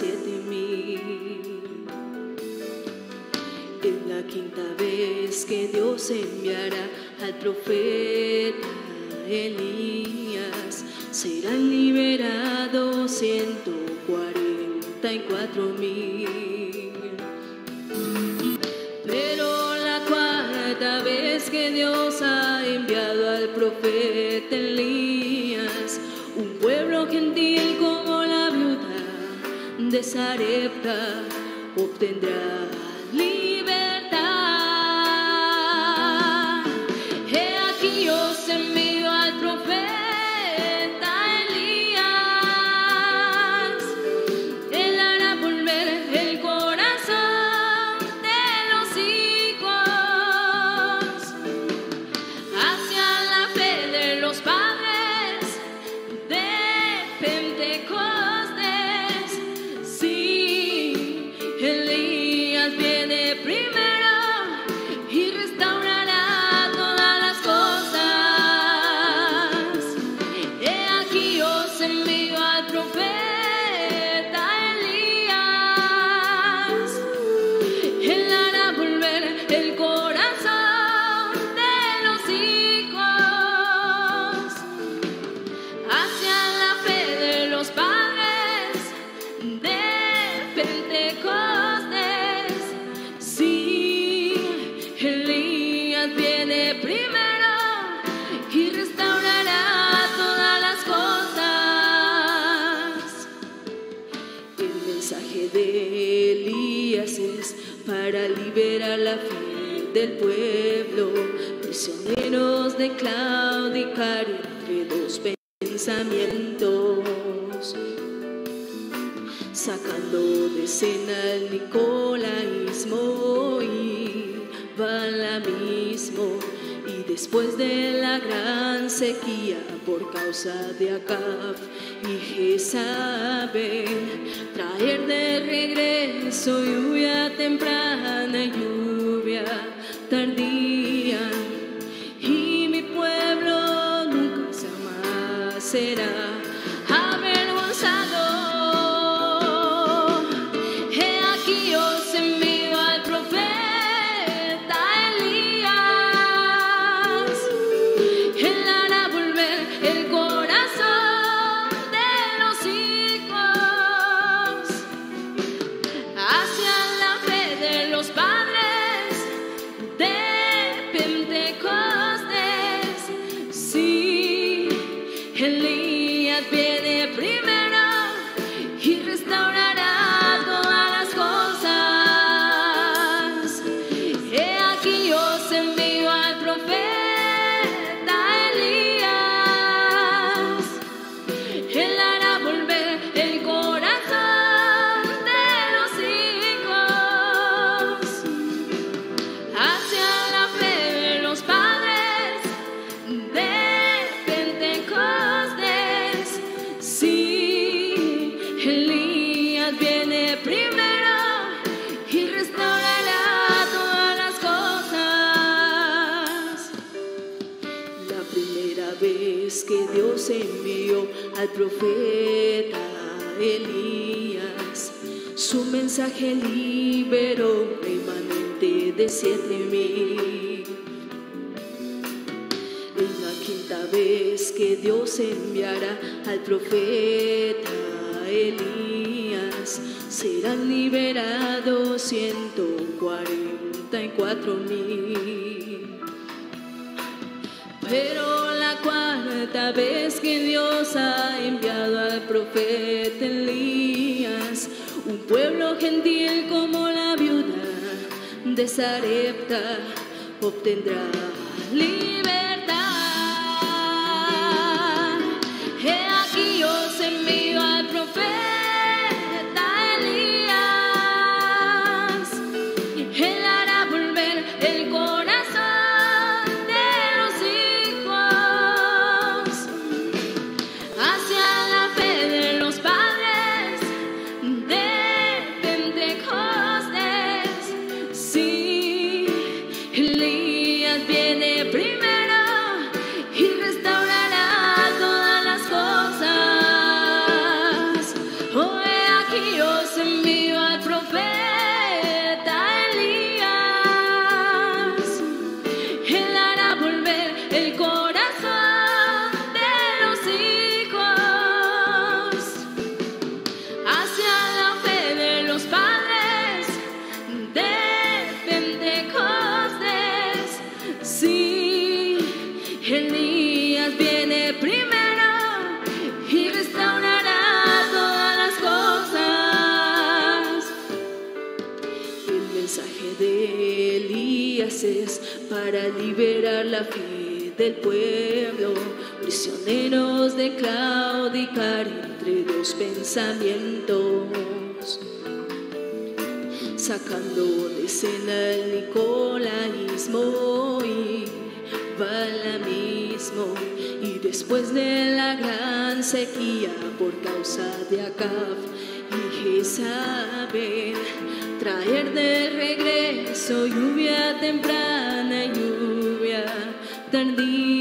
siete mil. Es la quinta vez que Dios enviará al profeta Elías. Serán liberados ciento cuarenta y cuatro mil. Pero la cuarta vez que Dios ha enviado al profeta meta obtendrás. to me. del pueblo, prisioneros de claudicar entre dos pensamientos, sacando de escena el nicolaísmo y balamismo, y después de la gran sequía por causa de Acab y Jezabel, traer de regreso lluvia temprana ਤਣਦੀ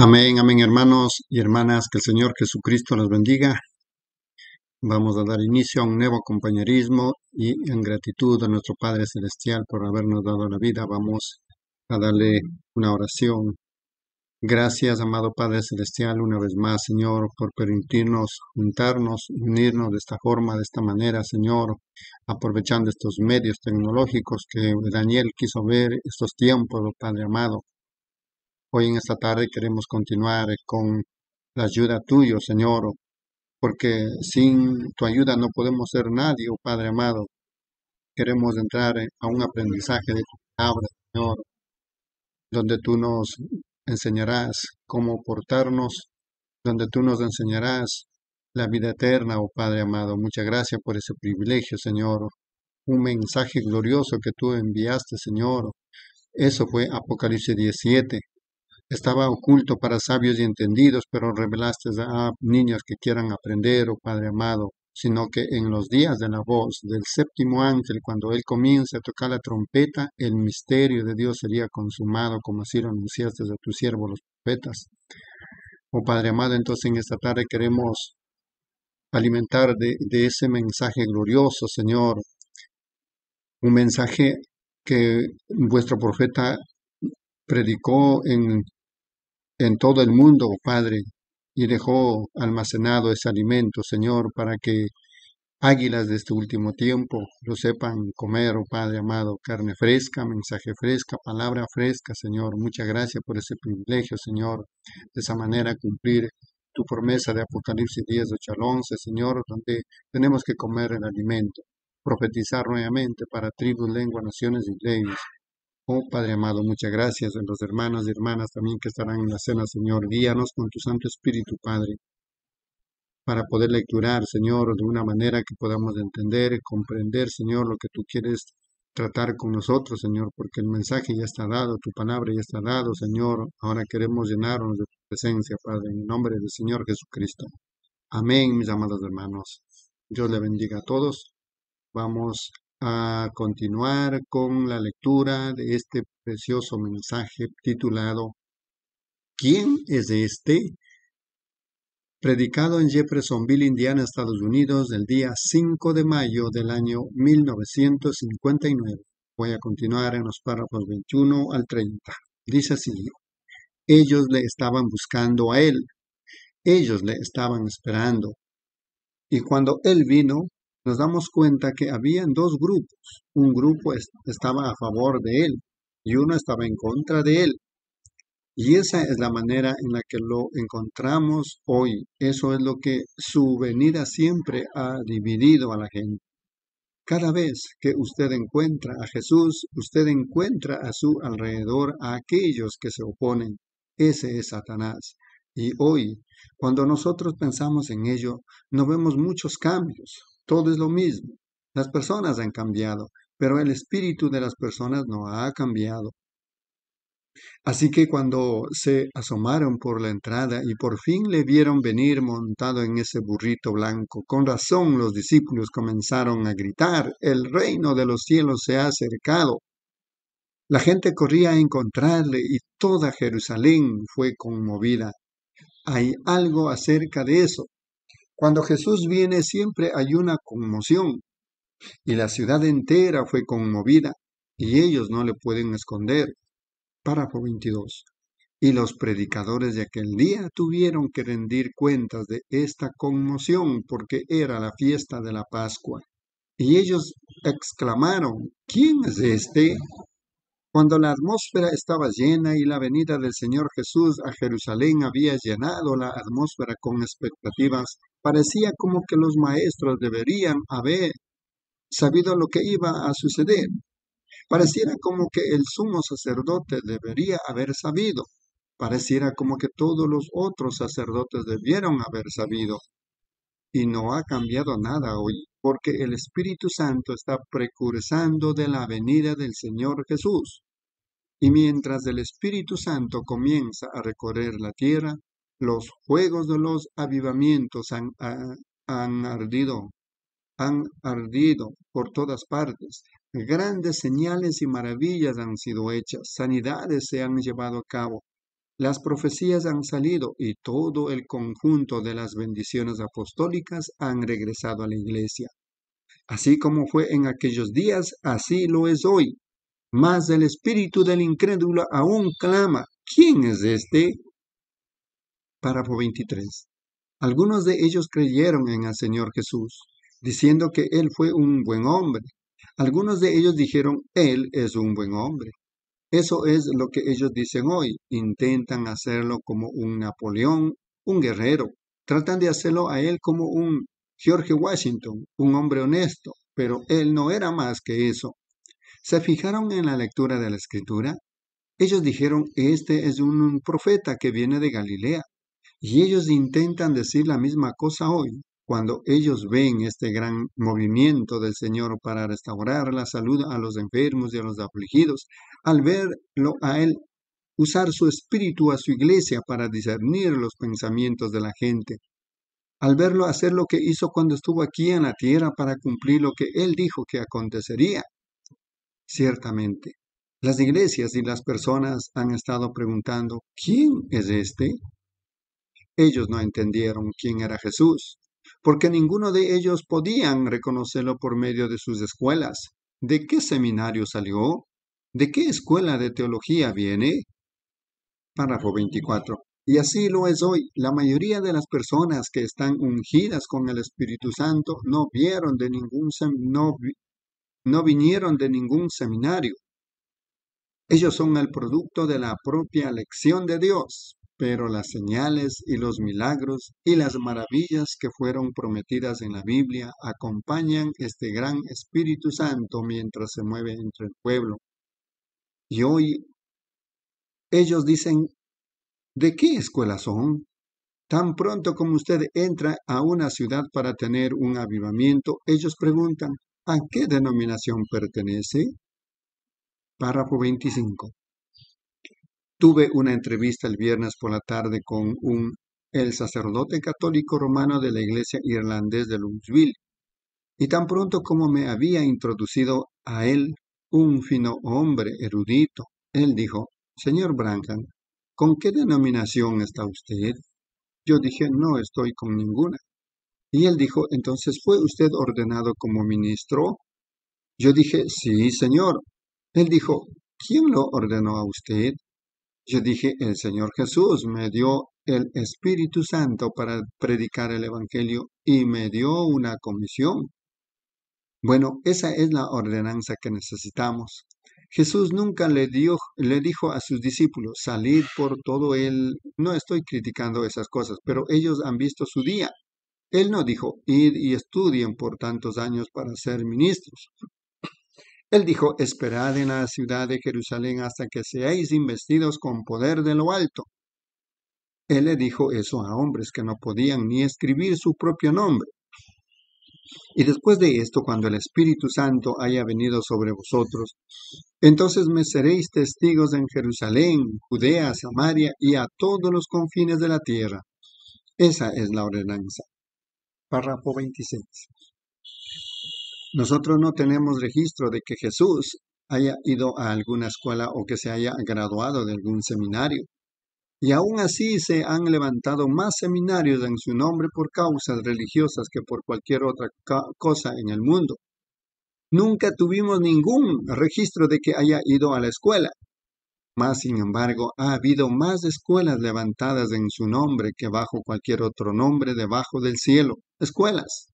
Amén, amén, hermanos y hermanas, que el Señor Jesucristo los bendiga. Vamos a dar inicio a un nuevo compañerismo y en gratitud a nuestro Padre Celestial por habernos dado la vida, vamos a darle una oración. Gracias, amado Padre Celestial, una vez más, Señor, por permitirnos juntarnos, unirnos de esta forma, de esta manera, Señor, aprovechando estos medios tecnológicos que Daniel quiso ver estos tiempos, oh Padre amado. Hoy en esta tarde queremos continuar con la ayuda tuya, Señor, porque sin tu ayuda no podemos ser nadie, oh Padre amado. Queremos entrar a un aprendizaje de tu palabra, Señor, donde tú nos enseñarás cómo portarnos, donde tú nos enseñarás la vida eterna, oh Padre amado. Muchas gracias por ese privilegio, Señor. Un mensaje glorioso que tú enviaste, Señor. Eso fue Apocalipsis 17. Estaba oculto para sabios y entendidos, pero revelaste a niños que quieran aprender, oh Padre amado, sino que en los días de la voz del séptimo ángel, cuando él comience a tocar la trompeta, el misterio de Dios sería consumado, como así lo anunciaste a tus siervos los profetas. Oh Padre amado, entonces en esta tarde queremos alimentar de ese mensaje glorioso, Señor, un mensaje que vuestro profeta predicó en en todo el mundo, oh Padre, y dejó almacenado ese alimento, Señor, para que águilas de este último tiempo lo sepan comer, oh Padre amado, carne fresca, mensaje fresca, palabra fresca, Señor. Muchas gracias por ese privilegio, Señor. De esa manera cumplir tu promesa de Apocalipsis 10, 8 al 11, Señor, donde tenemos que comer el alimento, profetizar nuevamente para tribus, lenguas, naciones y leyes Oh Padre amado, muchas gracias a los hermanos y hermanas también que estarán en la cena, Señor. Guíanos con tu Santo Espíritu, Padre, para poder lecturar, Señor, de una manera que podamos entender comprender, Señor, lo que tú quieres tratar con nosotros, Señor, porque el mensaje ya está dado, tu palabra ya está dado, Señor. Ahora queremos llenarnos de tu presencia, Padre, en el nombre del Señor Jesucristo. Amén, mis amados hermanos. Dios le bendiga a todos. Vamos a continuar con la lectura de este precioso mensaje titulado ¿Quién es este? Predicado en Jeffersonville, Indiana, Estados Unidos, el día 5 de mayo del año 1959. Voy a continuar en los párrafos 21 al 30. Dice así, ellos le estaban buscando a él, ellos le estaban esperando. Y cuando él vino, nos damos cuenta que habían dos grupos. Un grupo estaba a favor de él y uno estaba en contra de él. Y esa es la manera en la que lo encontramos hoy. Eso es lo que su venida siempre ha dividido a la gente. Cada vez que usted encuentra a Jesús, usted encuentra a su alrededor a aquellos que se oponen. Ese es Satanás. Y hoy, cuando nosotros pensamos en ello, no vemos muchos cambios. Todo es lo mismo. Las personas han cambiado, pero el espíritu de las personas no ha cambiado. Así que cuando se asomaron por la entrada y por fin le vieron venir montado en ese burrito blanco, con razón los discípulos comenzaron a gritar, el reino de los cielos se ha acercado. La gente corría a encontrarle y toda Jerusalén fue conmovida. Hay algo acerca de eso. Cuando Jesús viene siempre hay una conmoción y la ciudad entera fue conmovida y ellos no le pueden esconder. Párrafo 22. Y los predicadores de aquel día tuvieron que rendir cuentas de esta conmoción porque era la fiesta de la Pascua. Y ellos exclamaron, ¿quién es este? Cuando la atmósfera estaba llena y la venida del Señor Jesús a Jerusalén había llenado la atmósfera con expectativas, parecía como que los maestros deberían haber sabido lo que iba a suceder. Pareciera como que el sumo sacerdote debería haber sabido. Pareciera como que todos los otros sacerdotes debieron haber sabido. Y no ha cambiado nada hoy, porque el Espíritu Santo está precursando de la venida del Señor Jesús. Y mientras el Espíritu Santo comienza a recorrer la tierra, los fuegos de los avivamientos han, han ardido, han ardido por todas partes. Grandes señales y maravillas han sido hechas, sanidades se han llevado a cabo. Las profecías han salido y todo el conjunto de las bendiciones apostólicas han regresado a la iglesia. Así como fue en aquellos días, así lo es hoy. Mas el espíritu del incrédulo aún clama, ¿quién es este? Párrafo 23. Algunos de ellos creyeron en el Señor Jesús, diciendo que Él fue un buen hombre. Algunos de ellos dijeron, Él es un buen hombre. Eso es lo que ellos dicen hoy. Intentan hacerlo como un Napoleón, un guerrero. Tratan de hacerlo a él como un George Washington, un hombre honesto, pero él no era más que eso. ¿Se fijaron en la lectura de la escritura? Ellos dijeron, este es un profeta que viene de Galilea. Y ellos intentan decir la misma cosa hoy cuando ellos ven este gran movimiento del Señor para restaurar la salud a los enfermos y a los afligidos, al verlo a Él usar su espíritu a su iglesia para discernir los pensamientos de la gente, al verlo hacer lo que hizo cuando estuvo aquí en la tierra para cumplir lo que Él dijo que acontecería. Ciertamente, las iglesias y las personas han estado preguntando, ¿quién es este? Ellos no entendieron quién era Jesús porque ninguno de ellos podían reconocerlo por medio de sus escuelas. ¿De qué seminario salió? ¿De qué escuela de teología viene? Párrafo 24. Y así lo es hoy. La mayoría de las personas que están ungidas con el Espíritu Santo no vieron de ningún no, no vinieron de ningún seminario. Ellos son el producto de la propia lección de Dios pero las señales y los milagros y las maravillas que fueron prometidas en la Biblia acompañan este gran Espíritu Santo mientras se mueve entre el pueblo. Y hoy ellos dicen, ¿de qué escuela son? Tan pronto como usted entra a una ciudad para tener un avivamiento, ellos preguntan, ¿a qué denominación pertenece? Párrafo 25. Tuve una entrevista el viernes por la tarde con un el sacerdote católico romano de la iglesia irlandés de Louisville, y tan pronto como me había introducido a él, un fino hombre erudito, él dijo, Señor Branham, ¿con qué denominación está usted? Yo dije, no estoy con ninguna. Y él dijo, entonces fue usted ordenado como ministro? Yo dije, sí, señor. Él dijo, ¿quién lo ordenó a usted? Yo dije, el Señor Jesús me dio el Espíritu Santo para predicar el Evangelio y me dio una comisión. Bueno, esa es la ordenanza que necesitamos. Jesús nunca le, dio, le dijo a sus discípulos, salid por todo el... No estoy criticando esas cosas, pero ellos han visto su día. Él no dijo, id y estudien por tantos años para ser ministros. Él dijo, esperad en la ciudad de Jerusalén hasta que seáis investidos con poder de lo alto. Él le dijo eso a hombres que no podían ni escribir su propio nombre. Y después de esto, cuando el Espíritu Santo haya venido sobre vosotros, entonces me seréis testigos en Jerusalén, Judea, Samaria y a todos los confines de la tierra. Esa es la ordenanza. Párrafo 26. Nosotros no tenemos registro de que Jesús haya ido a alguna escuela o que se haya graduado de algún seminario. Y aún así se han levantado más seminarios en su nombre por causas religiosas que por cualquier otra cosa en el mundo. Nunca tuvimos ningún registro de que haya ido a la escuela. Mas, sin embargo, ha habido más escuelas levantadas en su nombre que bajo cualquier otro nombre debajo del cielo. Escuelas.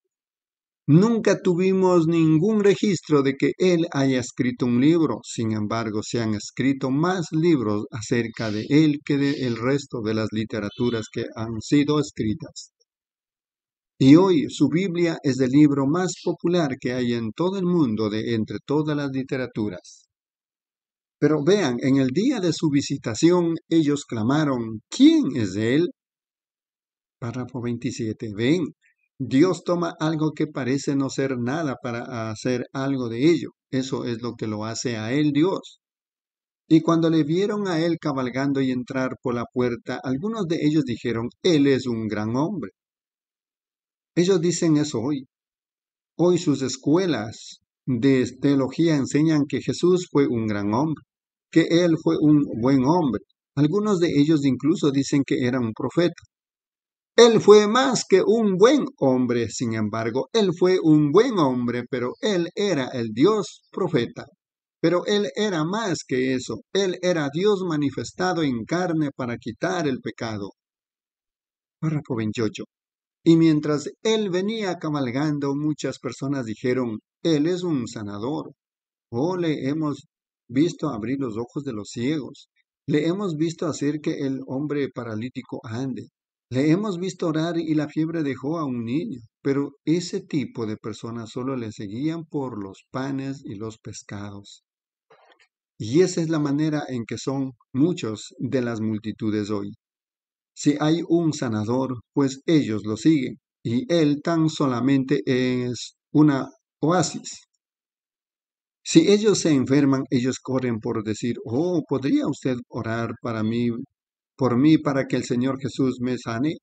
Nunca tuvimos ningún registro de que él haya escrito un libro, sin embargo se han escrito más libros acerca de él que del resto de las literaturas que han sido escritas. Y hoy su Biblia es el libro más popular que hay en todo el mundo de entre todas las literaturas. Pero vean, en el día de su visitación ellos clamaron, ¿quién es él? Párrafo 27. Ven, Dios toma algo que parece no ser nada para hacer algo de ello. Eso es lo que lo hace a él Dios. Y cuando le vieron a él cabalgando y entrar por la puerta, algunos de ellos dijeron, Él es un gran hombre. Ellos dicen eso hoy. Hoy sus escuelas de teología enseñan que Jesús fue un gran hombre, que Él fue un buen hombre, Algunos de ellos incluso dicen que era un profeta. Él fue más que un buen hombre, sin embargo, él fue un buen hombre, pero él era el Dios profeta. Pero él era más que eso, él era Dios manifestado en carne para quitar el pecado. Párrafo 28. Y mientras él venía cabalgando, muchas personas dijeron, Él es un sanador. Oh, le hemos visto abrir los ojos de los ciegos. Le hemos visto hacer que el hombre paralítico ande. Le hemos visto orar y la fiebre dejó a un niño, pero ese tipo de personas solo le seguían por los panes y los pescados. Y esa es la manera en que son muchos de las multitudes hoy. Si hay un sanador, pues ellos lo siguen, y él tan solamente es una oasis. Si ellos se enferman, ellos corren por decir, oh, ¿podría usted orar para mí por mí para que el Señor Jesús me sane?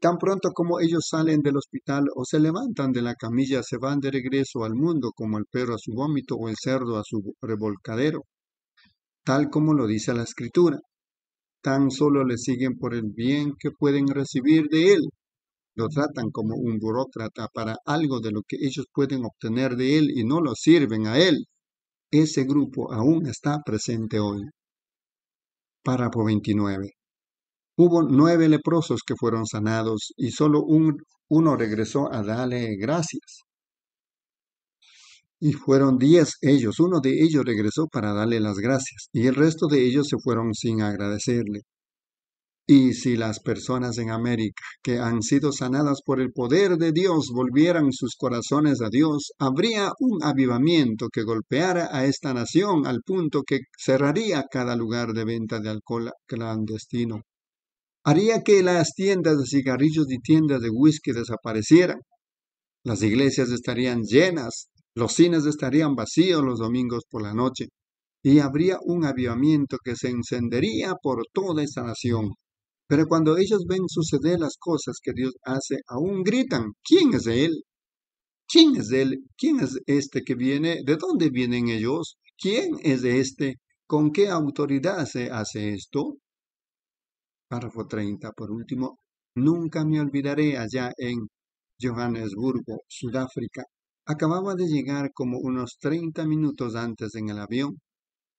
Tan pronto como ellos salen del hospital o se levantan de la camilla, se van de regreso al mundo como el perro a su vómito o el cerdo a su revolcadero, tal como lo dice la Escritura. Tan solo le siguen por el bien que pueden recibir de él. Lo tratan como un burócrata para algo de lo que ellos pueden obtener de él y no lo sirven a él. Ese grupo aún está presente hoy. Párrafo 29. Hubo nueve leprosos que fueron sanados y solo un, uno regresó a darle gracias. Y fueron diez ellos, uno de ellos regresó para darle las gracias y el resto de ellos se fueron sin agradecerle. Y si las personas en América que han sido sanadas por el poder de Dios volvieran sus corazones a Dios, habría un avivamiento que golpeara a esta nación al punto que cerraría cada lugar de venta de alcohol clandestino. Haría que las tiendas de cigarrillos y tiendas de whisky desaparecieran. Las iglesias estarían llenas, los cines estarían vacíos los domingos por la noche, y habría un avivamiento que se encendería por toda esta nación. Pero cuando ellos ven suceder las cosas que Dios hace, aún gritan, ¿quién es Él? ¿Quién es Él? ¿Quién es este que viene? ¿De dónde vienen ellos? ¿Quién es este? ¿Con qué autoridad se hace esto? Párrafo 30. Por último, nunca me olvidaré allá en Johannesburgo, Sudáfrica. Acababa de llegar como unos 30 minutos antes en el avión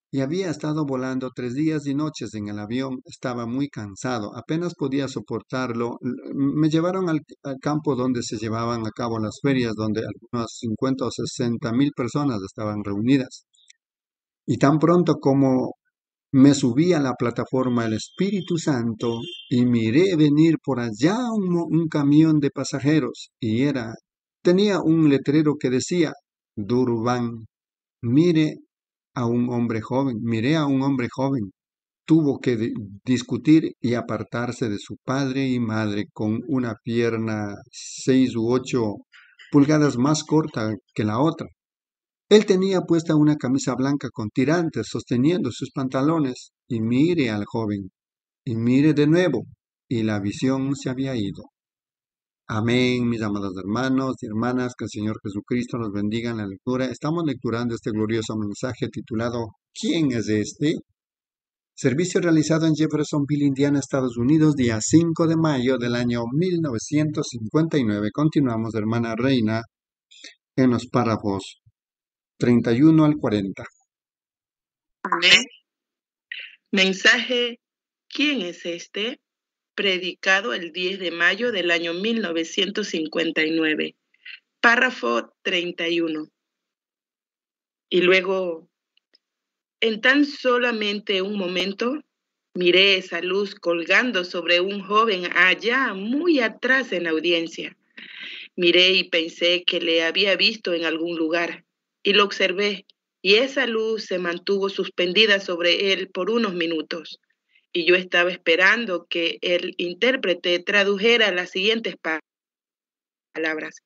y había estado volando tres días y noches en el avión. Estaba muy cansado, apenas podía soportarlo. Me llevaron al, campo donde se llevaban a cabo las ferias, donde algunas 50 o 60 mil personas estaban reunidas. Y tan pronto como me subí a la plataforma el Espíritu Santo y miré venir por allá un, un camión de pasajeros y era, tenía un letrero que decía, Durban, mire a un hombre joven, miré a un hombre joven, tuvo que discutir y apartarse de su padre y madre con una pierna seis u ocho pulgadas más corta que la otra. Él tenía puesta una camisa blanca con tirantes sosteniendo sus pantalones y mire al joven y mire de nuevo y la visión se había ido. Amén, mis amados hermanos y hermanas, que el Señor Jesucristo nos bendiga en la lectura. Estamos lecturando este glorioso mensaje titulado ¿Quién es este? Servicio realizado en Jeffersonville, Indiana, Estados Unidos, día 5 de mayo del año 1959. Continuamos, hermana Reina, en los párrafos 31 al 40. Amén. Mensaje, ¿quién es este? Predicado el 10 de mayo del año 1959. Párrafo 31. Y luego, en tan solamente un momento, miré esa luz colgando sobre un joven allá muy atrás en la audiencia. Miré y pensé que le había visto en algún lugar y lo observé y esa luz se mantuvo suspendida sobre él por unos minutos y yo estaba esperando que el intérprete tradujera las siguientes palabras.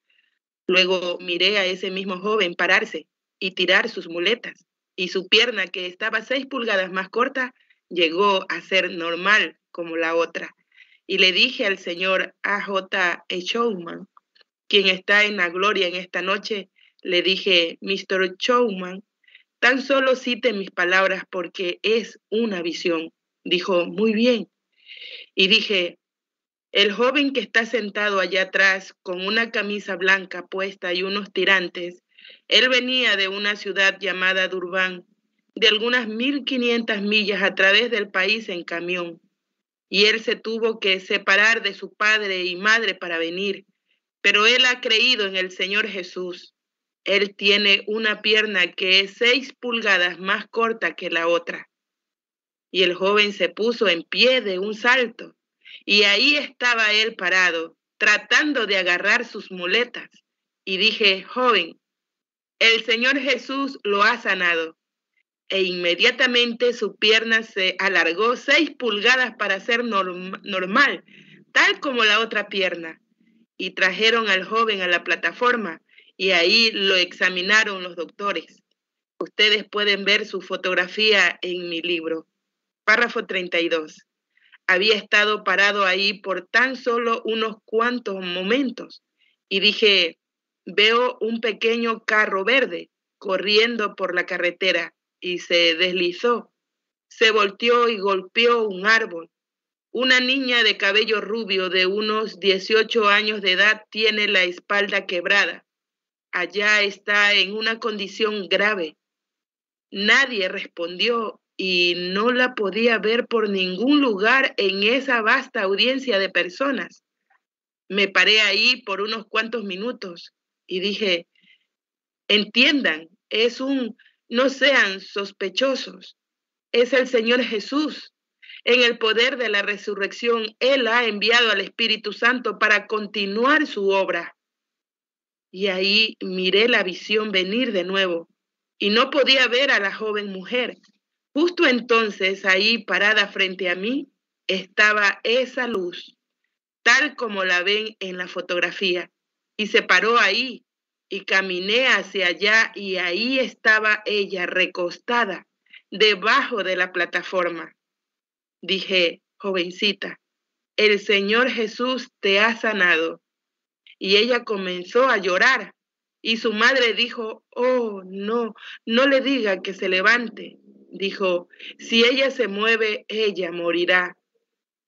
Luego miré a ese mismo joven pararse y tirar sus muletas, y su pierna, que estaba seis pulgadas más corta, llegó a ser normal como la otra. Y le dije al señor A.J. Showman, quien está en la gloria en esta noche, le dije, Mr. Showman, tan solo cite mis palabras porque es una visión Dijo, muy bien. Y dije, el joven que está sentado allá atrás con una camisa blanca puesta y unos tirantes, él venía de una ciudad llamada Durban, de algunas 1500 millas a través del país en camión. Y él se tuvo que separar de su padre y madre para venir, pero él ha creído en el Señor Jesús. Él tiene una pierna que es seis pulgadas más corta que la otra. Y el joven se puso en pie de un salto, y ahí estaba él parado, tratando de agarrar sus muletas. Y dije, joven, el Señor Jesús lo ha sanado. E inmediatamente su pierna se alargó seis pulgadas para ser normal, tal como la otra pierna. Y trajeron al joven a la plataforma y ahí lo examinaron los doctores. Ustedes pueden ver su fotografía en mi libro. Párrafo 32. Había estado parado ahí por tan solo unos cuantos momentos y dije, veo un pequeño carro verde corriendo por la carretera y se deslizó. Se volteó y golpeó un árbol. Una niña de cabello rubio de unos 18 años de edad tiene la espalda quebrada allá está en una condición grave. Nadie respondió y no la podía ver por ningún lugar en esa vasta audiencia de personas. Me paré ahí por unos cuantos minutos y dije, entiendan, es un, no sean sospechosos, es el Señor Jesús. En el poder de la resurrección, Él ha enviado al Espíritu Santo para continuar su obra. Y ahí miré la visión venir de nuevo y no podía ver a la joven mujer. Justo entonces, ahí parada frente a mí, estaba esa luz, tal como la ven en la fotografía. Y se paró ahí y caminé hacia allá y ahí estaba ella recostada debajo de la plataforma. Dije, jovencita, el Señor Jesús te ha sanado y ella comenzó a llorar. Y su madre dijo, oh, no, no le diga que se levante. Dijo, si ella se mueve, ella morirá.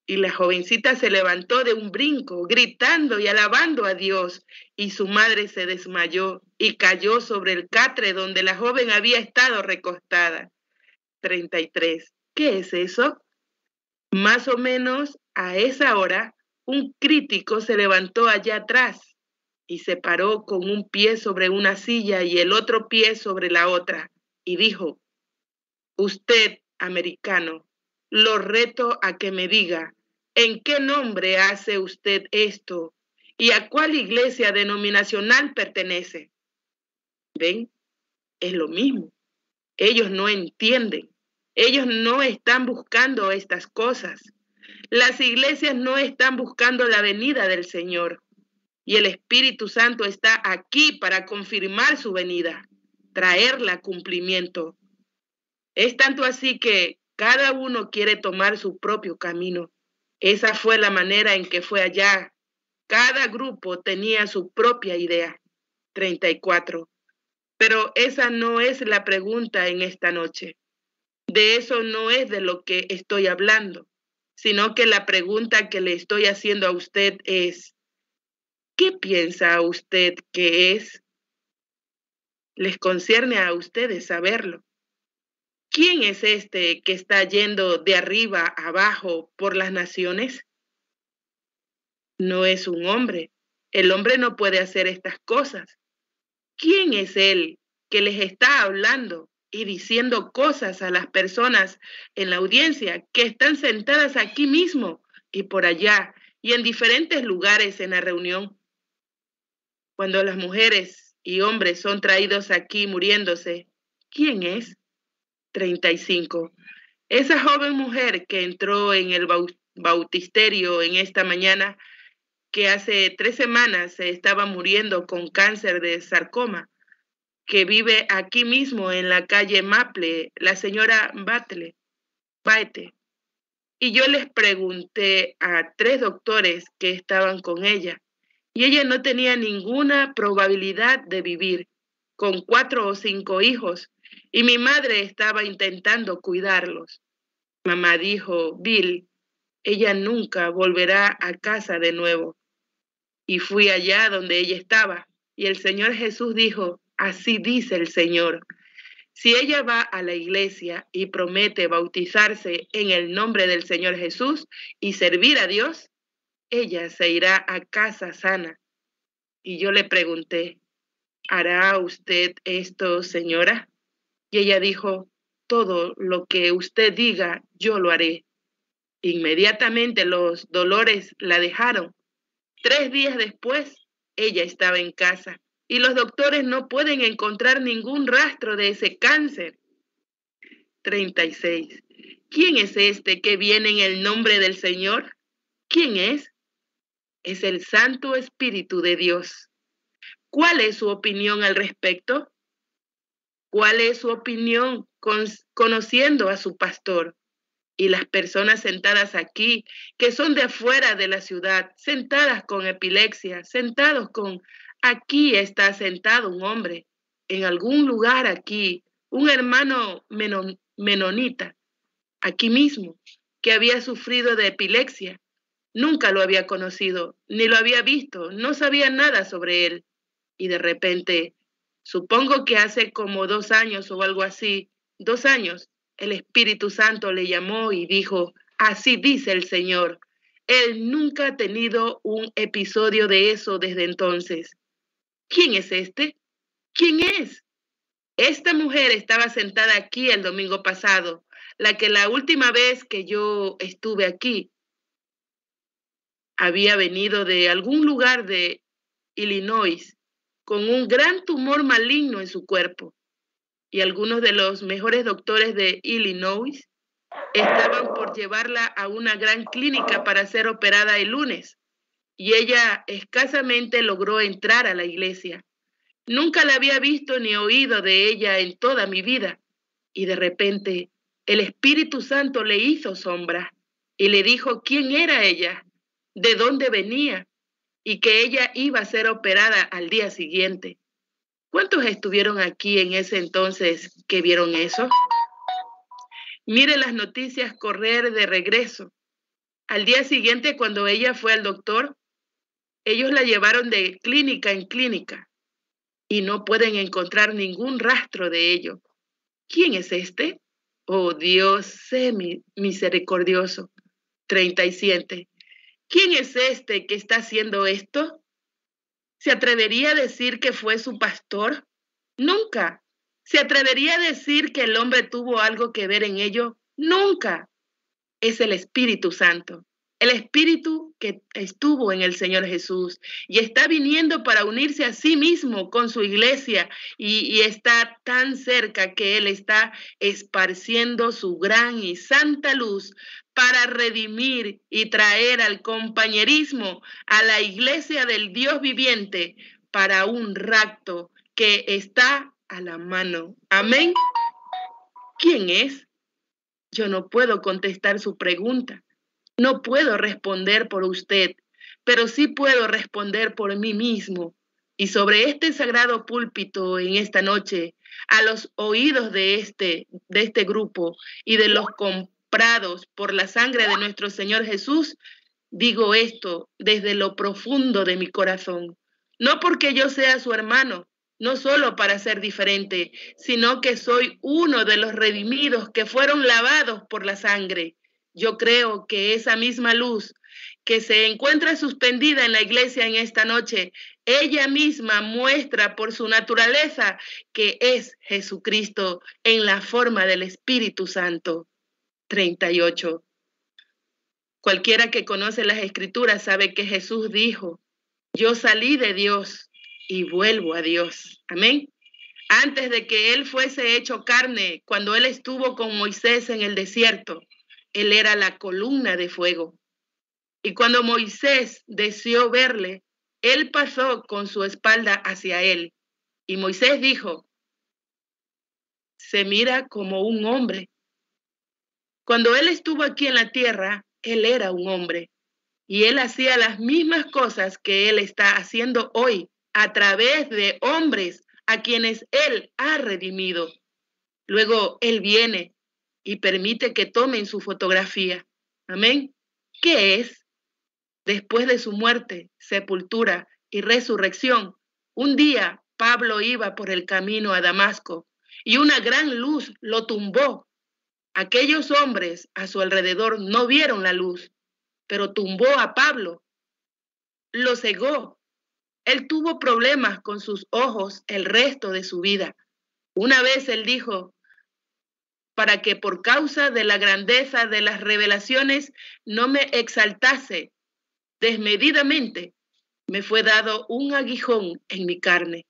Y la jovencita se levantó de un brinco, gritando y alabando a Dios, y su madre se desmayó y cayó sobre el catre donde la joven había estado recostada. 33. ¿Qué es eso? Más o menos a esa hora, un crítico se levantó allá atrás y se paró con un pie sobre una silla y el otro pie sobre la otra y dijo, usted, americano, lo reto a que me diga, ¿en qué nombre hace usted esto y a cuál iglesia denominacional pertenece? ¿Ven? Es lo mismo. Ellos no entienden. Ellos no están buscando estas cosas. Las iglesias no están buscando la venida del Señor. Y el Espíritu Santo está aquí para confirmar su venida, traerla a cumplimiento. Es tanto así que cada uno quiere tomar su propio camino. Esa fue la manera en que fue allá. Cada grupo tenía su propia idea. 34. Pero esa no es la pregunta en esta noche. De eso no es de lo que estoy hablando, sino que la pregunta que le estoy haciendo a usted es, ¿Qué piensa usted que es? Les concierne a ustedes saberlo. ¿Quién es este que está yendo de arriba abajo por las naciones? No es un hombre. El hombre no puede hacer estas cosas. ¿Quién es él que les está hablando y diciendo cosas a las personas en la audiencia que están sentadas aquí mismo y por allá y en diferentes lugares en la reunión? Cuando las mujeres y hombres son traídos aquí muriéndose, ¿quién es? 35. Esa joven mujer que entró en el bautisterio en esta mañana, que hace tres semanas se estaba muriendo con cáncer de sarcoma, que vive aquí mismo en la calle Maple, la señora Batle, Baete. Y yo les pregunté a tres doctores que estaban con ella, y ella no tenía ninguna probabilidad de vivir con cuatro o cinco hijos y mi madre estaba intentando cuidarlos. Mamá dijo, Bill, ella nunca volverá a casa de nuevo. Y fui allá donde ella estaba. Y el Señor Jesús dijo, así dice el Señor. Si ella va a la iglesia y promete bautizarse en el nombre del Señor Jesús y servir a Dios, ella se irá a casa sana. Y yo le pregunté, ¿hará usted esto, señora? Y ella dijo, todo lo que usted diga, yo lo haré. Inmediatamente los dolores la dejaron. Tres días después, ella estaba en casa y los doctores no pueden encontrar ningún rastro de ese cáncer. 36. ¿Quién es este que viene en el nombre del Señor? ¿Quién es? Es el Santo Espíritu de Dios. ¿Cuál es su opinión al respecto? ¿Cuál es su opinión con, conociendo a su pastor? Y las personas sentadas aquí, que son de afuera de la ciudad, sentadas con epilepsia, sentados con Aquí está sentado un hombre, en algún lugar aquí, un hermano menonita, aquí mismo, que había sufrido de epilepsia. Nunca lo había conocido, ni lo había visto, no sabía nada sobre él. Y de repente, supongo que hace como dos años o algo así, dos años, el Espíritu Santo le llamó y dijo, así dice el Señor. Él nunca ha tenido un episodio de eso desde entonces. ¿Quién es este? ¿Quién es? Esta mujer estaba sentada aquí el domingo pasado, la que la última vez que yo estuve aquí había venido de algún lugar de Illinois con un gran tumor maligno en su cuerpo. Y algunos de los mejores doctores de Illinois estaban por llevarla a una gran clínica para ser operada el lunes y ella escasamente logró entrar a la iglesia. Nunca la había visto ni oído de ella en toda mi vida. Y de repente el Espíritu Santo le hizo sombra y le dijo quién era ella, de dónde venía y que ella iba a ser operada al día siguiente. ¿Cuántos estuvieron aquí en ese entonces que vieron eso? Mire las noticias correr de regreso. Al día siguiente, cuando ella fue al doctor, ellos la llevaron de clínica en clínica y no pueden encontrar ningún rastro de ello. ¿Quién es este? Oh Dios, sé misericordioso. 37. ¿Quién es este que está haciendo esto? ¿Se atrevería a decir que fue su pastor? Nunca. ¿Se atrevería a decir que el hombre tuvo algo que ver en ello? Nunca. Es el Espíritu Santo. El Espíritu que estuvo en el Señor Jesús y está viniendo para unirse a sí mismo con su iglesia y, está tan cerca que Él está esparciendo su gran y santa luz para redimir y traer al compañerismo a la iglesia del Dios viviente para un rapto que está a la mano. Amén. ¿Quién es? Yo no puedo contestar su pregunta no puedo responder por usted, pero sí puedo responder por mí mismo. Y sobre este sagrado púlpito en esta noche, a los oídos de este, de este grupo y de los comprados por la sangre de nuestro Señor Jesús, digo esto desde lo profundo de mi corazón. No porque yo sea su hermano, no solo para ser diferente, sino que soy uno de los redimidos que fueron lavados por la sangre. Yo creo que esa misma luz que se encuentra suspendida en la iglesia en esta noche, ella misma muestra por su naturaleza que es Jesucristo en la forma del Espíritu Santo. 38. Cualquiera que conoce las escrituras sabe que Jesús dijo, yo salí de Dios y vuelvo a Dios. Amén. Antes de que Él fuese hecho carne, cuando Él estuvo con Moisés en el desierto, él era la columna de fuego. Y cuando Moisés deseó verle, él pasó con su espalda hacia él. Y Moisés dijo, se mira como un hombre. Cuando él estuvo aquí en la tierra, él era un hombre. Y él hacía las mismas cosas que él está haciendo hoy a través de hombres a quienes él ha redimido. Luego él viene y permite que tomen su fotografía. Amén. ¿Qué es? Después de su muerte, sepultura y resurrección, un día Pablo iba por el camino a Damasco y una gran luz lo tumbó. Aquellos hombres a su alrededor no vieron la luz, pero tumbó a Pablo, lo cegó. Él tuvo problemas con sus ojos el resto de su vida. Una vez él dijo, para que por causa de la grandeza de las revelaciones no me exaltase desmedidamente, me fue dado un aguijón en mi carne.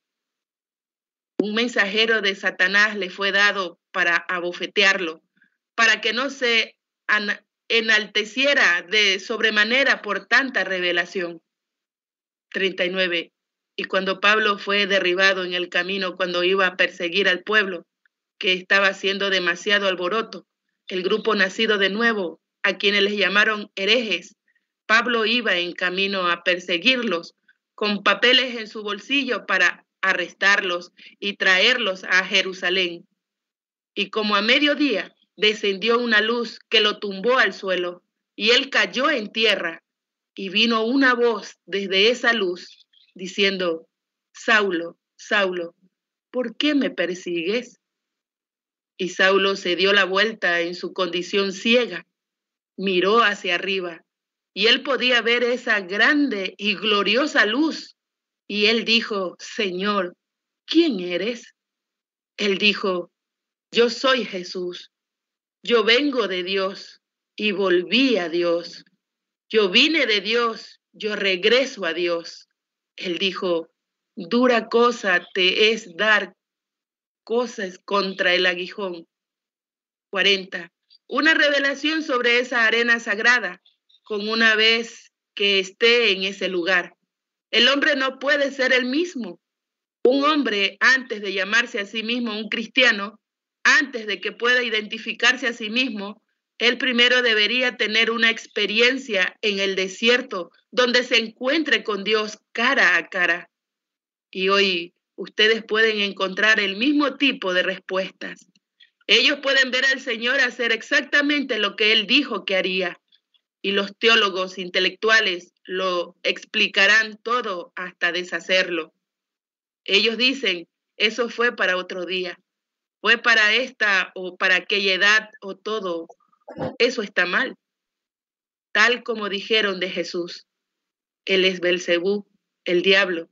Un mensajero de Satanás le fue dado para abofetearlo, para que no se enalteciera de sobremanera por tanta revelación. 39. Y cuando Pablo fue derribado en el camino cuando iba a perseguir al pueblo, que estaba haciendo demasiado alboroto, el grupo nacido de nuevo, a quienes les llamaron herejes, Pablo iba en camino a perseguirlos con papeles en su bolsillo para arrestarlos y traerlos a Jerusalén. Y como a mediodía descendió una luz que lo tumbó al suelo y él cayó en tierra y vino una voz desde esa luz diciendo, Saulo, Saulo, ¿por qué me persigues? Y Saulo se dio la vuelta en su condición ciega, miró hacia arriba y él podía ver esa grande y gloriosa luz. Y él dijo, Señor, ¿quién eres? Él dijo, yo soy Jesús, yo vengo de Dios y volví a Dios. Yo vine de Dios, yo regreso a Dios. Él dijo, dura cosa te es dar cosas contra el aguijón. 40. Una revelación sobre esa arena sagrada con una vez que esté en ese lugar. El hombre no puede ser el mismo. Un hombre, antes de llamarse a sí mismo un cristiano, antes de que pueda identificarse a sí mismo, él primero debería tener una experiencia en el desierto donde se encuentre con Dios cara a cara. Y hoy ustedes pueden encontrar el mismo tipo de respuestas. Ellos pueden ver al Señor hacer exactamente lo que Él dijo que haría y los teólogos intelectuales lo explicarán todo hasta deshacerlo. Ellos dicen, eso fue para otro día, fue para esta o para aquella edad o todo. Eso está mal. Tal como dijeron de Jesús, Él es Belcebú, el diablo,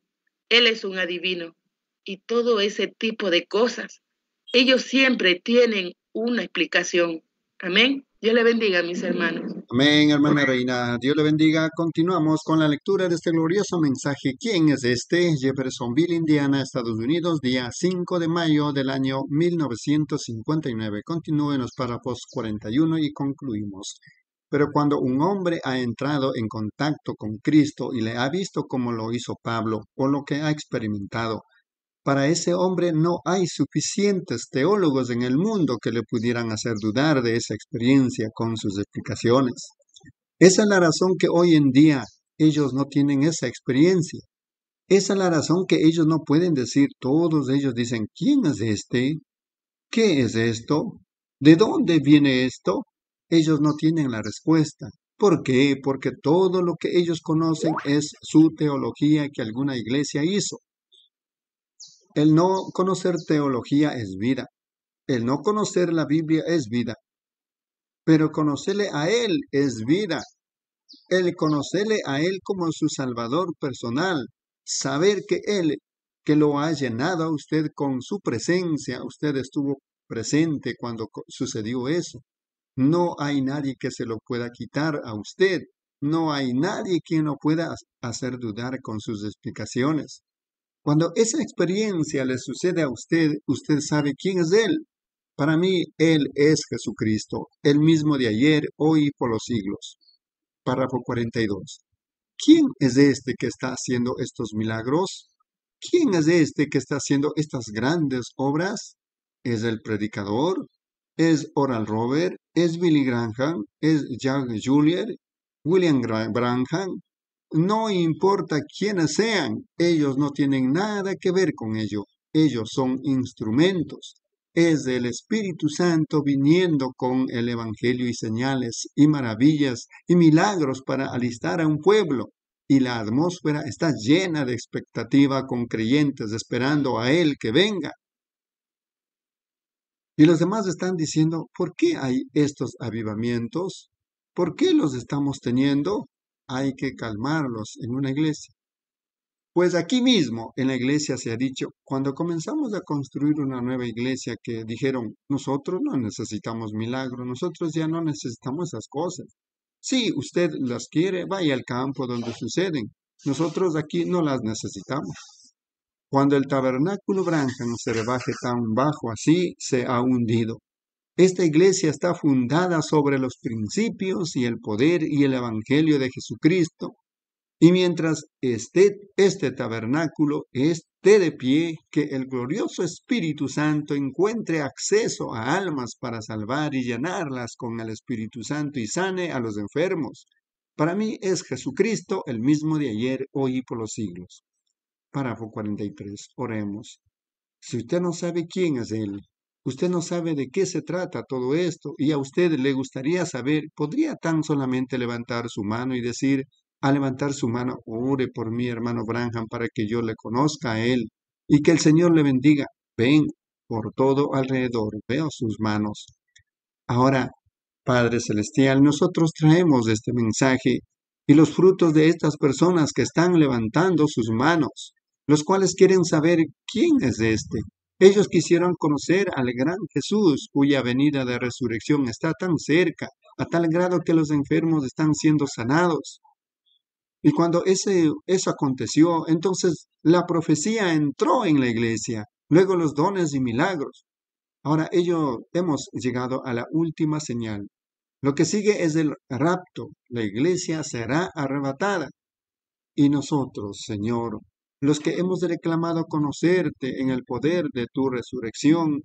Él es un adivino y todo ese tipo de cosas. Ellos siempre tienen una explicación. Amén. Dios le bendiga, mis hermanos. Amén, hermana Reina. Dios le bendiga. Continuamos con la lectura de este glorioso mensaje. ¿Quién es este? Jeffersonville, Indiana, Estados Unidos, día 5 de mayo del año 1959. Continúen los párrafos 41 y concluimos. Pero cuando un hombre ha entrado en contacto con Cristo y le ha visto como lo hizo Pablo o lo que ha experimentado, para ese hombre no hay suficientes teólogos en el mundo que le pudieran hacer dudar de esa experiencia con sus explicaciones. Esa es la razón que hoy en día ellos no tienen esa experiencia. Esa es la razón que ellos no pueden decir, todos ellos dicen, ¿quién es este? ¿Qué es esto? ¿De dónde viene esto? Ellos no tienen la respuesta. ¿Por qué? Porque todo lo que ellos conocen es su teología que alguna iglesia hizo. El no conocer teología es vida. El no conocer la Biblia es vida. Pero conocerle a Él es vida. El conocerle a Él como su Salvador personal. Saber que Él, que lo ha llenado a usted con su presencia, usted estuvo presente cuando sucedió eso. No hay nadie que se lo pueda quitar a usted. No hay nadie quien lo pueda hacer dudar con sus explicaciones. Cuando esa experiencia le sucede a usted, usted sabe quién es Él. Para mí, Él es Jesucristo, el mismo de ayer, hoy y por los siglos. Párrafo 42. ¿Quién es este que está haciendo estos milagros? ¿Quién es este que está haciendo estas grandes obras? ¿Es el predicador? ¿Es Oral Robert? ¿Es Billy Graham? ¿Es Jack Julier? ¿William Branham? No importa quiénes sean, ellos no tienen nada que ver con ello. Ellos son instrumentos. es el Espíritu Santo viniendo con el Evangelio y señales y maravillas y milagros para alistar a un pueblo. Y la atmósfera está llena de expectativa con creyentes esperando a Él que venga. Y los demás están diciendo, ¿por qué hay estos avivamientos? ¿Por qué los estamos teniendo? Hay que calmarlos en una iglesia. Pues aquí mismo en la iglesia se ha dicho, cuando comenzamos a construir una nueva iglesia que dijeron, nosotros no necesitamos milagros, nosotros ya no necesitamos esas cosas. Si usted las quiere, vaya al campo donde suceden. Nosotros aquí no las necesitamos. Cuando el tabernáculo Branham se rebaje tan bajo así, se ha hundido. Esta iglesia está fundada sobre los principios y el poder y el evangelio de Jesucristo. Y mientras esté este tabernáculo esté de pie, que el glorioso Espíritu Santo encuentre acceso a almas para salvar y llenarlas con el Espíritu Santo y sane a los enfermos. Para mí es Jesucristo el mismo de ayer, hoy y por los siglos. Párrafo 43. Oremos. Si usted no sabe quién es Él, usted no sabe de qué se trata todo esto y a usted le gustaría saber, podría tan solamente levantar su mano y decir, a levantar su mano, ore por mi hermano Branham para que yo le conozca a Él y que el Señor le bendiga. Ven por todo alrededor, veo sus manos. Ahora, Padre Celestial, nosotros traemos este mensaje y los frutos de estas personas que están levantando sus manos los cuales quieren saber quién es este. Ellos quisieron conocer al gran Jesús, cuya venida de resurrección está tan cerca, a tal grado que los enfermos están siendo sanados. Y cuando ese, eso aconteció, entonces la profecía entró en la iglesia, luego los dones y milagros. Ahora ellos hemos llegado a la última señal. Lo que sigue es el rapto. La iglesia será arrebatada. Y nosotros, Señor, los que hemos reclamado conocerte en el poder de tu resurrección,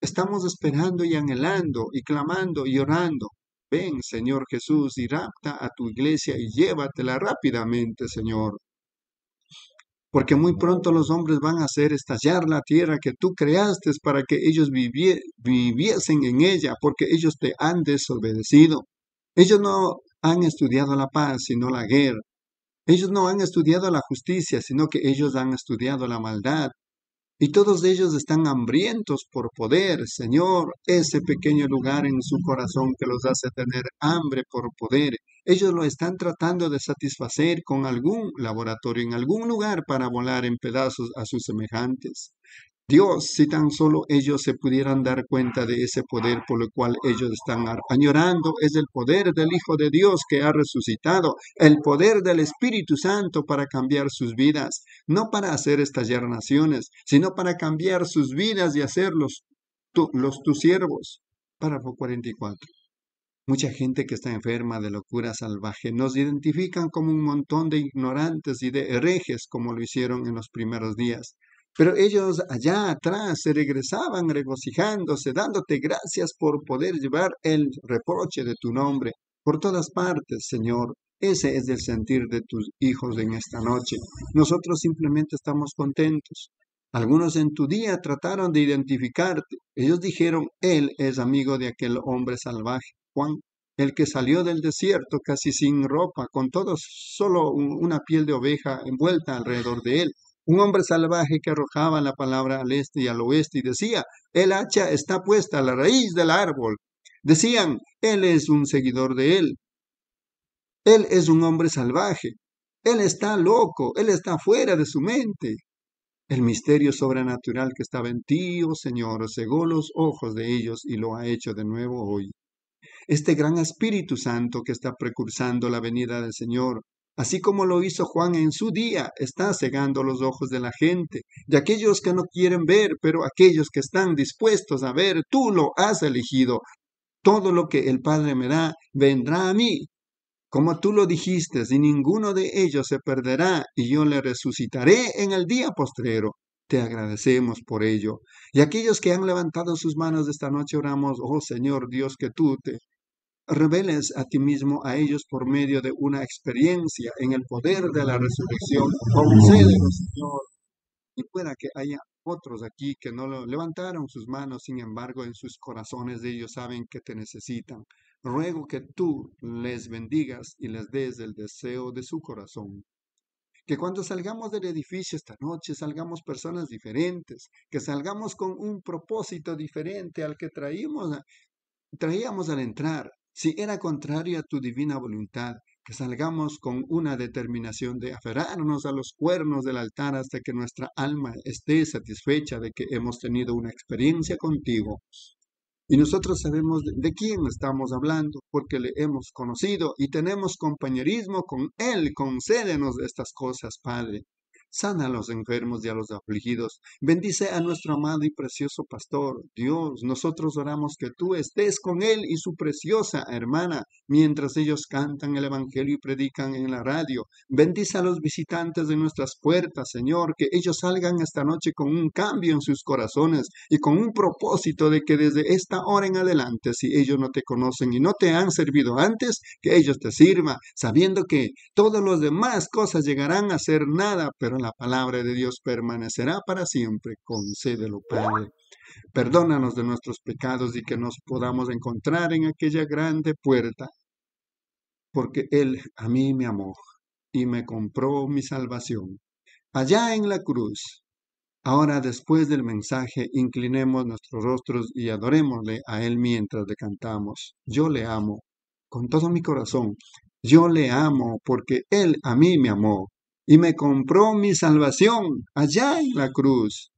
estamos esperando y anhelando y clamando y orando. Ven, Señor Jesús, y rapta a tu iglesia y llévatela rápidamente, Señor. Porque muy pronto los hombres van a hacer estallar la tierra que tú creaste para que ellos viviesen en ella, porque ellos te han desobedecido. Ellos no han estudiado la paz, sino la guerra. Ellos no han estudiado la justicia, sino que ellos han estudiado la maldad. Y todos ellos están hambrientos por poder, Señor, ese pequeño lugar en su corazón que los hace tener hambre por poder. Ellos lo están tratando de satisfacer con algún laboratorio, en algún lugar para volar en pedazos a sus semejantes. Dios, si tan solo ellos se pudieran dar cuenta de ese poder por el cual ellos están añorando, es el poder del Hijo de Dios que ha resucitado, el poder del Espíritu Santo para cambiar sus vidas, no para hacer estallar naciones, sino para cambiar sus vidas y hacerlos los tus siervos. Párrafo 44. Mucha gente que está enferma de locura salvaje nos identifican como un montón de ignorantes y de herejes como lo hicieron en los primeros días. Pero ellos allá atrás se regresaban regocijándose, dándote gracias por poder llevar el reproche de tu nombre por todas partes, Señor. Ese es el sentir de tus hijos en esta noche. Nosotros simplemente estamos contentos. Algunos en tu día trataron de identificarte. Ellos dijeron, Él es amigo de aquel hombre salvaje, Juan, el que salió del desierto casi sin ropa, con todo solo una piel de oveja envuelta alrededor de él un hombre salvaje que arrojaba la palabra al este y al oeste y decía, el hacha está puesta a la raíz del árbol. Decían, él es un seguidor de él. Él es un hombre salvaje. Él está loco. Él está fuera de su mente. El misterio sobrenatural que estaba en ti, oh Señor, cegó los ojos de ellos y lo ha hecho de nuevo hoy. Este gran Espíritu Santo que está precursando la venida del Señor Así como lo hizo Juan en su día, está cegando los ojos de la gente, de aquellos que no quieren ver, pero aquellos que están dispuestos a ver, tú lo has elegido. Todo lo que el Padre me da vendrá a mí. Como tú lo dijiste, y ninguno de ellos se perderá, y yo le resucitaré en el día postrero. Te agradecemos por ello. Y aquellos que han levantado sus manos esta noche oramos, oh Señor Dios, que tú te reveles a ti mismo a ellos por medio de una experiencia en el poder de la resurrección. Concédelo, Señor, y pueda que haya otros aquí que no lo levantaron sus manos, sin embargo, en sus corazones ellos saben que te necesitan. Ruego que tú les bendigas y les des el deseo de su corazón. Que cuando salgamos del edificio esta noche salgamos personas diferentes, que salgamos con un propósito diferente al que traíamos, traíamos al entrar. Si era contrario a tu divina voluntad, que salgamos con una determinación de aferrarnos a los cuernos del altar hasta que nuestra alma esté satisfecha de que hemos tenido una experiencia contigo. Y nosotros sabemos de, quién estamos hablando, porque le hemos conocido y tenemos compañerismo con Él. Concédenos estas cosas, Padre. Sana a los enfermos y a los afligidos. Bendice a nuestro amado y precioso pastor. Dios, nosotros oramos que tú estés con él y su preciosa hermana mientras ellos cantan el Evangelio y predican en la radio. Bendice a los visitantes de nuestras puertas, Señor, que ellos salgan esta noche con un cambio en sus corazones y con un propósito de que desde esta hora en adelante, si ellos no te conocen y no te han servido antes, que ellos te sirvan, sabiendo que todas las demás cosas llegarán a ser nada, pero la palabra de Dios permanecerá para siempre. Concédelo, Padre. Perdónanos de nuestros pecados y que nos podamos encontrar en aquella grande puerta, porque Él a mí me amó y me compró mi salvación. Allá en la cruz. Ahora, después del mensaje, inclinemos nuestros rostros y adorémosle a Él mientras le cantamos. Yo le amo con todo mi corazón. Yo le amo porque Él a mí me amó y me compró mi salvación allá en la cruz.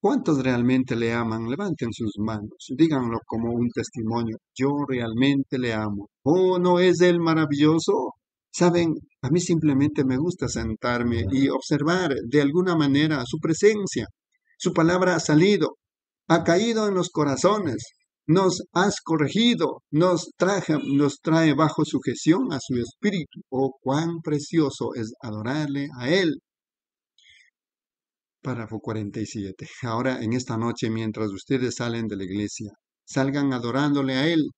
¿Cuántos realmente le aman? Levanten sus manos, díganlo como un testimonio. Yo realmente le amo. ¿Oh, no es Él maravilloso? Saben, a mí simplemente me gusta sentarme y observar de alguna manera su presencia. Su palabra ha salido, ha caído en los corazones, nos has corregido, nos, traje, nos trae bajo sujeción a su espíritu. Oh, cuán precioso es adorarle a Él. Párrafo 47. Ahora en esta noche, mientras ustedes salen de la iglesia, salgan adorándole a Él.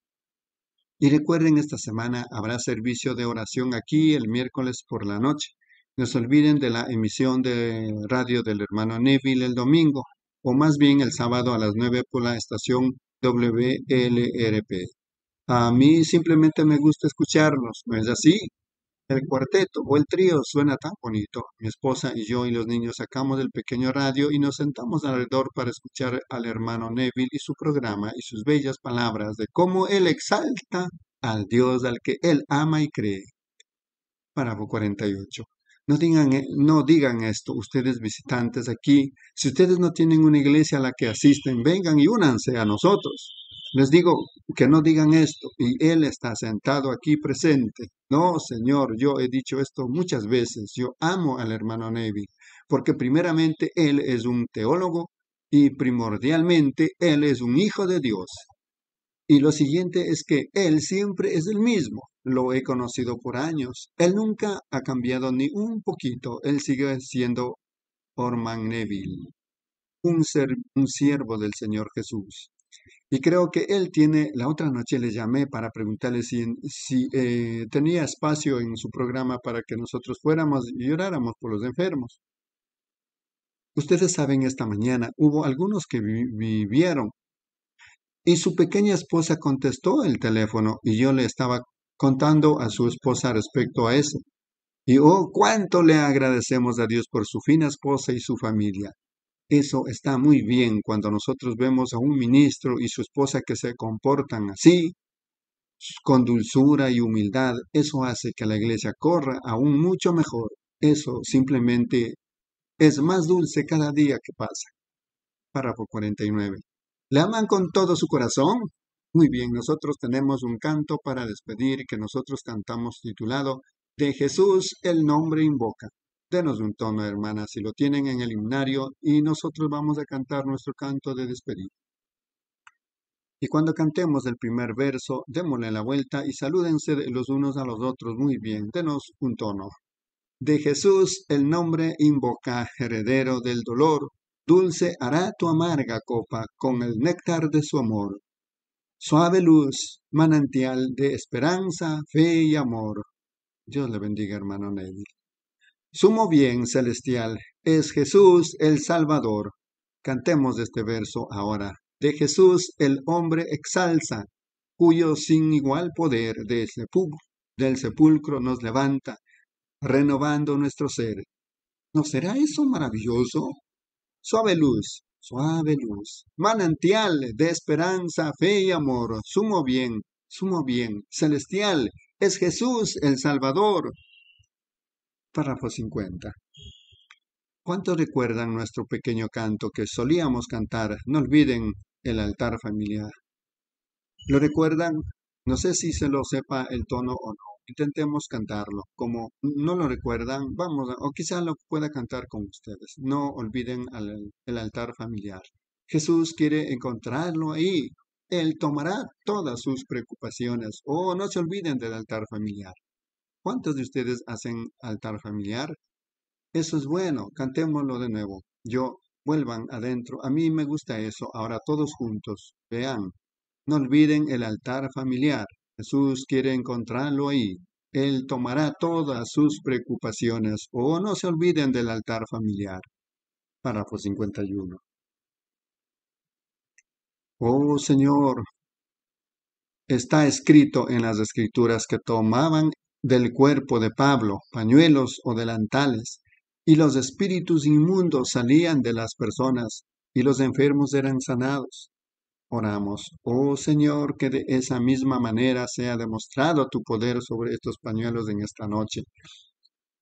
Y recuerden, esta semana habrá servicio de oración aquí el miércoles por la noche. No se olviden de la emisión de radio del hermano Neville el domingo, o más bien el sábado a las 9 por la estación WLRP. A mí simplemente me gusta escucharlos, ¿no es así? El cuarteto o el trío suena tan bonito. Mi esposa y yo y los niños sacamos del pequeño radio y nos sentamos alrededor para escuchar al hermano Neville y su programa y sus bellas palabras de cómo él exalta al Dios al que él ama y cree. Párrafo 48. No digan, e, no digan esto, ustedes visitantes aquí. Si ustedes no tienen una iglesia a la que asisten, vengan y únanse a nosotros. Les digo que no digan esto y Él está sentado aquí presente. No, Señor, yo he dicho esto muchas veces. Yo amo al hermano Nevi, porque primeramente Él es un teólogo y primordialmente Él es un hijo de Dios. Y lo siguiente es que Él siempre es el mismo. Lo he conocido por años. Él nunca ha cambiado ni un poquito. Él sigue siendo Orman Neville, un, ser, un siervo del Señor Jesús. Y creo que él tiene, la otra noche le llamé para preguntarle si, eh, tenía espacio en su programa para que nosotros fuéramos y oráramos por los enfermos. Ustedes saben, esta mañana hubo algunos que vivieron y su pequeña esposa contestó el teléfono y yo le estaba contando a su esposa respecto a eso. Y oh, cuánto le agradecemos a Dios por su fina esposa y su familia. Eso está muy bien cuando nosotros vemos a un ministro y su esposa que se comportan así, con dulzura y humildad. Eso hace que la iglesia corra aún mucho mejor. Eso simplemente es más dulce cada día que pasa. Párrafo 49. ¿Le aman con todo su corazón? Muy bien, nosotros tenemos un canto para despedir que nosotros cantamos titulado De Jesús el nombre invoca. Denos un tono, hermanas, si lo tienen en el himnario y nosotros vamos a cantar nuestro canto de despedida. Y cuando cantemos el primer verso, démosle la vuelta y salúdense los unos a los otros muy bien. Denos un tono. De Jesús el nombre invoca, heredero del dolor, Dulce hará tu amarga copa con el néctar de su amor. Suave luz, manantial de esperanza, fe y amor. Dios le bendiga, hermano Neville. Sumo bien celestial es Jesús el Salvador. Cantemos este verso ahora. De Jesús el hombre exalza, cuyo sin igual poder del sepulcro, del sepulcro nos levanta, renovando nuestro ser. ¿No será eso maravilloso? Suave luz, suave luz, manantial de esperanza, fe y amor, sumo bien, sumo bien, celestial, es Jesús el Salvador. Párrafo 50. ¿Cuántos recuerdan nuestro pequeño canto que solíamos cantar? No olviden el altar familiar. ¿Lo recuerdan? No sé si se lo sepa el tono o no. Intentemos cantarlo. Como no lo recuerdan, vamos, o quizá lo pueda cantar con ustedes. No olviden el altar familiar. Jesús quiere encontrarlo ahí. Él tomará todas sus preocupaciones. Oh, no se olviden del altar familiar. ¿Cuántos de ustedes hacen altar familiar? Eso es bueno, cantémoslo de nuevo. Yo, vuelvan adentro. A mí me gusta eso. Ahora todos juntos. Vean. No olviden el altar familiar. Jesús quiere encontrarlo ahí. Él tomará todas sus preocupaciones. O no se olviden del altar familiar. Párrafo 51. Oh Señor, está escrito en las escrituras que tomaban del cuerpo de Pablo pañuelos o delantales, y los espíritus inmundos salían de las personas, y los enfermos eran sanados. Oramos, oh Señor, que de esa misma manera sea demostrado tu poder sobre estos pañuelos en esta noche.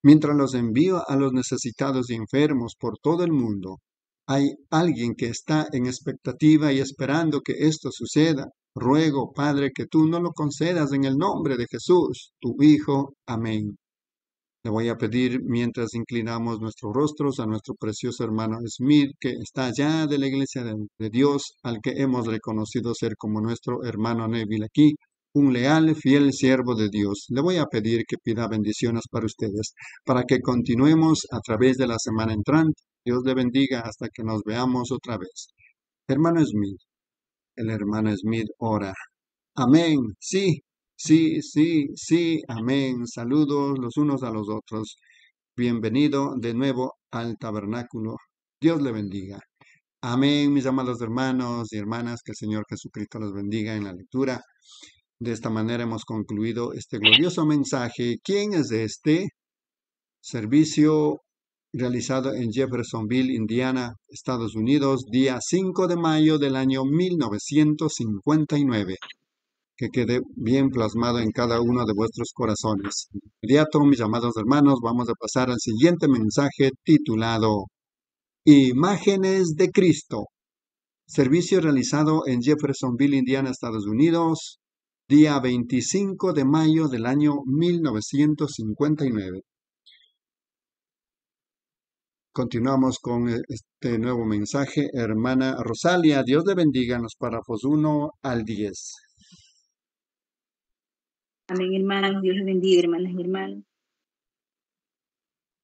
Mientras los envío a los necesitados y enfermos por todo el mundo, hay alguien que está en expectativa y esperando que esto suceda. Ruego, Padre, que tú no lo concedas en el nombre de Jesús, tu Hijo. Amén. Le voy a pedir, mientras inclinamos nuestros rostros, a nuestro precioso hermano Smith, que está allá de la iglesia de, Dios, al que hemos reconocido ser como nuestro hermano Neville aquí, un leal, fiel siervo de Dios. Le voy a pedir que pida bendiciones para ustedes, para que continuemos a través de la semana entrante. Dios le bendiga hasta que nos veamos otra vez. Hermano Smith, el hermano Smith ora. Amén. Sí, Sí, sí, sí, amén. Saludos los unos a los otros. Bienvenido de nuevo al tabernáculo. Dios le bendiga. Amén, mis amados hermanos y hermanas, que el Señor Jesucristo los bendiga en la lectura. De esta manera hemos concluido este glorioso mensaje. ¿Quién es este? Servicio realizado en Jeffersonville, Indiana, Estados Unidos, día 5 de mayo del año 1959 que quede bien plasmado en cada uno de vuestros corazones. Inmediato, mis amados hermanos, vamos a pasar al siguiente mensaje titulado Imágenes de Cristo. Servicio realizado en Jeffersonville, Indiana, Estados Unidos, día 25 de mayo del año 1959. Continuamos con este nuevo mensaje. Hermana Rosalia, Dios le bendiga en los párrafos 1 al 10. Amén, hermanos. Dios les bendiga, hermanas y hermanos.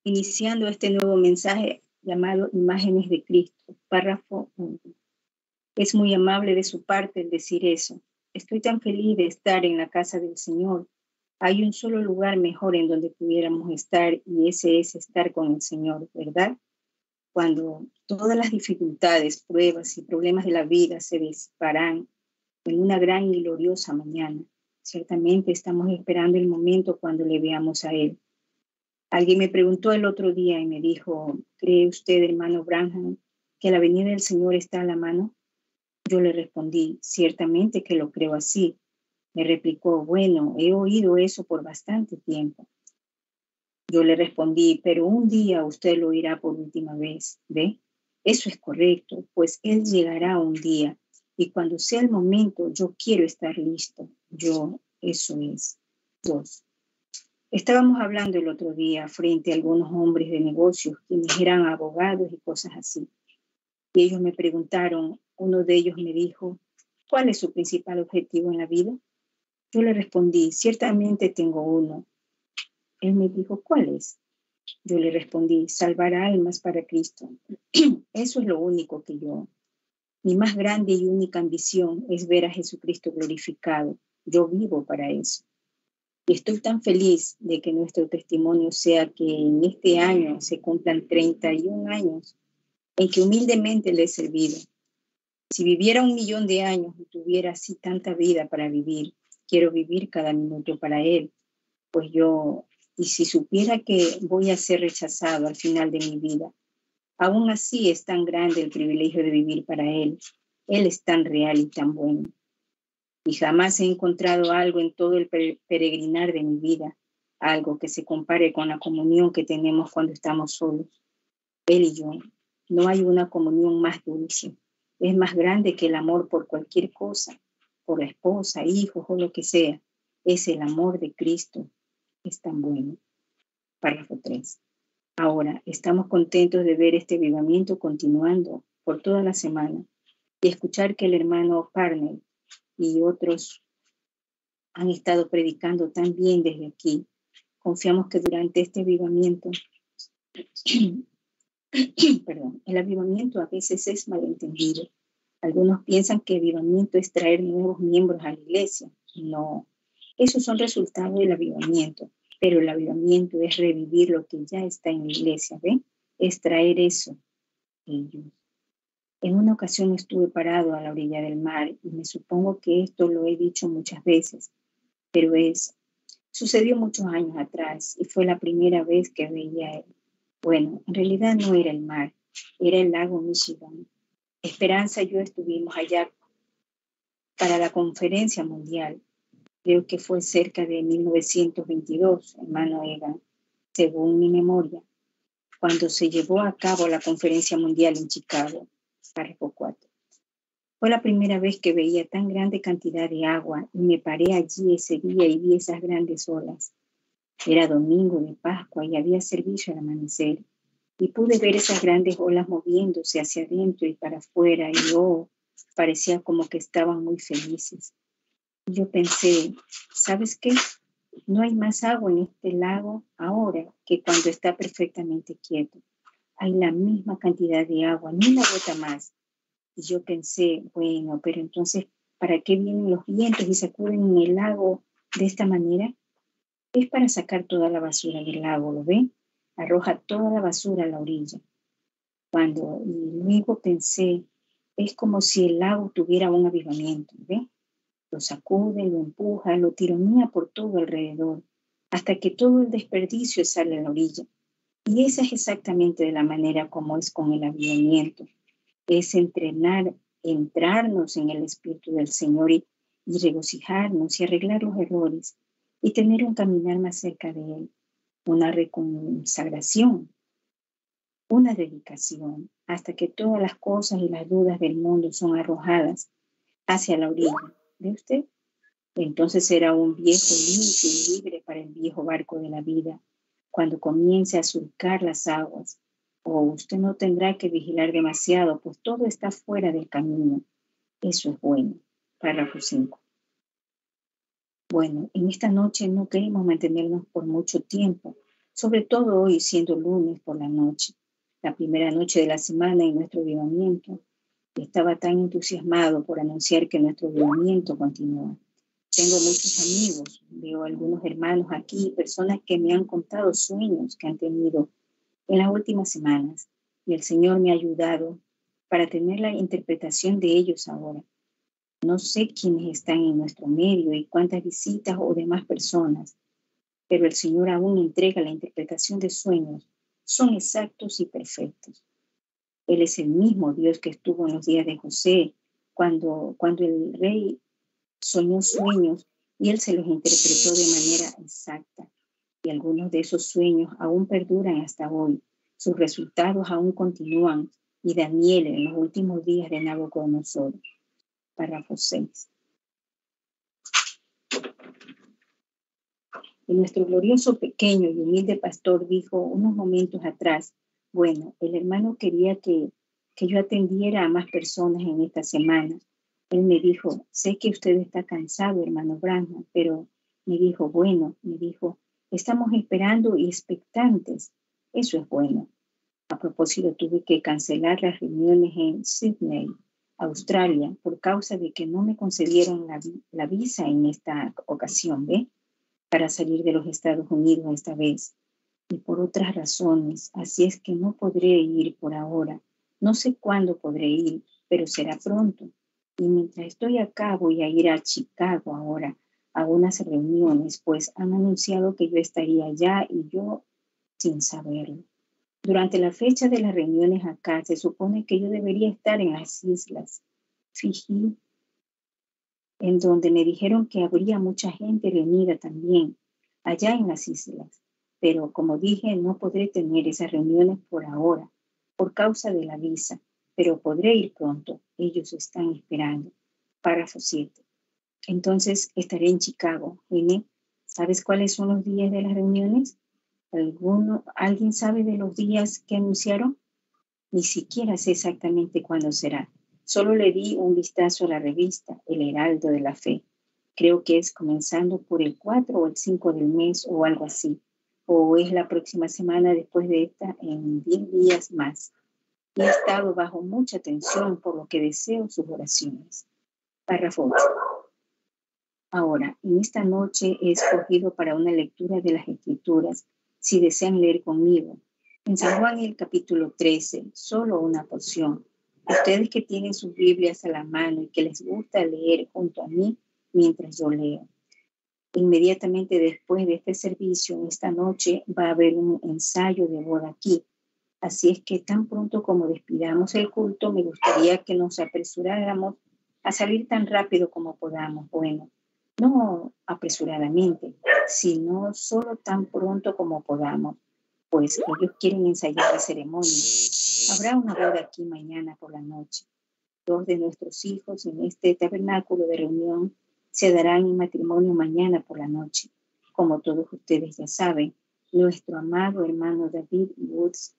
Iniciando este nuevo mensaje llamado Imágenes de Cristo, párrafo 1. Es muy amable de su parte el decir eso. Estoy tan feliz de estar en la casa del Señor. Hay un solo lugar mejor en donde pudiéramos estar y ese es estar con el Señor, ¿verdad? Cuando todas las dificultades, pruebas y problemas de la vida se disiparán en una gran y gloriosa mañana Ciertamente estamos esperando el momento cuando le veamos a Él. Alguien me preguntó el otro día y me dijo, ¿cree usted, hermano Branham, que la venida del Señor está a la mano? Yo le respondí, ciertamente que lo creo así. Me replicó, bueno, he oído eso por bastante tiempo. Yo le respondí, pero un día usted lo oirá por última vez, ¿ve? Eso es correcto, pues Él llegará un día y cuando sea el momento, yo quiero estar listo. Yo, eso es. Dos. Estábamos hablando el otro día frente a algunos hombres de negocios quienes eran abogados y cosas así. Y ellos me preguntaron, uno de ellos me dijo, ¿cuál es su principal objetivo en la vida? Yo le respondí, ciertamente tengo uno. Él me dijo, ¿cuál es? Yo le respondí, salvar almas para Cristo. Eso es lo único que yo mi más grande y única ambición es ver a Jesucristo glorificado. Yo vivo para eso. Y estoy tan feliz de que nuestro testimonio sea que en este año se cumplan 31 años en que humildemente le he servido. Si viviera un millón de años y tuviera así tanta vida para vivir, quiero vivir cada minuto para Él, pues yo, y si supiera que voy a ser rechazado al final de mi vida, aún así es tan grande el privilegio de vivir para Él. Él es tan real y tan bueno. Y jamás he encontrado algo en todo el peregrinar de mi vida, algo que se compare con la comunión que tenemos cuando estamos solos. Él y yo. No hay una comunión más dulce. Es más grande que el amor por cualquier cosa, por la esposa, hijos o lo que sea. Es el amor de Cristo. Es tan bueno. Párrafo 3. Ahora, estamos contentos de ver este avivamiento continuando por toda la semana y escuchar que el hermano Parnell y otros han estado predicando también desde aquí. Confiamos que durante este avivamiento, perdón, el avivamiento a veces es malentendido. Algunos piensan que avivamiento es traer nuevos miembros a la iglesia. No, esos son resultados del avivamiento, pero el avivamiento es revivir lo que ya está en la iglesia, ¿ven? Es traer eso ellos. En una ocasión estuve parado a la orilla del mar y me supongo que esto lo he dicho muchas veces, pero es, sucedió muchos años atrás y fue la primera vez que veía él. Bueno, en realidad no era el mar, era el lago Michigan. Esperanza y yo estuvimos allá para la conferencia mundial. Creo que fue cerca de 1922, hermano Egan, según mi memoria, cuando se llevó a cabo la conferencia mundial en Chicago. Párrafo 4. Fue la primera vez que veía tan grande cantidad de agua y me paré allí ese día y vi esas grandes olas. Era domingo de Pascua y había servicio al amanecer y pude ver esas grandes olas moviéndose hacia adentro y para afuera y oh, parecía como que estaban muy felices. Y yo pensé, ¿sabes qué? No hay más agua en este lago ahora que cuando está perfectamente quieto hay la misma cantidad de agua, ni una gota más. Y yo pensé, bueno, pero entonces, ¿para qué vienen los vientos y sacuden en el lago de esta manera? Es para sacar toda la basura del lago, ¿lo ven? Arroja toda la basura a la orilla. Cuando, y luego pensé, es como si el lago tuviera un avivamiento, ¿ve? Lo sacude, lo empuja, lo tironea por todo alrededor, hasta que todo el desperdicio sale a la orilla. Y esa es exactamente de la manera como es con el avivamiento. Es entrenar, entrarnos en el Espíritu del Señor y, regocijarnos y arreglar los errores y tener un caminar más cerca de Él, una reconsagración, una dedicación, hasta que todas las cosas y las dudas del mundo son arrojadas hacia la orilla. ¿Ve usted? Entonces será un viejo limpio y libre para el viejo barco de la vida cuando comience a surcar las aguas, o usted no tendrá que vigilar demasiado, pues todo está fuera del camino. Eso es bueno. Párrafo 5. Bueno, en esta noche no queremos mantenernos por mucho tiempo, sobre todo hoy siendo lunes por la noche, la primera noche de la semana en nuestro avivamiento. Estaba tan entusiasmado por anunciar que nuestro avivamiento continúa. Tengo muchos amigos, veo algunos hermanos aquí, personas que me han contado sueños que han tenido en las últimas semanas y el Señor me ha ayudado para tener la interpretación de ellos ahora. No sé quiénes están en nuestro medio y cuántas visitas o demás personas, pero el Señor aún entrega la interpretación de sueños. Son exactos y perfectos. Él es el mismo Dios que estuvo en los días de José, cuando, cuando el rey soñó sueños y él se los interpretó de manera exacta. Y algunos de esos sueños aún perduran hasta hoy. Sus resultados aún continúan. Y Daniel en los últimos días de Nabucodonosor. Párrafo 6. Y nuestro glorioso pequeño y humilde pastor dijo unos momentos atrás, bueno, el hermano quería que, que yo atendiera a más personas en esta semana él me dijo, sé que usted está cansado, hermano Branham, pero me dijo, bueno, me dijo, estamos esperando y expectantes. Eso es bueno. A propósito, tuve que cancelar las reuniones en Sydney, Australia, por causa de que no me concedieron la, la visa en esta ocasión, ¿ve? Para salir de los Estados Unidos esta vez. Y por otras razones. Así es que no podré ir por ahora. No sé cuándo podré ir, pero será pronto. Y mientras estoy acá, voy a ir a Chicago ahora a unas reuniones, pues han anunciado que yo estaría allá y yo sin saberlo. Durante la fecha de las reuniones acá, se supone que yo debería estar en las islas Fiji, en donde me dijeron que habría mucha gente reunida también, allá en las islas. Pero como dije, no podré tener esas reuniones por ahora, por causa de la visa, pero podré ir pronto. Ellos están esperando. Párrafo 7. Entonces estaré en Chicago. N. ¿Sabes cuáles son los días de las reuniones? ¿Alguno, ¿Alguien sabe de los días que anunciaron? Ni siquiera sé exactamente cuándo será. Solo le di un vistazo a la revista El Heraldo de la Fe. Creo que es comenzando por el 4 o el 5 del mes o algo así. O es la próxima semana después de esta en 10 días más he estado bajo mucha tensión por lo que deseo sus oraciones. Párrafo 8. Ahora, en esta noche he escogido para una lectura de las Escrituras, si desean leer conmigo. En San Juan el capítulo 13, solo una porción. Ustedes que tienen sus Biblias a la mano y que les gusta leer junto a mí mientras yo leo. Inmediatamente después de este servicio, en esta noche va a haber un ensayo de boda aquí Así es que tan pronto como despidamos el culto, me gustaría que nos apresuráramos a salir tan rápido como podamos. Bueno, no apresuradamente, sino solo tan pronto como podamos, pues ellos quieren ensayar la ceremonia. Habrá una boda aquí mañana por la noche. Dos de nuestros hijos en este tabernáculo de reunión se darán en matrimonio mañana por la noche. Como todos ustedes ya saben, nuestro amado hermano David Woods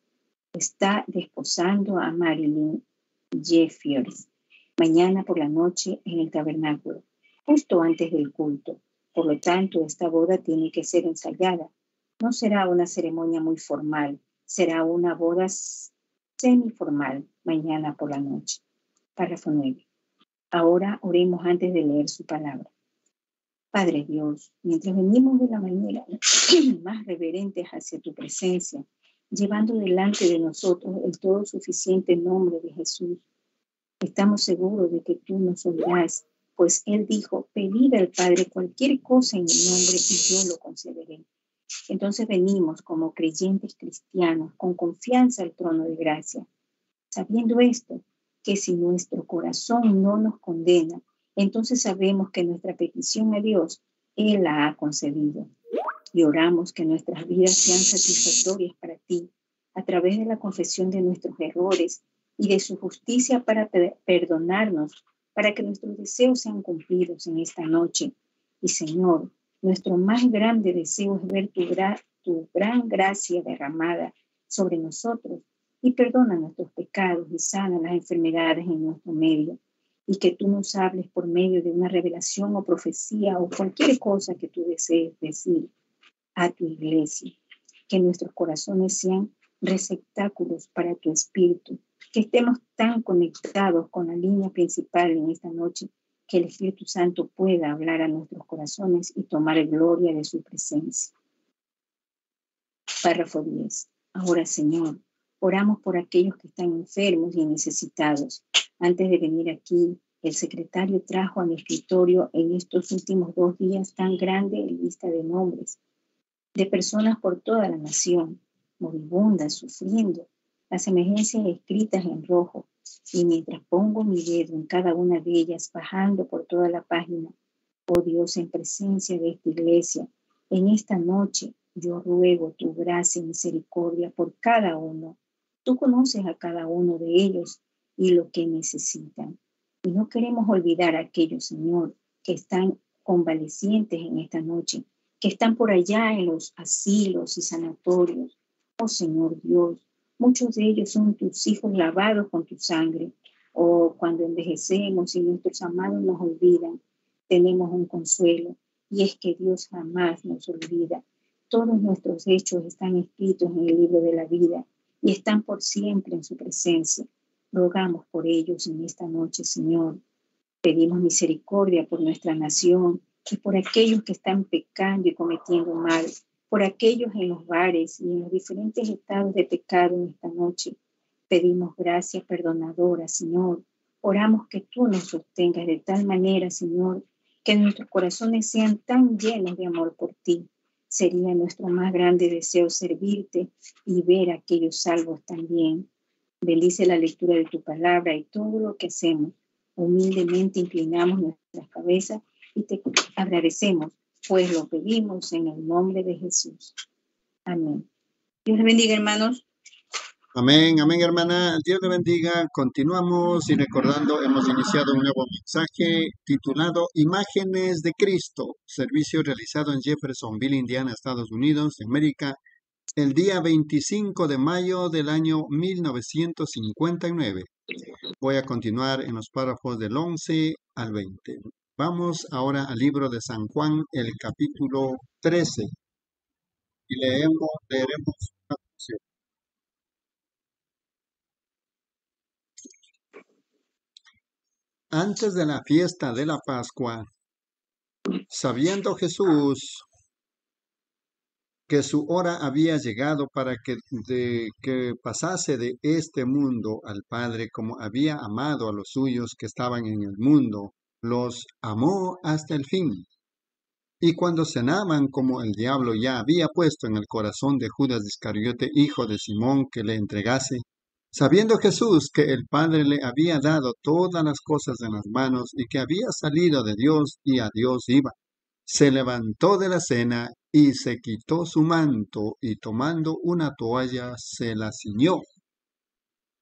está desposando a Marilyn Jeffers mañana por la noche en el tabernáculo, justo antes del culto. Por lo tanto, esta boda tiene que ser ensayada. No será una ceremonia muy formal, será una boda semiformal mañana por la noche. Párrafo 9. Ahora oremos antes de leer su palabra. Padre Dios, mientras venimos de la manera más reverente hacia tu presencia, llevando delante de nosotros el todo suficiente nombre de Jesús. Estamos seguros de que tú nos oirás, pues Él dijo, pedid al Padre cualquier cosa en mi nombre y yo lo concederé. Entonces venimos como creyentes cristianos con confianza al trono de gracia, sabiendo esto, que si nuestro corazón no nos condena, entonces sabemos que nuestra petición a Dios, Él la ha concedido y oramos que nuestras vidas sean satisfactorias para ti a través de la confesión de nuestros errores y de su justicia para perdonarnos, para que nuestros deseos sean cumplidos en esta noche. Y Señor, nuestro más grande deseo es ver tu, tu gran gracia derramada sobre nosotros y perdona nuestros pecados y sana las enfermedades en nuestro medio. Y que tú nos hables por medio de una revelación o profecía o cualquier cosa que tú desees decir a tu iglesia. Que nuestros corazones sean receptáculos para tu espíritu. Que estemos tan conectados con la línea principal en esta noche que el Espíritu Santo pueda hablar a nuestros corazones y tomar gloria de su presencia. Párrafo 10. Ahora, Señor, oramos por aquellos que están enfermos y necesitados. Antes de venir aquí, el secretario trajo a mi escritorio en estos últimos dos días tan grande lista de nombres de personas por toda la nación, moribundas, sufriendo, las emergencias escritas en rojo, y mientras pongo mi dedo en cada una de ellas, bajando por toda la página, oh Dios, en presencia de esta iglesia, en esta noche yo ruego tu gracia y misericordia por cada uno. Tú conoces a cada uno de ellos y lo que necesitan. Y no queremos olvidar a aquellos, Señor, que están convalecientes en esta noche, que están por allá en los asilos y sanatorios. Oh Señor Dios, muchos de ellos son tus hijos lavados con tu sangre. Oh, cuando envejecemos y nuestros amados nos olvidan, tenemos un consuelo y es que Dios jamás nos olvida. Todos nuestros hechos están escritos en el libro de la vida y están por siempre en su presencia. Rogamos por ellos en esta noche, Señor. Pedimos misericordia por nuestra nación y por aquellos que están pecando y cometiendo mal, por aquellos en los bares y en los diferentes estados de pecado en esta noche. Pedimos gracia perdonadora, Señor. Oramos que tú nos sostengas de tal manera, Señor, que nuestros corazones sean tan llenos de amor por ti. Sería nuestro más grande deseo servirte y ver a aquellos salvos también. Bendice la lectura de tu palabra y todo lo que hacemos. Humildemente inclinamos nuestras cabezas te agradecemos, pues lo pedimos en el nombre de Jesús. Amén. Dios les bendiga, hermanos. Amén, amén, hermana. Dios le bendiga. Continuamos y recordando, hemos iniciado un nuevo mensaje titulado Imágenes de Cristo, servicio realizado en Jeffersonville, Indiana, Estados Unidos, América, el día 25 de mayo del año 1959. Voy a continuar en los párrafos del 11 al 20. Vamos ahora al libro de San Juan, el capítulo 13, y leemos, leeremos una porción. Antes de la fiesta de la Pascua, sabiendo Jesús que su hora había llegado para que, de, que pasase de este mundo al Padre como había amado a los suyos que estaban en el mundo, los amó hasta el fin. Y cuando cenaban como el diablo ya había puesto en el corazón de Judas Iscariote, hijo de Simón, que le entregase, sabiendo Jesús que el Padre le había dado todas las cosas en las manos y que había salido de Dios y a Dios iba, se levantó de la cena y se quitó su manto y tomando una toalla se la ciñó.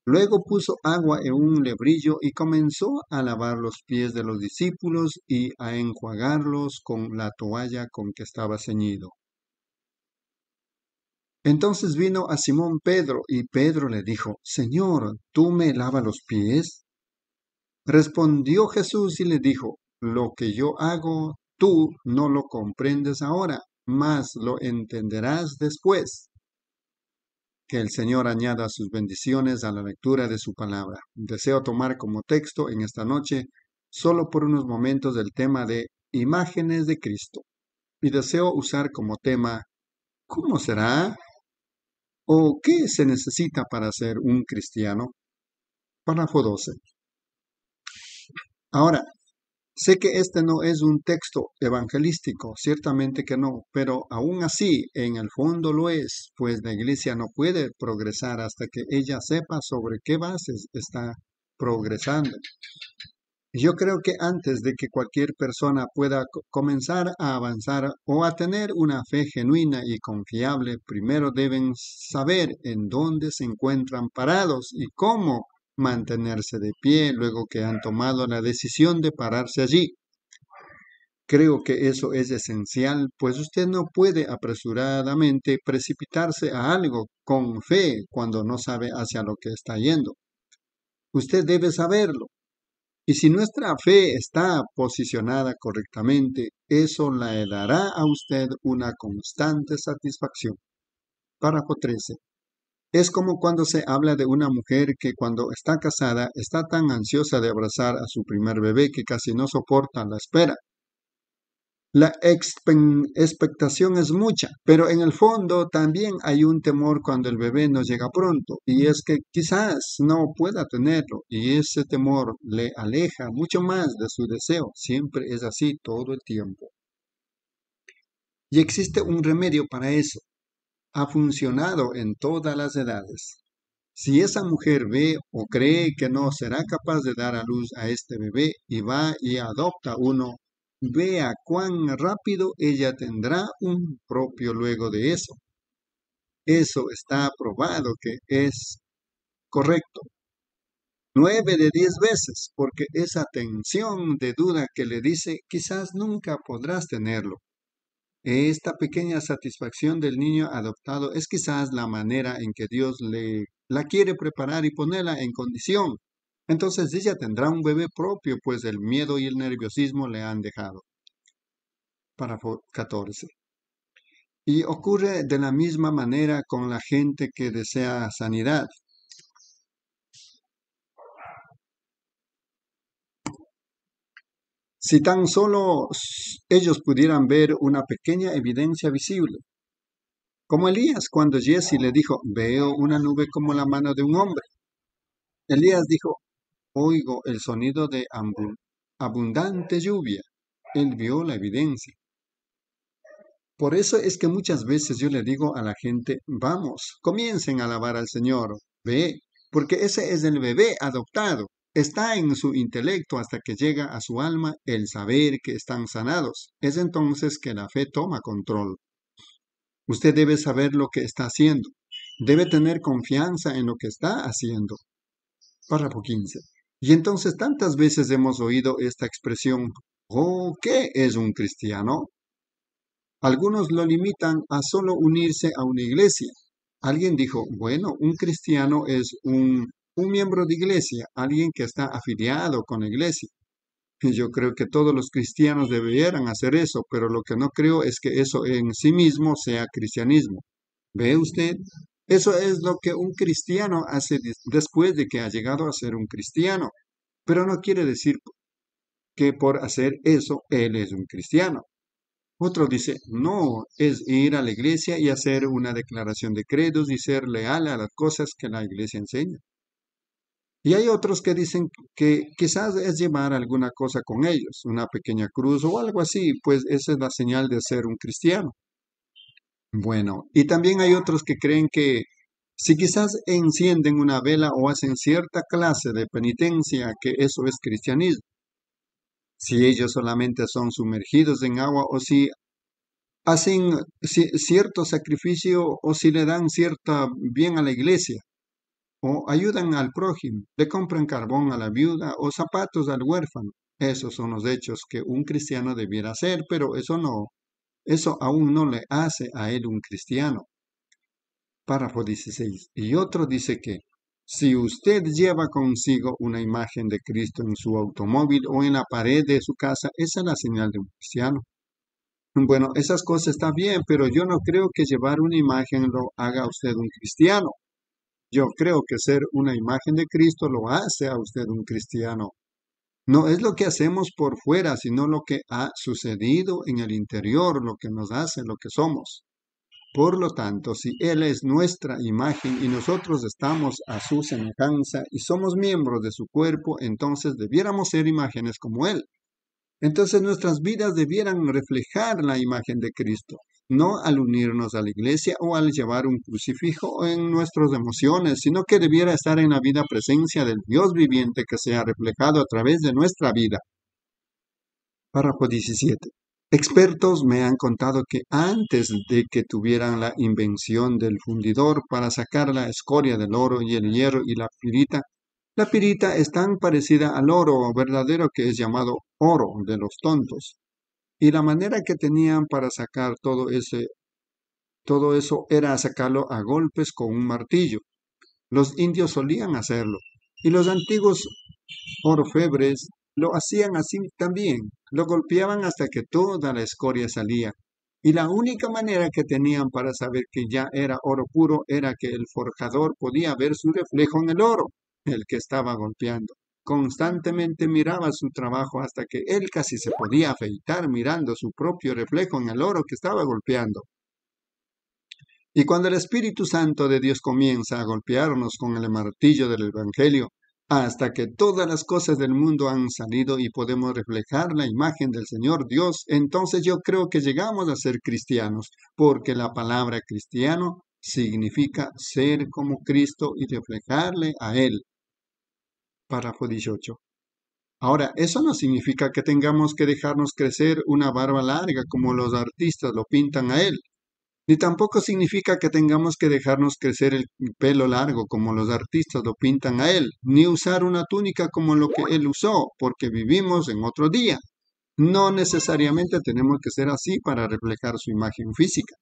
Luego puso agua en un lebrillo y comenzó a lavar los pies de los discípulos y a enjuagarlos con la toalla con que estaba ceñido. Entonces vino a Simón Pedro y Pedro le dijo, Señor, ¿tú me lavas los pies? Respondió Jesús y le dijo, Lo que yo hago Tú no lo comprendes ahora, mas lo entenderás después. Que el Señor añada sus bendiciones a la lectura de su palabra. Deseo tomar como texto en esta noche solo por unos momentos el tema de imágenes de Cristo. Y deseo usar como tema ¿cómo será? ¿O qué se necesita para ser un cristiano? Párrafo 12. Ahora, Sé que este no es un texto evangelístico, ciertamente que no, pero aún así en el fondo lo es, pues la iglesia no puede progresar hasta que ella sepa sobre qué bases está progresando. Yo creo que antes de que cualquier persona pueda comenzar a avanzar o a tener una fe genuina y confiable, primero deben saber en dónde se encuentran parados y cómo mantenerse de pie luego que han tomado la decisión de pararse allí. Creo que eso es esencial, pues usted no puede apresuradamente precipitarse a algo con fe cuando no sabe hacia lo que está yendo. Usted debe saberlo. Y si nuestra fe está posicionada correctamente, eso le dará a usted una constante satisfacción. Párrafo 13. Es como cuando se habla de una mujer que cuando está casada está tan ansiosa de abrazar a su primer bebé que casi no soporta la espera. La expectación es mucha, pero en el fondo también hay un temor cuando el bebé no llega pronto, y es que quizás no pueda tenerlo, y ese temor le aleja mucho más de su deseo. Siempre es así todo el tiempo. Y existe un remedio para eso, ha funcionado en todas las edades. Si esa mujer ve o cree que no será capaz de dar a luz a este bebé y va y adopta uno, vea cuán rápido ella tendrá un propio luego de eso. Eso está probado que es correcto. Nueve de diez veces, porque esa tensión de duda que le dice quizás nunca podrás tenerlo. Esta pequeña satisfacción del niño adoptado es quizás la manera en que Dios le la quiere preparar y ponerla en condición. Entonces ella tendrá un bebé propio, pues el miedo y el nerviosismo le han dejado. Párrafo 14. Y ocurre de la misma manera con la gente que desea sanidad. Si tan solo ellos pudieran ver una pequeña evidencia visible. Como Elías cuando Jesse le dijo, veo una nube como la mano de un hombre. Elías dijo, oigo el sonido de abundante lluvia. Él vio la evidencia. Por eso es que muchas veces yo le digo a la gente, vamos, comiencen a alabar al Señor, ve, porque ese es el bebé adoptado. Está en su intelecto hasta que llega a su alma el saber que están sanados. Es entonces que la fe toma control. Usted debe saber lo que está haciendo. Debe tener confianza en lo que está haciendo. Párrafo 15. Y entonces tantas veces hemos oído esta expresión, oh, ¿qué es un cristiano? Algunos lo limitan a solo unirse a una iglesia. Alguien dijo, bueno, un cristiano es un, un miembro de iglesia, alguien que está afiliado con la iglesia. Yo creo que todos los cristianos deberían hacer eso, pero lo que no creo es que eso en sí mismo sea cristianismo. ¿Ve usted? Eso es lo que un cristiano hace después de que ha llegado a ser un cristiano. Pero no quiere decir que por hacer eso él es un cristiano. Otro dice, no, es ir a la iglesia y hacer una declaración de credos y ser leal a las cosas que la iglesia enseña. Y hay otros que dicen que quizás es llevar alguna cosa con ellos, una pequeña cruz o algo así, pues esa es la señal de ser un cristiano. Bueno, y también hay otros que creen que si quizás encienden una vela o hacen cierta clase de penitencia, que eso es cristianismo si ellos solamente son sumergidos en agua o si hacen cierto sacrificio o si le dan cierta bien a la iglesia o ayudan al prójimo, le compran carbón a la viuda o zapatos al huérfano. Esos son los hechos que un cristiano debiera hacer, pero eso no, eso aún no le hace a él un cristiano. Párrafo 16. Y otro dice que si usted lleva consigo una imagen de Cristo en su automóvil o en la pared de su casa, esa es la señal de un cristiano. Bueno, esas cosas están bien, pero yo no creo que llevar una imagen lo haga usted un cristiano. Yo creo que ser una imagen de Cristo lo hace a usted un cristiano. No es lo que hacemos por fuera, sino lo que ha sucedido en el interior, lo que nos hace lo que somos. Por lo tanto, si Él es nuestra imagen y nosotros estamos a su semejanza y somos miembros de su cuerpo, entonces debiéramos ser imágenes como Él. Entonces nuestras vidas debieran reflejar la imagen de Cristo, no al unirnos a la iglesia o al llevar un crucifijo en nuestras emociones, sino que debiera estar en la vida presencia del Dios viviente que sea reflejado a través de nuestra vida. Párrafo 17. Expertos me han contado que antes de que tuvieran la invención del fundidor para sacar la escoria del oro y el hierro y la pirita, la pirita es tan parecida al oro verdadero que es llamado oro de los tontos. Y la manera que tenían para sacar todo ese todo eso era sacarlo a golpes con un martillo. Los indios solían hacerlo, y los antiguos orfebres lo hacían así también, lo golpeaban hasta que toda la escoria salía. Y la única manera que tenían para saber que ya era oro puro era que el forjador podía ver su reflejo en el oro, el que estaba golpeando. Constantemente miraba su trabajo hasta que él casi se podía afeitar mirando su propio reflejo en el oro que estaba golpeando. Y cuando el Espíritu Santo de Dios comienza a golpearnos con el martillo del Evangelio, hasta que todas las cosas del mundo han salido y podemos reflejar la imagen del Señor Dios, entonces yo creo que llegamos a ser cristianos, porque la palabra cristiano significa ser como Cristo y reflejarle a Él. Párrafo 18. Ahora, eso no significa que tengamos que dejarnos crecer una barba larga como los artistas lo pintan a Él ni tampoco significa que tengamos que dejarnos crecer el pelo largo como los artistas lo pintan a él, ni usar una túnica como lo que él usó, porque vivimos en otro día. No necesariamente tenemos que ser así para reflejar su imagen física.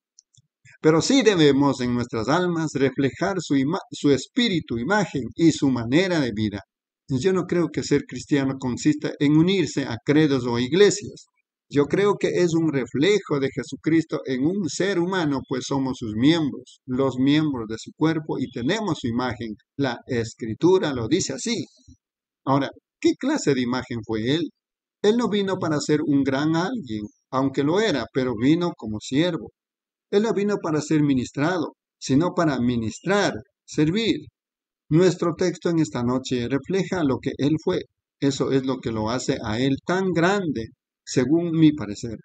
Pero sí debemos en nuestras almas reflejar su, su espíritu, imagen y su manera de vida. Yo no creo que ser cristiano consista en unirse a credos o iglesias. Yo creo que es un reflejo de Jesucristo en un ser humano, pues somos sus miembros, los miembros de su cuerpo y tenemos su imagen. La escritura lo dice así. Ahora, ¿qué clase de imagen fue él? Él no vino para ser un gran alguien, aunque lo era, pero vino como siervo. Él no vino para ser ministrado, sino para ministrar, servir. Nuestro texto en esta noche refleja lo que Él fue. Eso es lo que lo hace a Él tan grande, según mi parecer.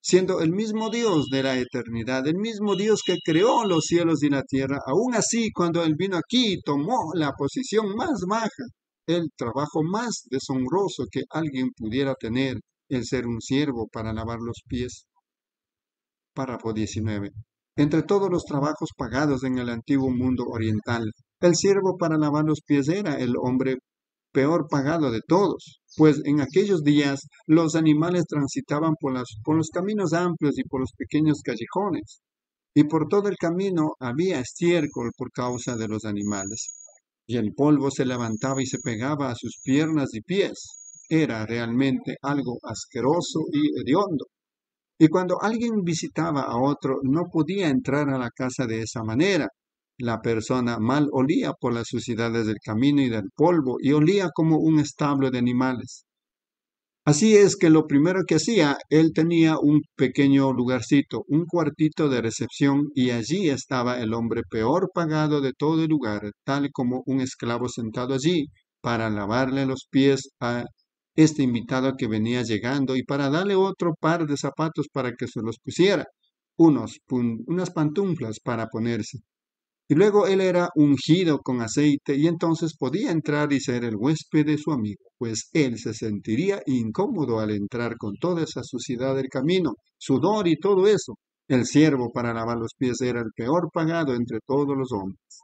Siendo el mismo Dios de la eternidad, el mismo Dios que creó los cielos y la tierra, aún así cuando Él vino aquí tomó la posición más baja, el trabajo más deshonroso que alguien pudiera tener, el ser un siervo para lavar los pies. Párrafo 19. Entre todos los trabajos pagados en el antiguo mundo oriental, el siervo para lavar los pies era el hombre peor pagado de todos, pues en aquellos días los animales transitaban por, los caminos amplios y por los pequeños callejones, y por todo el camino había estiércol por causa de los animales, y el polvo se levantaba y se pegaba a sus piernas y pies. Era realmente algo asqueroso y hediondo. Y cuando alguien visitaba a otro, no podía entrar a la casa de esa manera. La persona mal olía por las suciedades del camino y del polvo, y olía como un establo de animales. Así es que lo primero que hacía, él tenía un pequeño lugarcito, un cuartito de recepción, y allí estaba el hombre peor pagado de todo el lugar, tal como un esclavo sentado allí, para lavarle los pies a este invitado que venía llegando y para darle otro par de zapatos para que se los pusiera, unas pantuflas para ponerse. Y luego él era ungido con aceite y entonces podía entrar y ser el huésped de su amigo, pues él se sentiría incómodo al entrar con toda esa suciedad del camino, sudor y todo eso. El siervo para lavar los pies era el peor pagado entre todos los hombres.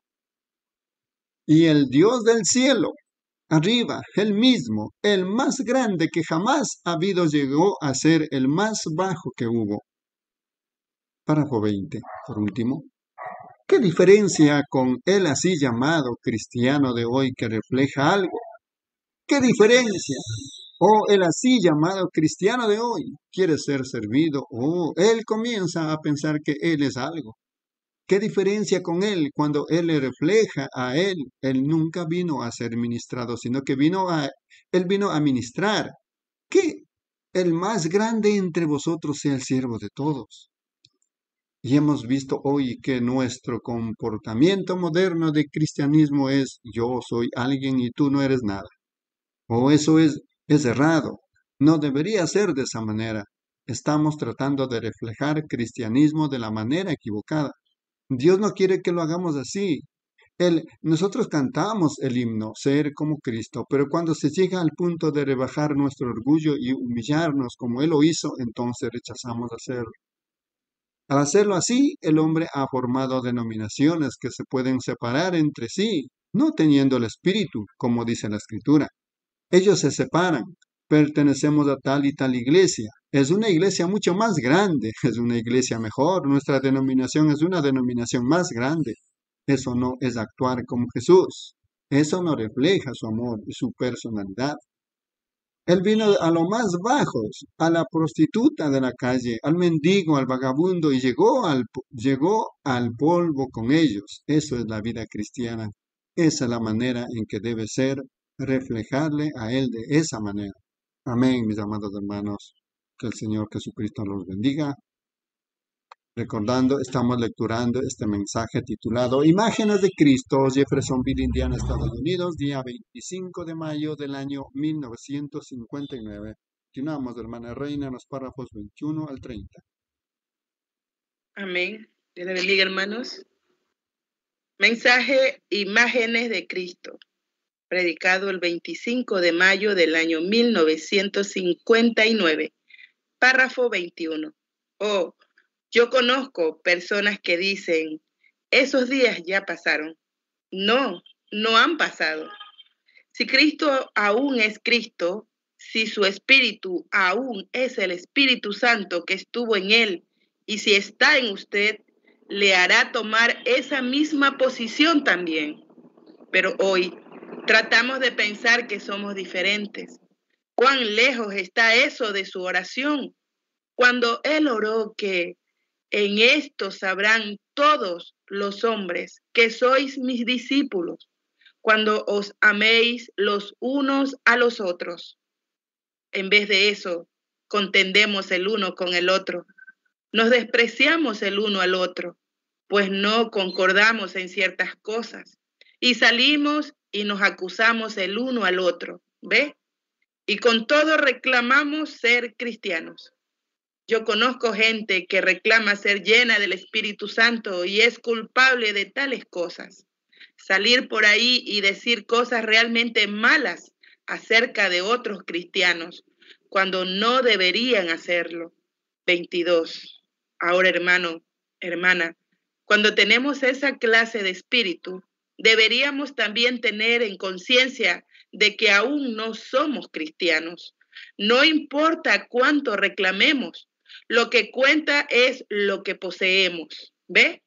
Y el Dios del cielo Arriba, el mismo, el más grande que jamás ha habido, llegó a ser el más bajo que hubo. Párrafo 20, por último. ¿Qué diferencia con el así llamado cristiano de hoy que refleja algo? ¿Qué diferencia? O el así llamado cristiano de hoy quiere ser servido o él comienza a pensar que él es algo. ¿Qué diferencia con él cuando él le refleja a él? Él nunca vino a ser ministrado, sino que vino a, él vino a ministrar. Que el más grande entre vosotros sea el siervo de todos. Y hemos visto hoy que nuestro comportamiento moderno de cristianismo es yo soy alguien y tú no eres nada. O eso es, es errado. No debería ser de esa manera. Estamos tratando de reflejar cristianismo de la manera equivocada. Dios no quiere que lo hagamos así. El, nosotros cantamos el himno, ser como Cristo, pero cuando se llega al punto de rebajar nuestro orgullo y humillarnos como Él lo hizo, entonces rechazamos hacerlo. Al hacerlo así, el hombre ha formado denominaciones que se pueden separar entre sí, no teniendo el espíritu, como dice la escritura. Ellos se separan, pertenecemos a tal y tal iglesia. Es una iglesia mucho más grande, es una iglesia mejor, nuestra denominación es una denominación más grande. Eso no es actuar como Jesús. Eso no refleja su amor y su personalidad. Él vino a lo más bajos, a la prostituta de la calle, al mendigo, al vagabundo y llegó al, llegó al polvo con ellos. Eso es la vida cristiana. Esa es la manera en que debe ser reflejarle a Él de esa manera. Amén, mis amados hermanos. Que el Señor Jesucristo los bendiga. Recordando, estamos lecturando este mensaje titulado Imágenes de Cristo, Jeffersonville, Indiana, Estados Unidos, día 25 de mayo del año 1959. Continuamos, hermana Reina, en los párrafos 21 al 30. Amén. Dios le bendiga, hermanos. Mensaje Imágenes de Cristo predicado el 25 de mayo del año 1959. Párrafo 21. Oh, yo conozco personas que dicen, esos días ya pasaron. No, no han pasado. Si Cristo aún es Cristo, si su espíritu aún es el Espíritu Santo que estuvo en él, y si está en usted, le hará tomar esa misma posición también. Pero hoy Tratamos de pensar que somos diferentes. ¿Cuán lejos está eso de su oración? Cuando Él oró que en esto sabrán todos los hombres que sois mis discípulos, cuando os améis los unos a los otros. En vez de eso, contendemos el uno con el otro. Nos despreciamos el uno al otro, pues no concordamos en ciertas cosas y salimos y nos acusamos el uno al otro, ¿ve? Y con todo reclamamos ser cristianos. Yo conozco gente que reclama ser llena del Espíritu Santo y es culpable de tales cosas. Salir por ahí y decir cosas realmente malas acerca de otros cristianos cuando no deberían hacerlo. 22. Ahora, hermano, hermana, cuando tenemos esa clase de espíritu, deberíamos también tener en conciencia de que aún no somos cristianos. No importa cuánto reclamemos, lo que cuenta es lo que poseemos. ¿Ve?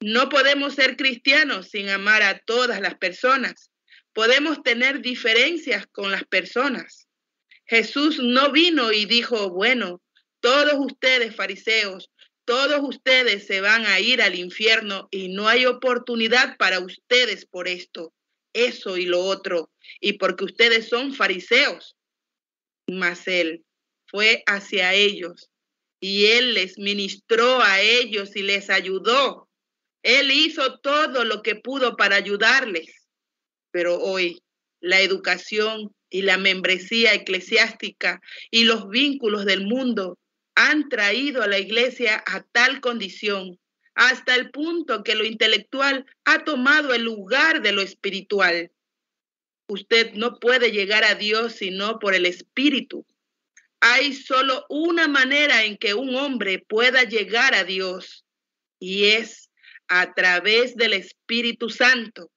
No podemos ser cristianos sin amar a todas las personas. Podemos tener diferencias con las personas. Jesús no vino y dijo, bueno, todos ustedes fariseos, todos ustedes se van a ir al infierno y no hay oportunidad para ustedes por esto, eso y lo otro, y porque ustedes son fariseos. Mas él fue hacia ellos y él les ministró a ellos y les ayudó. Él hizo todo lo que pudo para ayudarles. Pero hoy la educación y la membresía eclesiástica y los vínculos del mundo han traído a la iglesia a tal condición, hasta el punto que lo intelectual ha tomado el lugar de lo espiritual. Usted no puede llegar a Dios sino por el Espíritu. Hay solo una manera en que un hombre pueda llegar a Dios y es a través del Espíritu Santo.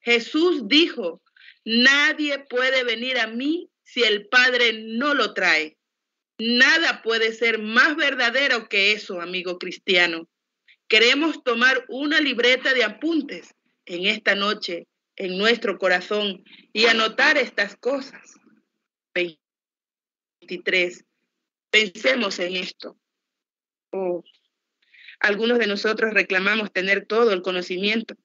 Jesús dijo, nadie puede venir a mí si el Padre no lo trae. Nada puede ser más verdadero que eso, amigo cristiano. Queremos tomar una libreta de apuntes en esta noche, en nuestro corazón, y anotar estas cosas. 23. Pensemos en esto. Oh, algunos de nosotros reclamamos tener todo el conocimiento.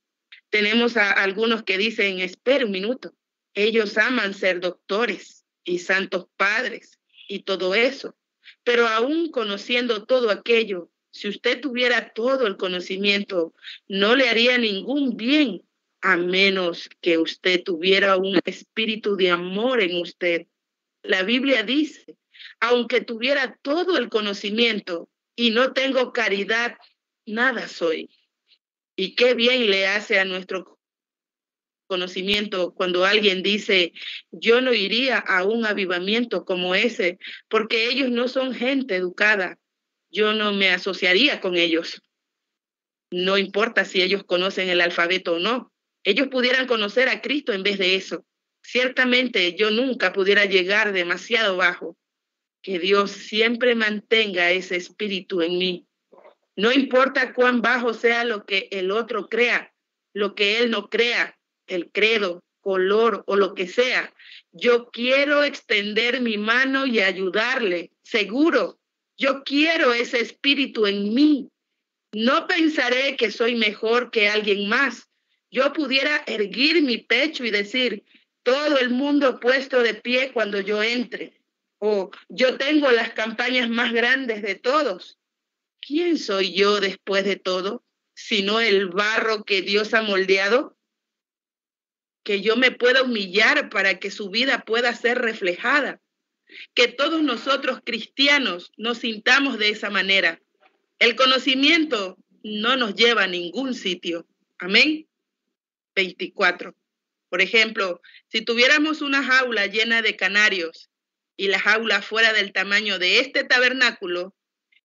Tenemos a algunos que dicen, espera un minuto. Ellos aman ser doctores y santos padres y todo eso. Pero aún conociendo todo aquello, si usted tuviera todo el conocimiento, no le haría ningún bien a menos que usted tuviera un espíritu de amor en usted. La Biblia dice, aunque tuviera todo el conocimiento y no tengo caridad, nada soy. Y qué bien le hace a nuestro conocimiento cuando alguien dice, yo no iría a un avivamiento como ese, porque ellos no son gente educada, yo no me asociaría con ellos. No importa si ellos conocen el alfabeto o no, ellos pudieran conocer a Cristo en vez de eso. Ciertamente yo nunca pudiera llegar demasiado bajo. Que Dios siempre mantenga ese espíritu en mí. No importa cuán bajo sea lo que el otro crea, lo que él no crea, el credo, color o lo que sea. Yo quiero extender mi mano y ayudarle, seguro. Yo quiero ese espíritu en mí. No pensaré que soy mejor que alguien más. Yo pudiera erguir mi pecho y decir, todo el mundo puesto de pie cuando yo entre. O yo tengo las campañas más grandes de todos. ¿Quién soy yo después de todo? Sino el barro que Dios ha moldeado que yo me pueda humillar para que su vida pueda ser reflejada. Que todos nosotros cristianos nos sintamos de esa manera. El conocimiento no nos lleva a ningún sitio. Amén. 24. Por ejemplo, si tuviéramos una jaula llena de canarios y la jaula fuera del tamaño de este tabernáculo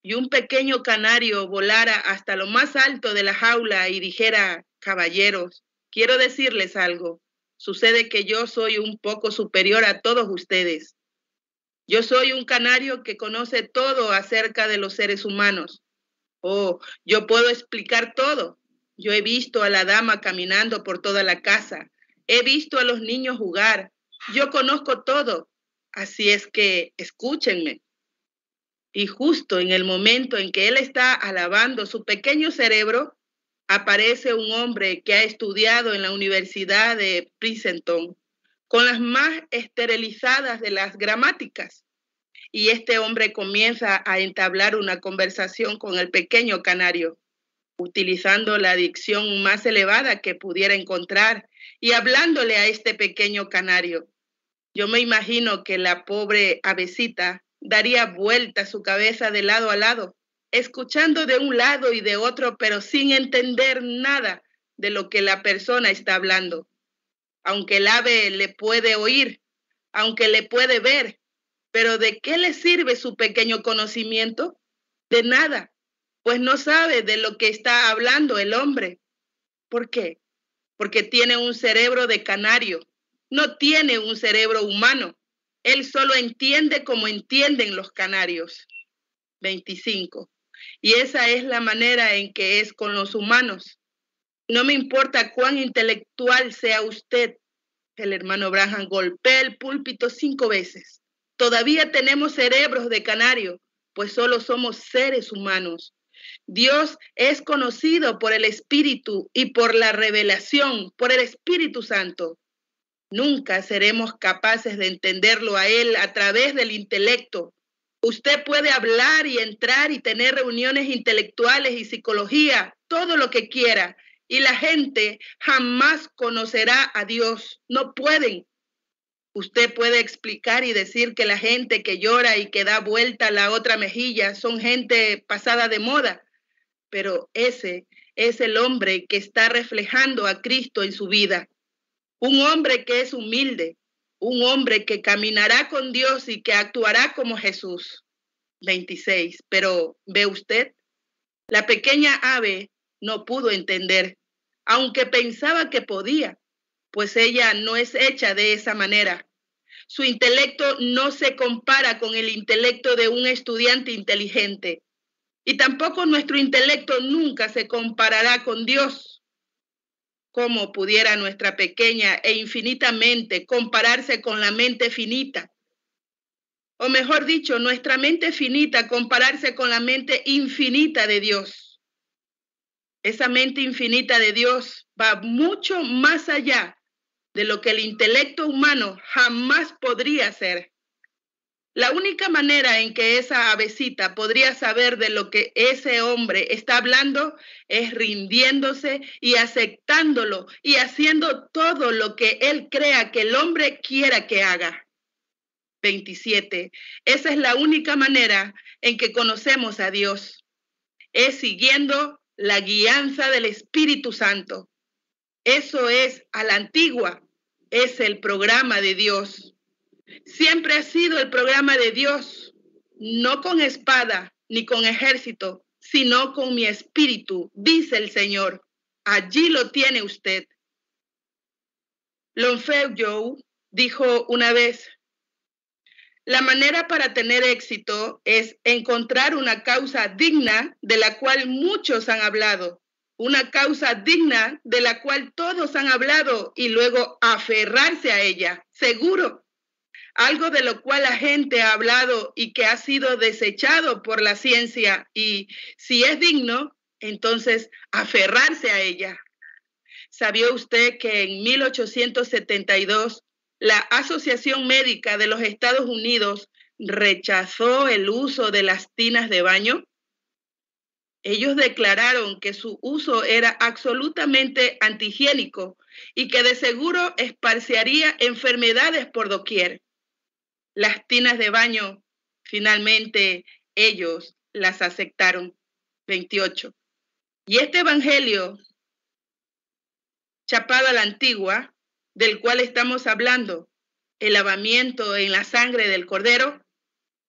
y un pequeño canario volara hasta lo más alto de la jaula y dijera, caballeros, quiero decirles algo, Sucede que yo soy un poco superior a todos ustedes. Yo soy un canario que conoce todo acerca de los seres humanos. Oh, yo puedo explicar todo. Yo he visto a la dama caminando por toda la casa. He visto a los niños jugar. Yo conozco todo. Así es que escúchenme. Y justo en el momento en que él está alabando su pequeño cerebro, aparece un hombre que ha estudiado en la Universidad de Princeton con las más esterilizadas de las gramáticas. Y este hombre comienza a entablar una conversación con el pequeño canario. utilizando la dicción más elevada que pudiera encontrar y hablándole a este pequeño canario. Yo me imagino que la pobre avecita daría vuelta su cabeza de lado a lado, escuchando de un lado y de otro, pero sin entender nada de lo que la persona está hablando. Aunque el ave le puede oír, aunque le puede ver, pero ¿de qué le sirve su pequeño conocimiento? De nada, pues no sabe de lo que está hablando el hombre. ¿Por qué? Porque tiene un cerebro de canario, no tiene un cerebro humano. Él solo entiende como entienden los canarios. 25. Y esa es la manera en que es con los humanos. No me importa cuán intelectual sea usted. El hermano Abraham golpea el púlpito cinco veces. Todavía tenemos cerebros de canario, pues solo somos seres humanos. Dios es conocido por el Espíritu y por la revelación, por el Espíritu Santo. Nunca seremos capaces de entenderlo a Él a través del intelecto. Usted puede hablar y entrar y tener reuniones intelectuales y psicología, todo lo que quiera, y la gente jamás conocerá a Dios. No pueden. Usted puede explicar y decir que la gente que llora y que da vuelta la otra mejilla son gente pasada de moda, pero ese es el hombre que está reflejando a Cristo en su vida. Un hombre que es humilde, un hombre que caminará con Dios y que actuará como Jesús. 26. Pero ve usted, la pequeña ave no pudo entender aunque pensaba que podía, pues ella no es hecha de esa manera. Su intelecto no se compara con el intelecto de un estudiante inteligente. Y tampoco nuestro intelecto nunca se comparará con Dios. ¿Cómo pudiera nuestra pequeña e infinitamente compararse con la mente finita? O mejor dicho, nuestra mente finita compararse con la mente infinita de Dios. Esa mente infinita de Dios va mucho más allá de lo que el intelecto humano jamás podría hacer. La única manera en que esa avecita podría saber de lo que ese hombre está hablando es rindiéndose y aceptándolo y haciendo todo lo que él crea que el hombre quiera que haga. 27. Esa es la única manera en que conocemos a Dios. Es siguiendo la guianza del Espíritu Santo. Eso es a la antigua, es el programa de Dios. Siempre ha sido el programa de Dios, no con espada ni con ejército, sino con mi espíritu, dice el Señor. Allí lo tiene usted. Joe dijo una vez, la manera para tener éxito es encontrar una causa digna de la cual muchos han hablado, una causa digna de la cual todos han hablado y luego aferrarse a ella, seguro. Algo de lo cual la gente ha hablado y que ha sido desechado por la ciencia y si es digno, entonces aferrarse a ella. ¿Sabía usted que en 1872 la Asociación Médica de los Estados Unidos rechazó el uso de las tinas de baño? Ellos declararon que su uso era absolutamente antihigiénico y que de seguro esparciaría enfermedades por doquier. Las tinas de baño, finalmente, ellos las aceptaron. 28. Y este evangelio, chapado a la antigua, del cual estamos hablando, el lavamiento en la sangre del cordero,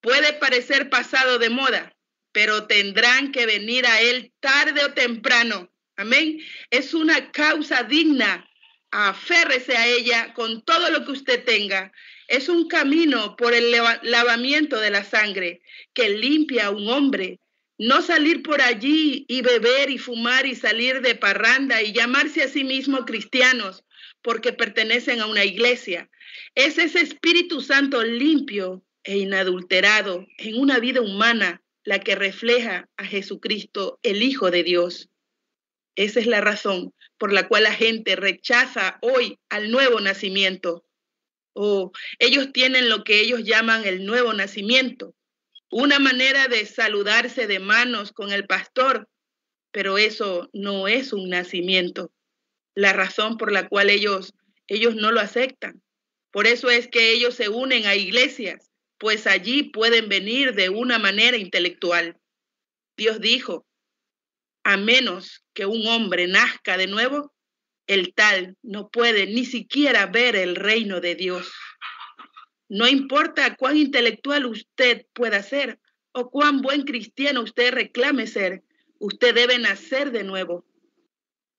puede parecer pasado de moda, pero tendrán que venir a él tarde o temprano. Amén. Es una causa digna. Aférrese a ella con todo lo que usted tenga. Es un camino por el lavamiento de la sangre que limpia a un hombre. No salir por allí y beber y fumar y salir de parranda y llamarse a sí mismo cristianos porque pertenecen a una iglesia. Es ese Espíritu Santo limpio e inadulterado en una vida humana la que refleja a Jesucristo, el Hijo de Dios. Esa es la razón por la cual la gente rechaza hoy al nuevo nacimiento. O ellos tienen lo que ellos llaman el nuevo nacimiento, una manera de saludarse de manos con el pastor, pero eso no es un nacimiento. La razón por la cual ellos, ellos no lo aceptan. Por eso es que ellos se unen a iglesias, pues allí pueden venir de una manera intelectual. Dios dijo, a menos que un hombre nazca de nuevo, el tal no puede ni siquiera ver el reino de Dios. No importa cuán intelectual usted pueda ser o cuán buen cristiano usted reclame ser, usted debe nacer de nuevo.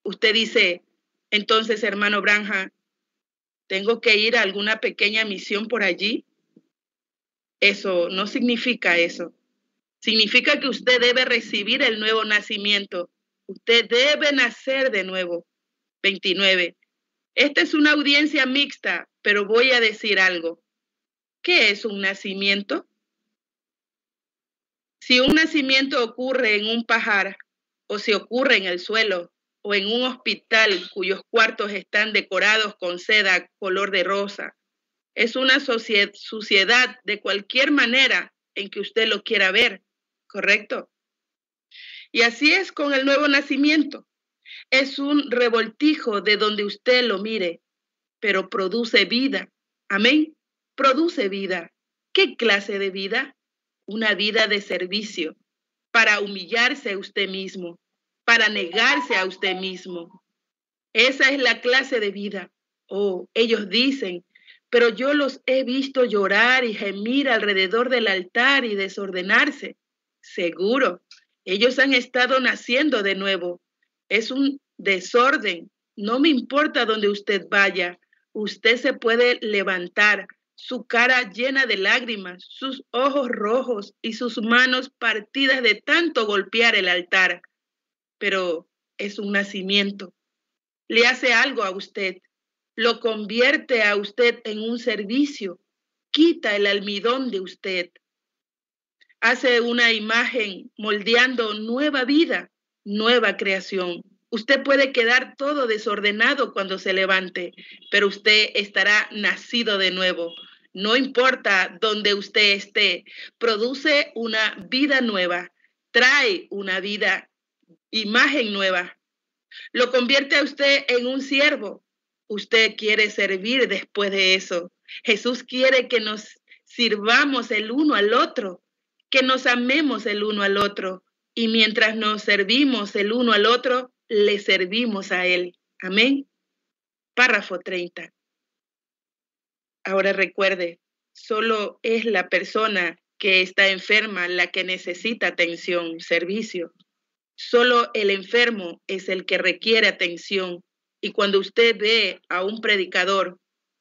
Usted dice, entonces, hermano Branja, ¿tengo que ir a alguna pequeña misión por allí? Eso no significa eso. Significa que usted debe recibir el nuevo nacimiento. Usted debe nacer de nuevo. 29. Esta es una audiencia mixta, pero voy a decir algo. ¿Qué es un nacimiento? Si un nacimiento ocurre en un pajar, o si ocurre en el suelo, o en un hospital cuyos cuartos están decorados con seda color de rosa, es una suciedad de cualquier manera en que usted lo quiera ver, ¿correcto? Y así es con el nuevo nacimiento. Es un revoltijo de donde usted lo mire, pero produce vida. Amén. Produce vida. ¿Qué clase de vida? Una vida de servicio, para humillarse a usted mismo, para negarse a usted mismo. Esa es la clase de vida. Oh, ellos dicen, pero yo los he visto llorar y gemir alrededor del altar y desordenarse. Seguro, ellos han estado naciendo de nuevo, es un desorden. No me importa dónde usted vaya, usted se puede levantar, su cara llena de lágrimas, sus ojos rojos y sus manos partidas de tanto golpear el altar. Pero es un nacimiento. Le hace algo a usted, lo convierte a usted en un servicio, quita el almidón de usted, hace una imagen moldeando nueva vida nueva creación. Usted puede quedar todo desordenado cuando se levante, pero usted estará nacido de nuevo. No importa dónde usted esté, produce una vida nueva, trae una vida, imagen nueva. Lo convierte a usted en un siervo. Usted quiere servir después de eso. Jesús quiere que nos sirvamos el uno al otro, que nos amemos el uno al otro y mientras nos servimos el uno al otro, le servimos a Él. Amén. Párrafo 30. Ahora recuerde, solo es la persona que está enferma la que necesita atención, servicio. Solo el enfermo es el que requiere atención. Y cuando usted ve a un predicador,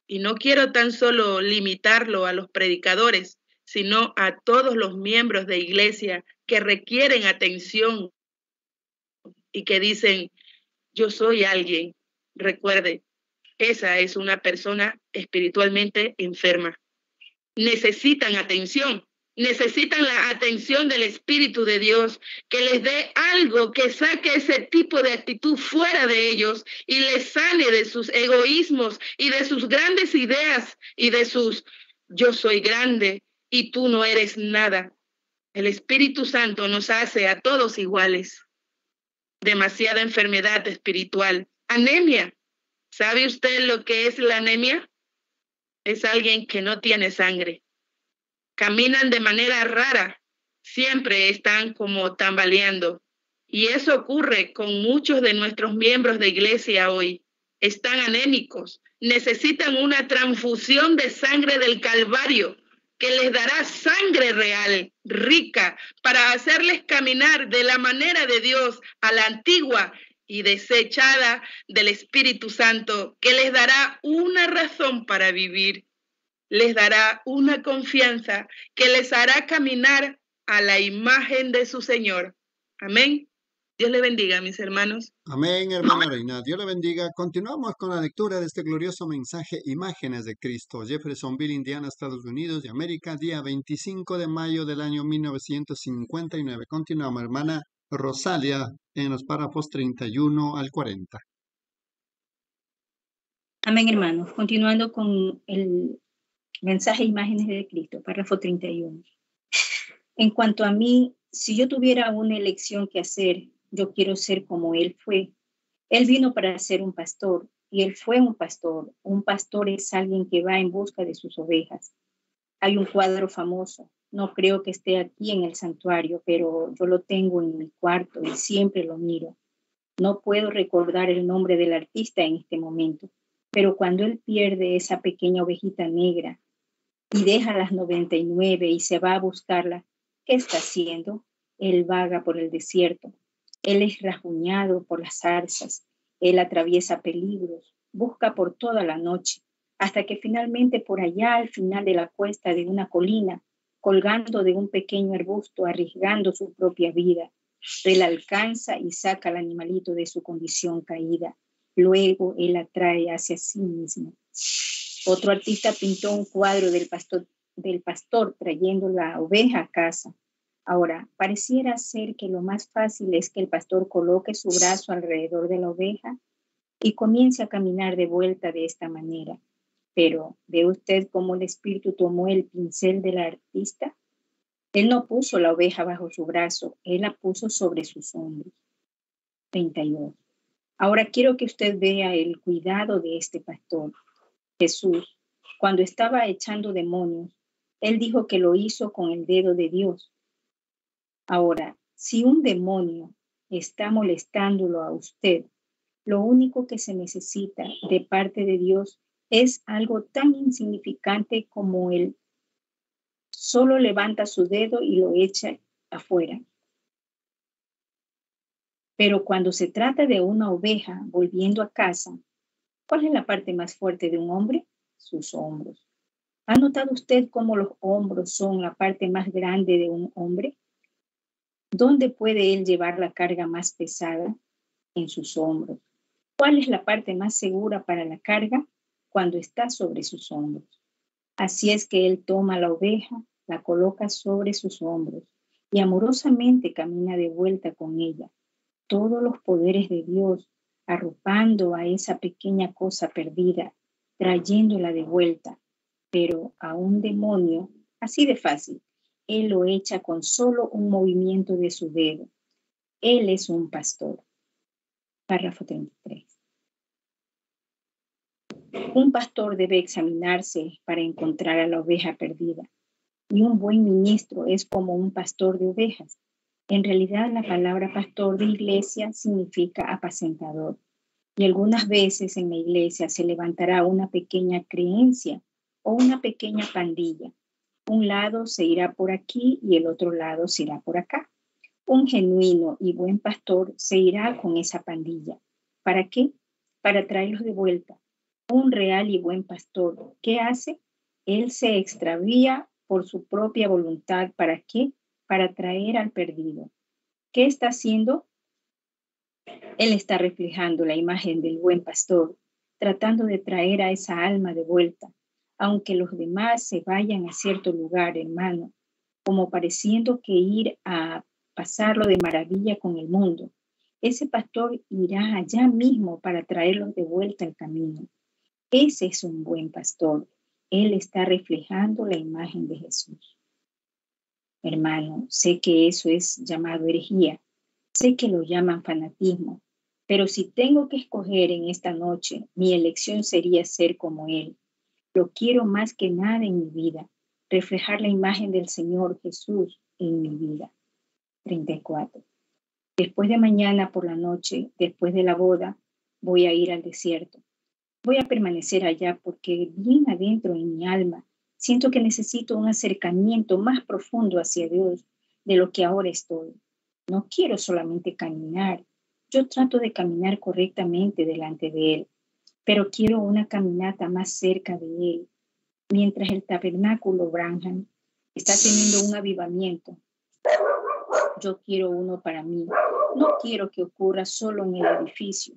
y no quiero tan solo limitarlo a los predicadores, sino a todos los miembros de iglesia que requieren atención y que dicen, yo soy alguien. Recuerde, esa es una persona espiritualmente enferma. Necesitan atención, necesitan la atención del Espíritu de Dios, que les dé algo que saque ese tipo de actitud fuera de ellos y les sane de sus egoísmos y de sus grandes ideas y de sus yo soy grande y tú no eres nada. El Espíritu Santo nos hace a todos iguales. Demasiada enfermedad espiritual. Anemia. ¿Sabe usted lo que es la anemia? Es alguien que no tiene sangre. Caminan de manera rara. Siempre están como tambaleando. Y eso ocurre con muchos de nuestros miembros de iglesia hoy. Están anémicos. Necesitan una transfusión de sangre del Calvario que les dará sangre real, rica, para hacerles caminar de la manera de Dios a la antigua y desechada del Espíritu Santo, que les dará una razón para vivir, les dará una confianza que les hará caminar a la imagen de su Señor. Amén. Dios le bendiga, mis hermanos. Amén, hermana Reina. Dios le bendiga. Continuamos con la lectura de este glorioso mensaje, Imágenes de Cristo, Jeffersonville, Indiana, Estados Unidos de América, día 25 de mayo del año 1959. Continuamos, hermana Rosalia, en los párrafos 31 al 40. Amén, hermanos. Continuando con el mensaje Imágenes de Cristo, párrafo 31. En cuanto a mí, si yo tuviera una elección que hacer, Yo quiero ser como Él fue. Él vino para ser un pastor y Él fue un pastor. Un pastor es alguien que va en busca de sus ovejas. Hay un cuadro famoso, no creo que esté aquí en el santuario, pero yo lo tengo en mi cuarto y siempre lo miro. No puedo recordar el nombre del artista en este momento, pero cuando él pierde esa pequeña ovejita negra y deja las 99 y se va a buscarla, ¿qué está haciendo? Él vaga por el desierto. Él es rasguñado por las zarzas. Él atraviesa peligros, busca por toda la noche, hasta que finalmente por allá al final de la cuesta de una colina colgando de un pequeño arbusto, arriesgando su propia vida. Él alcanza y saca al animalito de su condición caída. Luego él atrae hacia sí mismo. Otro artista pintó un cuadro del pastor, trayendo la oveja a casa. Ahora, pareciera ser que lo más fácil es que el pastor coloque su brazo alrededor de la oveja y comience a caminar de vuelta de esta manera. Pero ¿ve usted cómo el espíritu tomó el pincel del artista? Él no puso la oveja bajo su brazo, él la puso sobre sus hombros. 32. Ahora quiero que usted vea el cuidado de este pastor. Jesús, cuando estaba echando demonios, él dijo que lo hizo con el dedo de Dios. Ahora, si un demonio está molestándolo a usted, lo único que se necesita de parte de Dios es algo tan insignificante como él solo levanta su dedo y lo echa afuera. Pero cuando se trata de una oveja volviendo a casa, ¿cuál es la parte más fuerte de un hombre? Sus hombros. ¿Ha notado usted cómo los hombros son la parte más grande de un hombre? ¿Dónde puede él llevar la carga más pesada? En sus hombros. ¿Cuál es la parte más segura para la carga? cuando está sobre sus hombros. Así es que él toma la oveja, la coloca sobre sus hombros y amorosamente camina de vuelta con ella. Todos los poderes de Dios arropando a esa pequeña cosa perdida, trayéndola de vuelta. Pero a un demonio, así de fácil, él lo echa con solo un movimiento de su dedo. Él es un pastor. Párrafo 33. Un pastor debe examinarse para encontrar a la oveja perdida. Y un buen ministro es como un pastor de ovejas. En realidad la palabra pastor de iglesia significa apacentador. Y algunas veces en la iglesia se levantará una pequeña creencia o una pequeña pandilla. Un lado se irá por aquí y el otro lado se irá por acá. Un genuino y buen pastor se irá con esa pandilla. ¿Para qué? Para traerlos de vuelta, un real y buen pastor, ¿qué hace? Él se extravía por su propia voluntad. ¿Para qué? Para traer al perdido. ¿Qué está haciendo? Él está reflejando la imagen del buen pastor, tratando de traer a esa alma de vuelta, aunque los demás se vayan a cierto lugar, hermano, como pareciendo que ir a pasarlo de maravilla con el mundo. Ese pastor irá allá mismo para traerlos de vuelta al camino. Ese es un buen pastor. Él está reflejando la imagen de Jesús. Hermano, sé que eso es llamado herejía. Sé que lo llaman fanatismo. Pero si tengo que escoger en esta noche, mi elección sería ser como Él. Lo quiero más que nada en mi vida. Reflejar la imagen del Señor Jesús en mi vida. 34. Después de mañana por la noche, después de la boda, voy a ir al desierto. Voy a permanecer allá porque bien adentro en mi alma siento que necesito un acercamiento más profundo hacia Dios de lo que ahora estoy. No quiero solamente caminar, yo trato de caminar correctamente delante de Él, pero quiero una caminata más cerca de Él. Mientras el tabernáculo Branham está teniendo un avivamiento, yo quiero uno para mí. No quiero que ocurra solo en el edificio,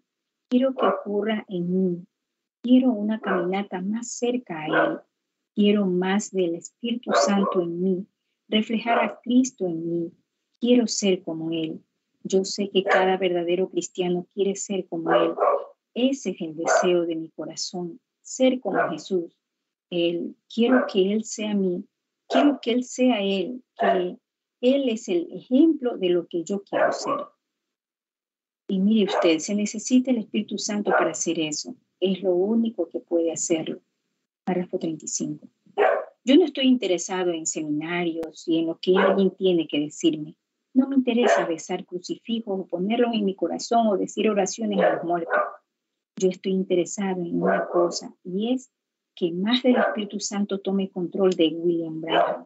quiero que ocurra en mí, Quiero una caminata más cerca a Él. Quiero más del Espíritu Santo en mí, reflejar a Cristo en mí. Quiero ser como Él. Yo sé que cada verdadero cristiano quiere ser como Él. Ese es el deseo de mi corazón, ser como Jesús. Él, quiero que Él sea mí, quiero que Él sea Él, que Él es el ejemplo de lo que yo quiero ser. Y mire usted, se necesita el Espíritu Santo para hacer eso. Es lo único que puede hacerlo. Párrafo 35. Yo no estoy interesado en seminarios y en lo que alguien tiene que decirme. No me interesa besar crucifijos o ponerlos en mi corazón o decir oraciones a los muertos. Yo estoy interesado en una cosa y es que más del Espíritu Santo tome control de William Branham.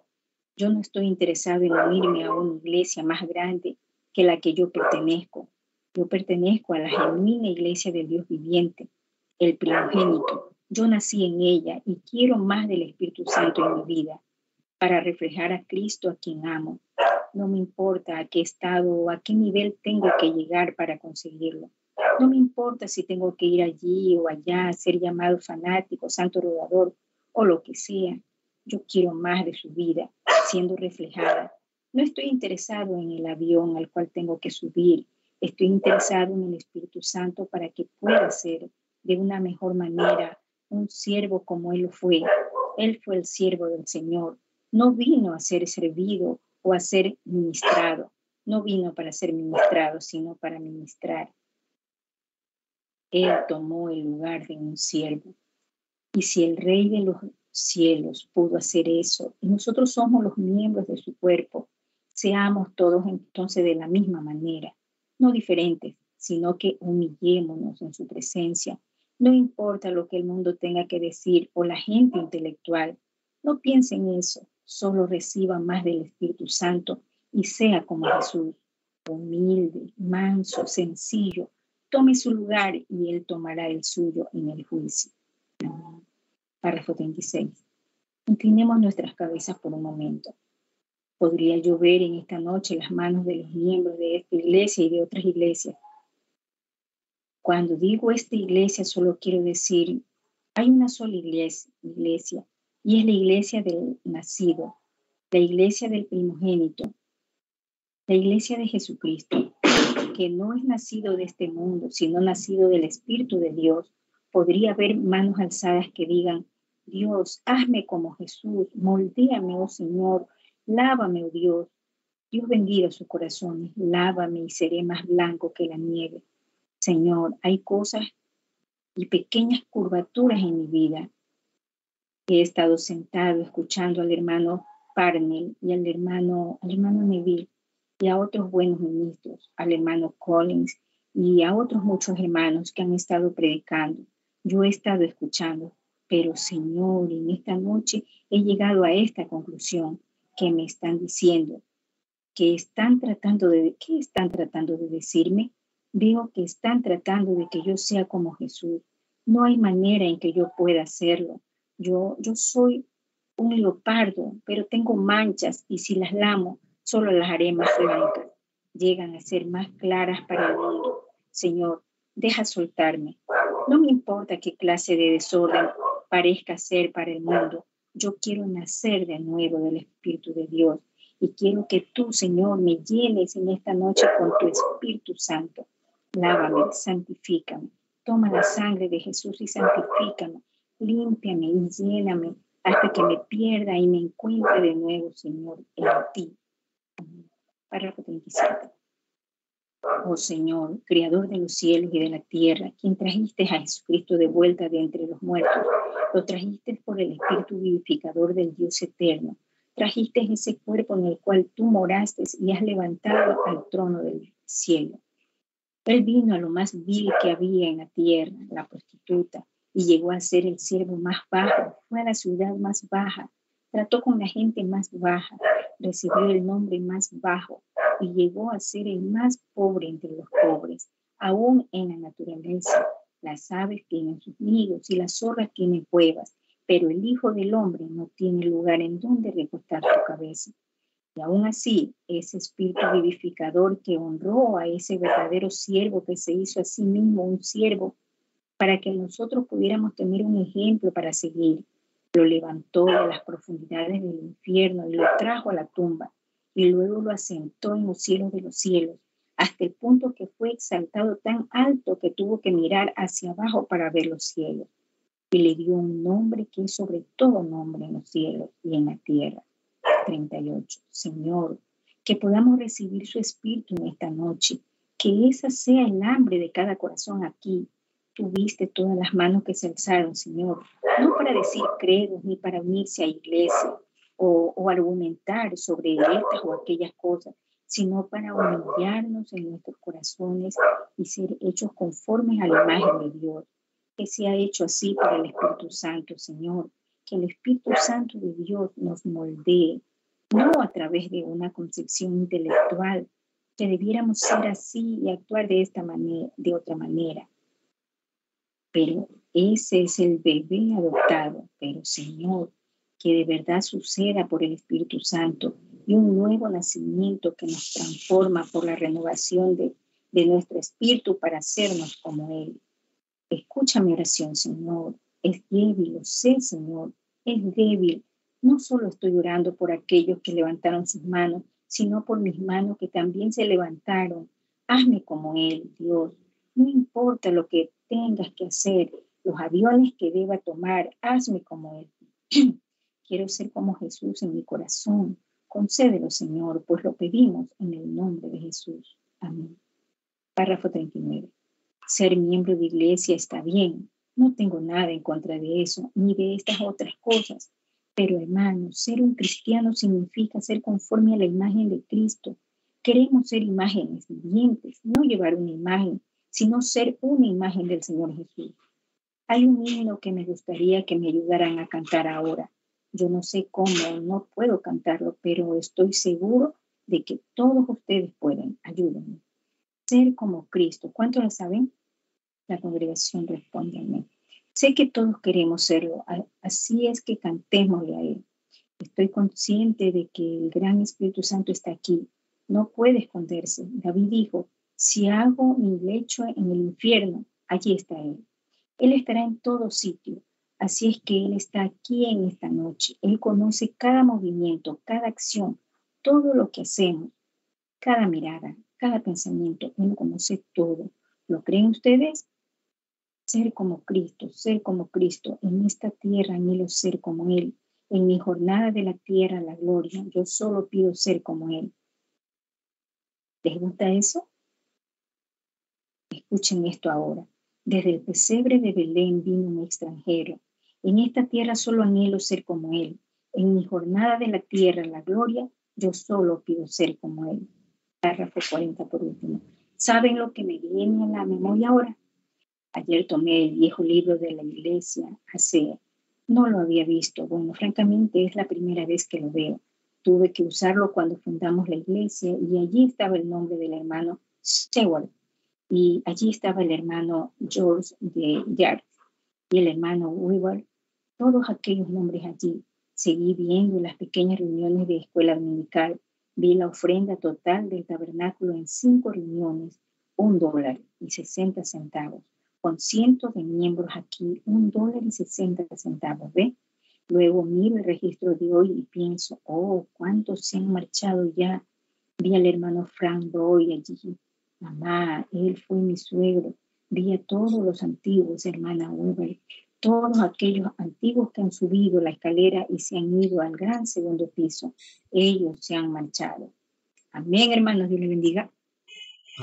Yo no estoy interesado en unirme a una iglesia más grande que la que yo pertenezco. Yo pertenezco a la genuina iglesia del Dios viviente, el primogénito. Yo nací en ella y quiero más del Espíritu Santo en mi vida para reflejar a Cristo a quien amo. No me importa a qué estado o a qué nivel tengo que llegar para conseguirlo. No me importa si tengo que ir allí o allá, ser llamado fanático, santo rodador o lo que sea. Yo quiero más de su vida siendo reflejada. No estoy interesado en el avión al cual tengo que subir. Estoy interesado en el Espíritu Santo para que pueda ser de una mejor manera un siervo como Él lo fue. Él fue el siervo del Señor. No vino a ser servido o a ser ministrado. No vino para ser ministrado, sino para ministrar. Él tomó el lugar de un siervo. Y si el Rey de los cielos pudo hacer eso, y nosotros somos los miembros de su cuerpo, seamos todos entonces de la misma manera, no diferentes, sino que humillémonos en su presencia. No importa lo que el mundo tenga que decir o la gente intelectual, no piense en eso, solo reciba más del Espíritu Santo y sea como Jesús, humilde, manso, sencillo, tome su lugar y él tomará el suyo en el juicio. Párrafo 36. Inclinemos nuestras cabezas por un momento. Podría yo ver en esta noche las manos de los miembros de esta iglesia y de otras iglesias. Cuando digo esta iglesia, solo quiero decir, hay una sola iglesia, y es la iglesia del nacido, la iglesia del primogénito, la iglesia de Jesucristo que no es nacido de este mundo, sino nacido del Espíritu de Dios, podría haber manos alzadas que digan, Dios, hazme como Jesús, moldéame, oh Señor, lávame, oh Dios. Dios bendiga sus corazones, lávame y seré más blanco que la nieve. Señor, hay cosas y pequeñas curvaturas en mi vida. He estado sentado escuchando al hermano Parnell y al hermano, al hermano Neville y a otros buenos ministros, al hermano Collins y a otros muchos hermanos que han estado predicando. Yo he estado escuchando, pero Señor, en esta noche he llegado a esta conclusión que me están diciendo, que están tratando de, ¿qué están tratando de decirme? Veo que están tratando de que yo sea como Jesús. No hay manera en que yo pueda hacerlo. Yo, yo soy un leopardo, pero tengo manchas y si las lamo, solo las haré más blancas, llegan a ser más claras para el mundo. Señor, deja soltarme. No me importa qué clase de desorden parezca ser para el mundo. Yo quiero nacer de nuevo del Espíritu de Dios y quiero que tú, Señor, me llenes en esta noche con tu Espíritu Santo. Lávame, santifícame. Toma la sangre de Jesús y santifícame. Límpiame y lléname hasta que me pierda y me encuentre de nuevo, Señor, en ti. Párrafo 27. Oh Señor, Creador de los cielos y de la tierra, quien trajiste a Jesucristo de vuelta de entre los muertos, lo trajiste por el Espíritu vivificador del Dios eterno. Trajiste ese cuerpo en el cual tú moraste y has levantado al trono del cielo. Él vino a lo más vil que había en la tierra, la prostituta, y llegó a ser el siervo más bajo, fue a la ciudad más baja, trató con la gente más baja, recibió el nombre más bajo y llegó a ser el más pobre entre los pobres, aún en la naturaleza. Las aves tienen sus nidos y las zorras tienen cuevas, pero el Hijo del Hombre no tiene lugar en donde recostar su cabeza. Y aún así, ese espíritu vivificador que honró a ese verdadero siervo que se hizo a sí mismo un siervo, para que nosotros pudiéramos tener un ejemplo para seguir, lo levantó de las profundidades del infierno y lo trajo a la tumba, y luego lo asentó en los cielos de los cielos, hasta el punto que fue exaltado tan alto que tuvo que mirar hacia abajo para ver los cielos. Y le dio un nombre que es sobre todo nombre en los cielos y en la tierra. 38. Señor, que podamos recibir su espíritu en esta noche, Que esa sea el hambre de cada corazón aquí. Tuviste todas las manos que se alzaron, Señor, no para decir credos ni para unirse a iglesia o, argumentar sobre estas o aquellas cosas, sino para humillarnos en nuestros corazones y ser hechos conformes a la imagen de Dios. Que sea hecho así para el Espíritu Santo, Señor. Que el Espíritu Santo de Dios nos moldee, no a través de una concepción intelectual, que debiéramos ser así y actuar de esta manera, de otra manera. Pero ese es el bebé adoptado. Pero Señor, que de verdad suceda por el Espíritu Santo y un nuevo nacimiento que nos transforma por la renovación de, de nuestro espíritu para hacernos como Él. Escucha mi oración, Señor. Es débil, lo sé, Señor. Es débil. No solo estoy orando por aquellos que levantaron sus manos, sino por mis manos que también se levantaron. Hazme como Él, Dios. No importa lo que tengas que hacer, los aviones que deba tomar, hazme como Él. Quiero ser como Jesús en mi corazón. Concédelo, Señor, pues lo pedimos en el nombre de Jesús. Amén. Párrafo 39. Ser miembro de iglesia está bien. No tengo nada en contra de eso, ni de estas otras cosas. Pero hermanos, ser un cristiano significa ser conforme a la imagen de Cristo. Queremos ser imágenes vivientes, no llevar una imagen, sino ser una imagen del Señor Jesús. Hay un himno que me gustaría que me ayudaran a cantar ahora. Yo no sé cómo, no puedo cantarlo, pero estoy seguro de que todos ustedes pueden. Ayúdenme. Ser como Cristo. ¿Cuántos lo saben? La congregación responde amén. Sé que todos queremos serlo, así es que cantémosle a Él. Estoy consciente de que el gran Espíritu Santo está aquí, no puede esconderse. David dijo, si hago mi lecho en el infierno, allí está Él. Él estará en todo sitio, Así es que Él está aquí en esta noche. Él conoce cada movimiento, cada acción, todo lo que hacemos, cada mirada, cada pensamiento. Él conoce todo. ¿Lo creen ustedes? Ser como Cristo, ser como Cristo. En esta tierra anhelo ser como Él. En mi jornada de la tierra, la gloria, yo solo pido ser como Él. ¿Les gusta eso? Escuchen esto ahora. Desde el pesebre de Belén vino un extranjero en esta tierra solo anhelo ser como Él. En mi jornada de la tierra, la gloria, yo solo pido ser como Él. Párrafo 40 por último. ¿Saben lo que me viene a la memoria ahora? Ayer tomé el viejo libro de la iglesia, hace, no lo había visto. Bueno, francamente es la primera vez que lo veo. Tuve que usarlo cuando fundamos la iglesia y allí estaba el nombre del hermano Stewart y allí estaba el hermano George de Yard y el hermano Weaver todos aquellos nombres allí. Seguí viendo las pequeñas reuniones de escuela dominical. Vi la ofrenda total del tabernáculo en cinco reuniones, un dólar y sesenta centavos. Con cientos de miembros aquí, un dólar y sesenta centavos, ¿ve? Luego miro el registro de hoy y pienso, oh, cuántos se han marchado ya. Vi al hermano Frank Boy allí. Mamá, él fue mi suegro. Vi a todos los antiguos, hermana Weber, todos aquellos antiguos que han subido la escalera y se han ido al gran segundo piso, ellos se han marchado. Amén, hermanos, Dios le bendiga.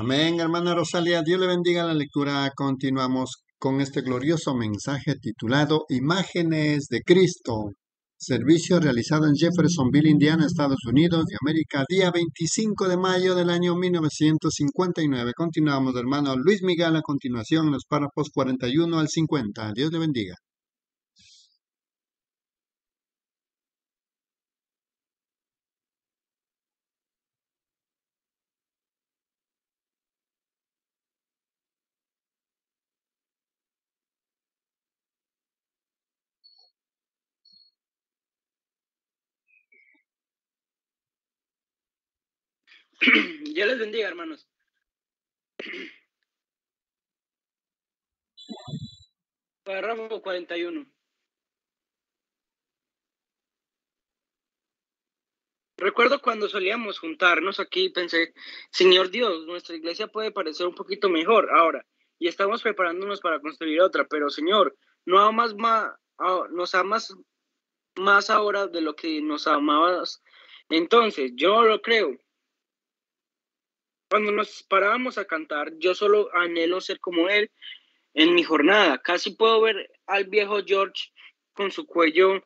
Amén, hermana Rosalia, Dios le bendiga la lectura. Continuamos con este glorioso mensaje titulado Imágenes de Cristo. Servicio realizado en Jeffersonville, Indiana, Estados Unidos de América, día 25 de mayo del año 1959. Continuamos, hermano Luis Miguel, a continuación en los párrafos 41 al 50. Dios le bendiga. Dios les bendiga, hermanos. Párrafo 41. Recuerdo cuando solíamos juntarnos aquí y pensé, Señor Dios, nuestra iglesia puede parecer un poquito mejor ahora y estamos preparándonos para construir otra, pero Señor, no amas más, nos amas más ahora de lo que nos amabas. Entonces, yo lo creo. Cuando nos parábamos a cantar, yo solo anhelo ser como él en mi jornada. Casi puedo ver al viejo George con su cuello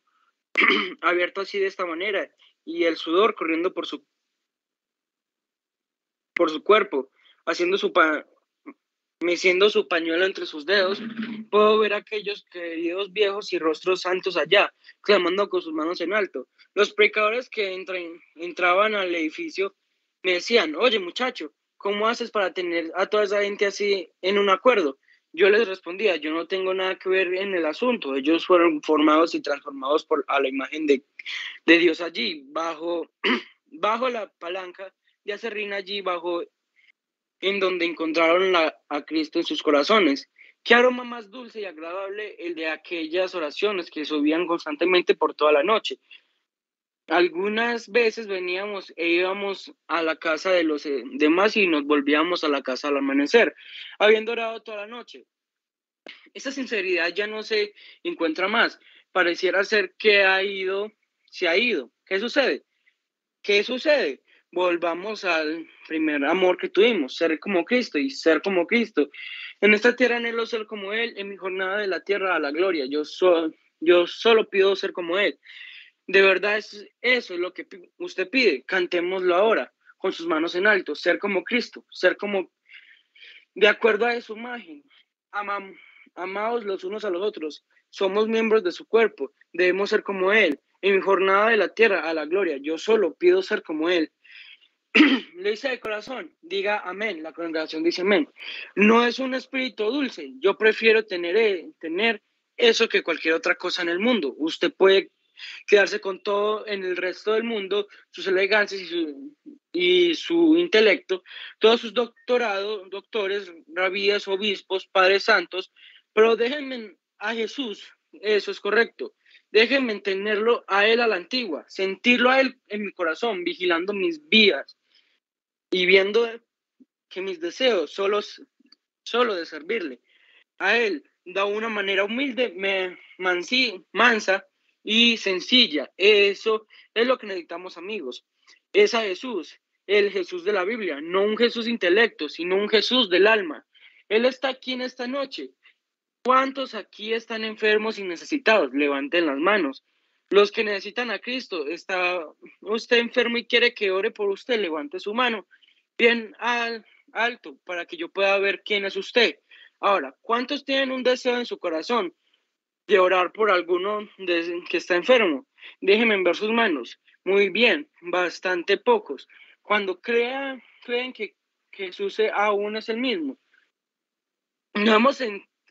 abierto así de esta manera y el sudor corriendo por su por su cuerpo, haciendo su pa meciendo su pañuelo entre sus dedos, puedo ver a aquellos queridos viejos y rostros santos allá, clamando con sus manos en alto. Los predicadores que entraban al edificio me decían, oye muchacho, ¿cómo haces para tener a toda esa gente así en un acuerdo? Yo les respondía, yo no tengo nada que ver en el asunto, ellos fueron formados y transformados por, a la imagen de, de Dios allí, bajo, bajo la palanca de acerrín allí, bajo en donde encontraron a Cristo en sus corazones. Qué aroma más dulce y agradable el de aquellas oraciones que subían constantemente por toda la noche. Algunas veces veníamos e íbamos a la casa de los eh, demás y nos volvíamos a la casa al amanecer, habiendo orado toda la noche. Esa sinceridad ya no se encuentra más. Pareciera ser que ha ido, se ha ido. ¿Qué sucede? ¿Qué sucede? Volvamos al primer amor que tuvimos, ser como Cristo y ser como Cristo. En esta tierra anhelo ser como Él, en mi jornada de la tierra a la gloria. Yo, yo solo pido ser como Él. De verdad, es, eso es lo que usted pide. Cantémoslo ahora, con sus manos en alto, ser como Cristo, ser como, de acuerdo a su imagen. Amam, amados los unos a los otros, somos miembros de su cuerpo, debemos ser como Él. En mi jornada de la tierra a la gloria, yo solo pido ser como Él. Le dice de corazón, diga amén. La congregación dice amén. No es un espíritu dulce. Yo prefiero tener, eh, tener eso que cualquier otra cosa en el mundo. Usted puede quedarse con todo en el resto del mundo, sus elegancias y su, y su intelecto, todos sus doctorados, doctores, rabías, obispos, padres santos, pero déjenme a Jesús, eso es correcto. Déjenme tenerlo a Él a la antigua, sentirlo a Él en mi corazón, vigilando mis vías y viendo que mis deseos solo, solo de servirle a Él da una manera humilde, me, mansi, mansa y sencilla. Eso es lo que necesitamos, amigos. Es a Jesús, el Jesús de la Biblia, no un Jesús intelecto, sino un Jesús del alma. Él está aquí en esta noche. ¿Cuántos aquí están enfermos y necesitados? Levanten las manos. Los que necesitan a Cristo, está usted enfermo y quiere que ore por usted, levante su mano bien al, alto para que yo pueda ver quién es usted. Ahora, ¿cuántos tienen un deseo en su corazón de orar por alguno que está enfermo. Déjenme ver sus manos. Muy bien, bastante pocos. Cuando crean, creen que Jesús aún es el mismo. No hemos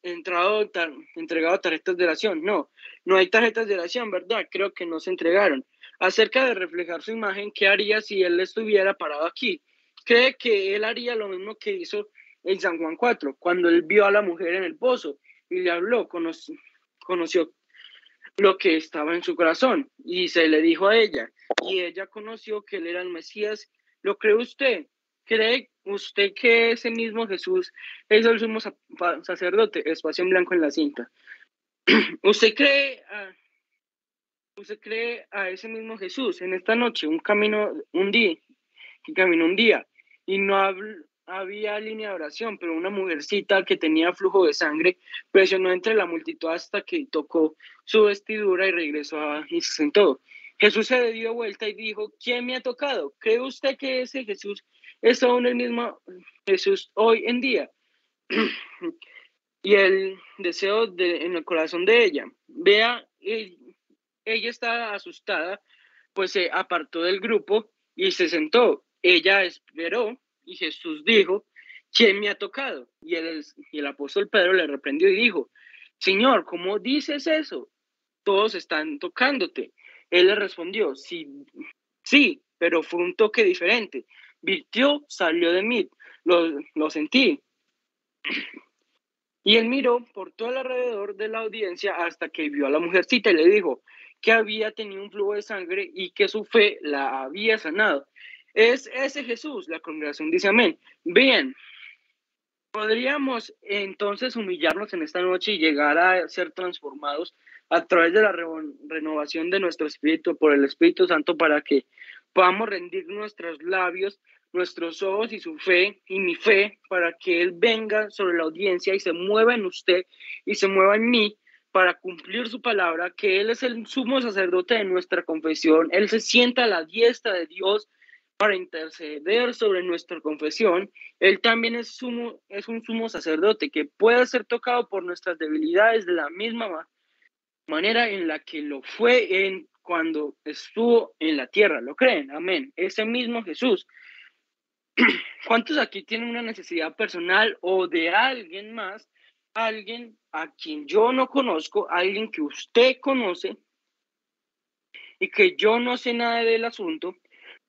entrado, entregado tarjetas de oración. No, no hay tarjetas de oración, ¿verdad? Creo que no se entregaron. Acerca de reflejar su imagen, ¿qué haría si él estuviera parado aquí? Cree que él haría lo mismo que hizo en San Juan 4, cuando él vio a la mujer en el pozo y le habló, conoció lo que estaba en su corazón y se le dijo a ella y ella conoció que él era el Mesías. ¿Lo cree usted? ¿Cree usted que ese mismo Jesús es el sumo sacerdote? Espacio en blanco en la cinta. ¿Usted cree a, usted cree a ese mismo Jesús en esta noche, un camino, un día, que caminó un día y no, había línea de oración, pero una mujercita que tenía flujo de sangre presionó entre la multitud hasta que tocó su vestidura y regresó y se sentó. Jesús se dio vuelta y dijo, ¿quién me ha tocado? ¿Cree usted que ese Jesús es aún el mismo Jesús hoy en día? y el deseo de, en el corazón de ella. Vea, ella estaba asustada, pues se apartó del grupo y se sentó. Ella esperó y Jesús dijo, ¿quién me ha tocado? Y el, apóstol Pedro le reprendió y dijo, Señor, ¿cómo dices eso? Todos están tocándote. Él le respondió, sí, sí, pero fue un toque diferente. Virtió, salió de mí, lo, lo sentí. Y él miró por todo el alrededor de la audiencia hasta que vio a la mujercita y le dijo que había tenido un flujo de sangre y que su fe la había sanado. Es ese Jesús, la congregación dice amén. Bien, podríamos entonces humillarnos en esta noche y llegar a ser transformados a través de la renovación de nuestro espíritu por el Espíritu Santo para que podamos rendir nuestros labios nuestros ojos y su fe y mi fe para que Él venga sobre la audiencia y se mueva en usted y se mueva en mí para cumplir su palabra, que Él es el sumo sacerdote de nuestra confesión. Él se sienta a la diestra de Dios para interceder sobre nuestra confesión. Él también es, sumo, es un sumo sacerdote que puede ser tocado por nuestras debilidades de la misma manera en la que lo fue en cuando estuvo en la tierra. ¿Lo creen? Amén. Ese mismo Jesús ¿Cuántos aquí tienen una necesidad personal o de alguien más? Alguien a quien yo no conozco, alguien que usted conoce y que yo no sé nada del asunto,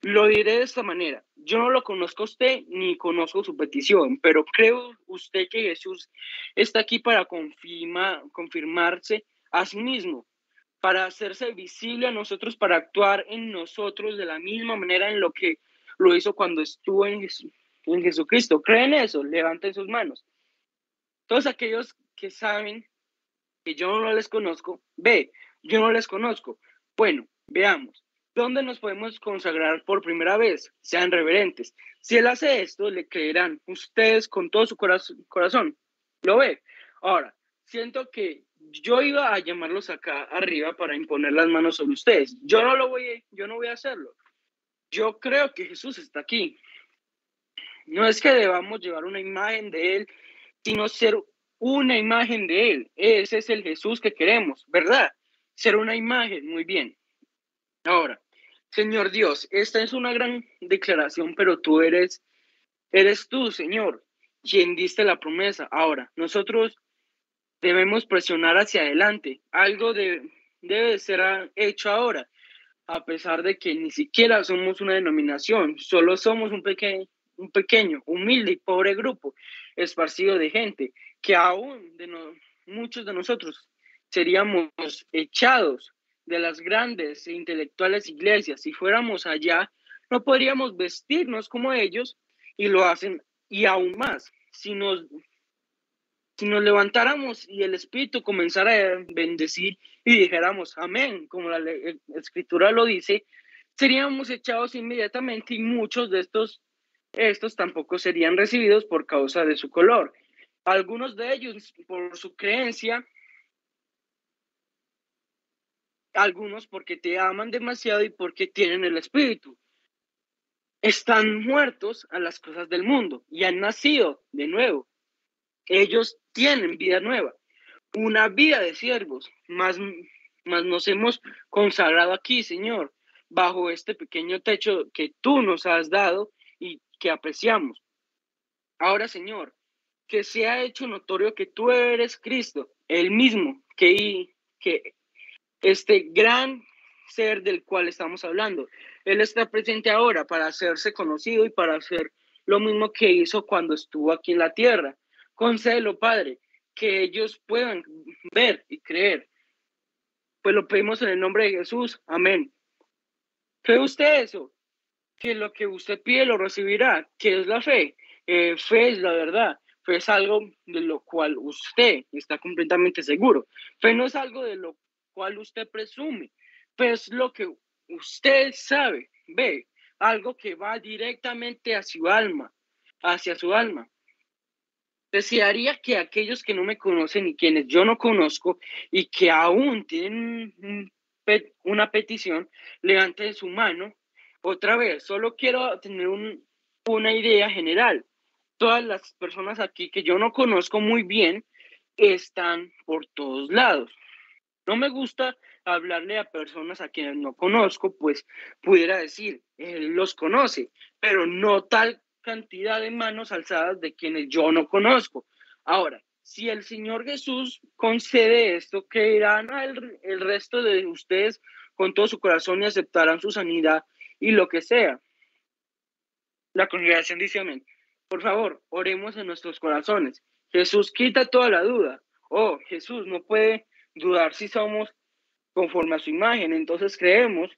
lo diré de esta manera. Yo no lo conozco a usted ni conozco su petición, pero creo usted que Jesús está aquí para confirmarse a sí mismo, para hacerse visible a nosotros, para actuar en nosotros de la misma manera en lo que lo hizo cuando estuvo en, en Jesucristo. ¿Creen eso? Levanten sus manos. Todos aquellos que saben que yo no les conozco, ve, yo no les conozco. Bueno, veamos. ¿Dónde nos podemos consagrar por primera vez? Sean reverentes. Si Él hace esto, le creerán ustedes con todo su corazón. ¿Lo ve? Ahora, siento que yo iba a llamarlos acá arriba para imponer las manos sobre ustedes. Yo no lo voy, yo no voy a hacerlo. Yo creo que Jesús está aquí. No es que debamos llevar una imagen de Él, sino ser una imagen de Él. Ese es el Jesús que queremos, ¿verdad? Ser una imagen, muy bien. Ahora, Señor Dios, esta es una gran declaración, pero tú eres, eres tú, Señor, quien diste la promesa. Ahora, nosotros debemos presionar hacia adelante. Algo de, debe ser hecho ahora a pesar de que ni siquiera somos una denominación, solo somos un, pequeño, un pequeño, humilde y pobre grupo esparcido de gente, que aún de muchos de nosotros seríamos echados de las grandes e intelectuales iglesias. Si fuéramos allá, no podríamos vestirnos como ellos y lo hacen y aún más. Si nos si nos levantáramos y el Espíritu comenzara a bendecir y dijéramos amén, como la escritura lo dice, seríamos echados inmediatamente y muchos de estos, estos tampoco serían recibidos por causa de su color. Algunos de ellos por su creencia, algunos porque te aman demasiado y porque tienen el Espíritu. Están muertos a las cosas del mundo y han nacido de nuevo ellos tienen vida nueva, una vida de siervos, más, más nos hemos consagrado aquí, Señor, bajo este pequeño techo que tú nos has dado y que apreciamos. Ahora, Señor, que se ha hecho notorio que tú eres Cristo, el mismo que, que este gran ser del cual estamos hablando. Él está presente ahora para hacerse conocido y para hacer lo mismo que hizo cuando estuvo aquí en la tierra. Concédelo, Padre, que ellos puedan ver y creer. Pues lo pedimos en el nombre de Jesús. Amén. ¿Cree usted eso? Que lo que usted pide lo recibirá. ¿Qué es la fe? Eh, fe es la verdad. Fe es algo de lo cual usted está completamente seguro. Fe no es algo de lo cual usted presume. Fe es lo que usted sabe, ve, algo que va directamente a su alma, hacia su alma. Desearía que aquellos que no me conocen y quienes yo no conozco y que aún tienen una petición, levanten su mano. Otra vez, solo quiero tener una idea general. Todas las personas aquí que yo no conozco muy bien están por todos lados. No me gusta hablarle a personas a quienes no conozco, pues pudiera decir, él los conoce, pero no tal cantidad de manos alzadas de quienes yo no conozco. Ahora, si el Señor Jesús concede esto, ¿qué irán el, el resto de ustedes con todo su corazón y aceptarán su sanidad y lo que sea. La congregación dice amén. Por favor, oremos en nuestros corazones. Jesús quita toda la duda. Oh, Jesús no puede dudar si somos conforme a su imagen. Entonces creemos,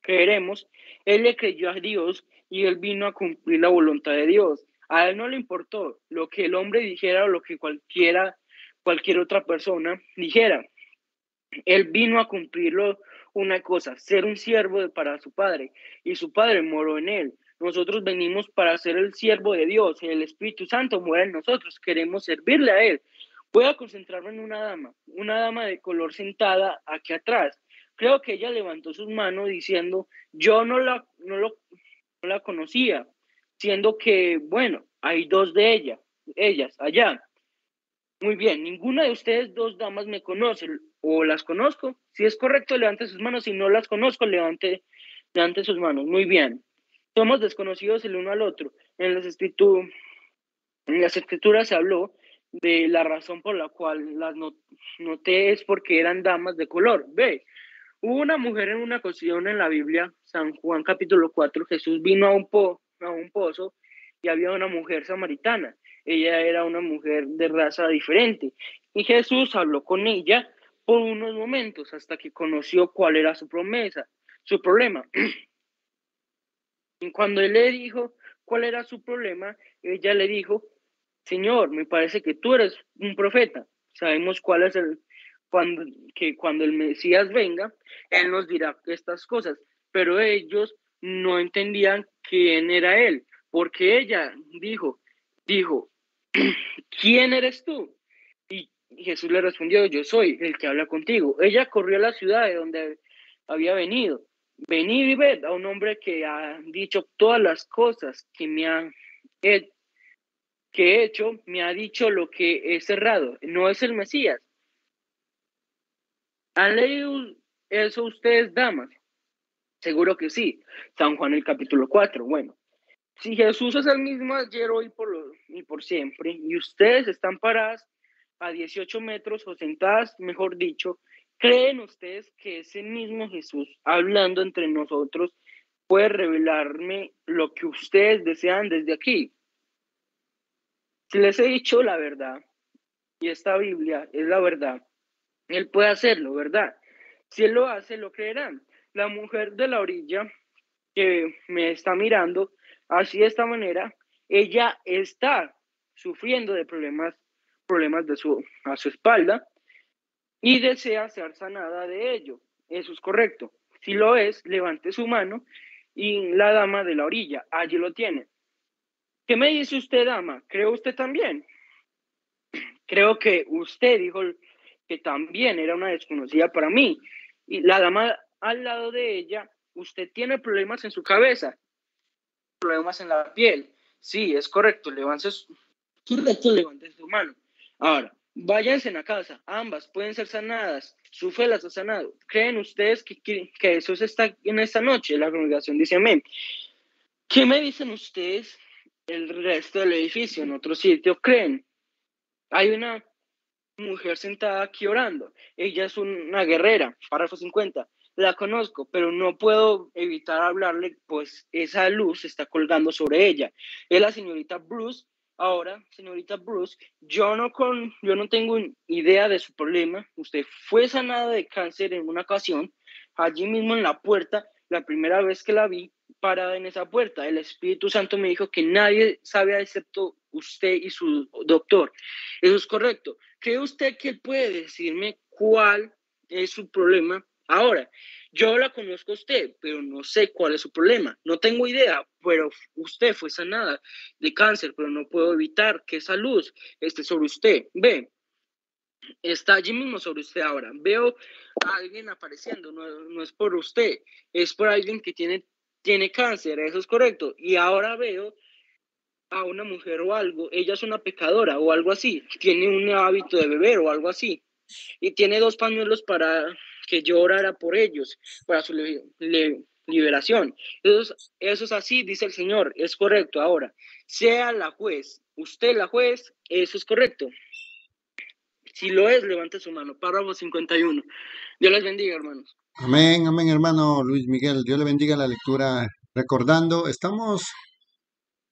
creeremos. Él le creyó a Dios y él vino a cumplir la voluntad de Dios. A él no le importó lo que el hombre dijera o lo que cualquiera, cualquier otra persona dijera. Él vino a cumplirlo una cosa, ser un siervo para su padre, y su padre moró en él. nosotros venimos para ser el siervo de Dios, el Espíritu Santo muere en nosotros, queremos servirle a Él. Voy a concentrarme en una dama, una dama de color sentada aquí atrás. Creo que ella levantó sus manos diciendo, yo no la, no lo, no la conocía, siendo que, bueno, hay dos de ellas, ellas allá. Muy bien, ninguna de ustedes dos damas me conoce o las conozco. Si es correcto, levante sus manos. Si no las conozco, levante, levante sus manos. Muy bien. Somos desconocidos el uno al otro. En las, en las escrituras se habló de la razón por la cual las noté es porque eran damas de color. Ve, hubo una mujer en una ocasión en la Biblia, San Juan capítulo 4, Jesús vino a un, po, a un pozo y había una mujer samaritana. Ella era una mujer de raza diferente y Jesús habló con ella por unos momentos hasta que conoció cuál era su promesa, su problema. Y cuando él le dijo cuál era su problema, ella le dijo, Señor, me parece que tú eres un profeta. Sabemos cuál es el, cuando, que cuando el Mesías venga, Él nos dirá estas cosas. Pero ellos no entendían quién era Él, porque ella dijo, dijo, ¿quién eres tú? Y Jesús le respondió, yo soy el que habla contigo. Ella corrió a la ciudad de donde había venido. Venid y ved a un hombre que ha dicho todas las cosas que me ha que he hecho, me ha dicho lo que he cerrado. No es el Mesías. ¿Han leído eso ustedes, damas? Seguro que sí. San Juan el capítulo 4. Bueno, si Jesús es el mismo ayer, hoy por lo, y por siempre, y ustedes están paradas a 18 metros o sentadas, mejor dicho, ¿creen ustedes que ese mismo Jesús, hablando entre nosotros, puede revelarme lo que ustedes desean desde aquí? Si les he dicho la verdad, y esta Biblia es la verdad, Él puede hacerlo, ¿verdad? Si Él lo hace, lo creerán. La mujer de la orilla que me está mirando, así de esta manera, ella está sufriendo de problemas, problemas de su, a su espalda y desea ser sanada de ello. Eso es correcto. Si lo es, levante su mano y la dama de la orilla, allí lo tiene. ¿Qué me dice usted, dama? ¿Creo usted también? Creo que usted dijo que también era una desconocida para mí. Y la dama al lado de ella, usted tiene problemas en su cabeza, problemas en la piel. Sí, es correcto, levante, correcto, levante su mano. Ahora, váyanse a casa, ambas pueden ser sanadas, su fe las ha sanado. ¿Creen ustedes que, que, que Jesús está en esta noche? La congregación dice amén. ¿Qué me dicen ustedes el resto del edificio, en otro sitio, creen. Hay una mujer sentada aquí orando. Ella es una guerrera, párrafo 50. La conozco, pero no puedo evitar hablarle, pues esa luz está colgando sobre ella. Es la señorita Bruce. Ahora, señorita Bruce, yo no, con, yo no tengo idea de su problema. Usted fue sanada de cáncer en una ocasión, allí mismo en la puerta, la primera vez que la vi, parada en esa puerta. El Espíritu Santo me dijo que nadie sabe excepto usted y su doctor. Eso es correcto. ¿Cree usted que puede decirme cuál es su problema? Ahora, yo la conozco a usted, pero no sé cuál es su problema. No tengo idea, pero usted fue sanada de cáncer, pero no puedo evitar que esa luz esté sobre usted. Ve, está allí mismo sobre usted ahora. Veo a alguien apareciendo, no, no, es por usted, es por alguien que tiene tiene cáncer, eso es correcto. Y ahora veo a una mujer o algo, ella es una pecadora o algo así, tiene un hábito de beber o algo así. Y tiene dos pañuelos para que yo orara por ellos, para su liberación. Eso es, eso es así, dice el Señor, es correcto. Ahora, sea la juez, usted la juez, eso es correcto. Si lo es, levante su mano. Párrafo 51. Dios les bendiga, hermanos. Amén, amén, hermano Luis Miguel. Dios le bendiga la lectura. Recordando, estamos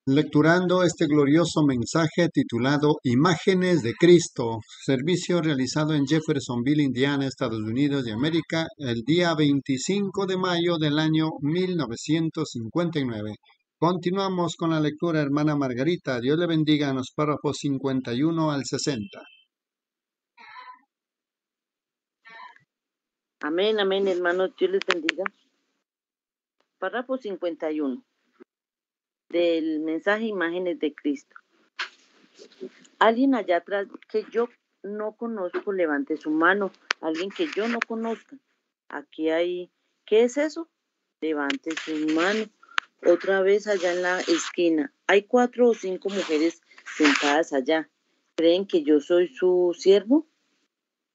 lecturando este glorioso mensaje titulado Imágenes de Cristo, servicio realizado en Jeffersonville, Indiana, Estados Unidos de América, el día 25 de mayo del año 1959. Continuamos con la lectura, hermana Margarita. Dios le bendiga en los párrafos 51 al 60. Amén, amén, hermanos. Dios les bendiga. Párrafo 51. del mensaje Imágenes de Cristo. Alguien allá atrás que yo no conozco, levante su mano. Alguien que yo no conozca. Aquí hay, ¿qué es eso? Levante su mano. Otra vez allá en la esquina. Hay cuatro o cinco mujeres sentadas allá. ¿Creen que yo soy su siervo?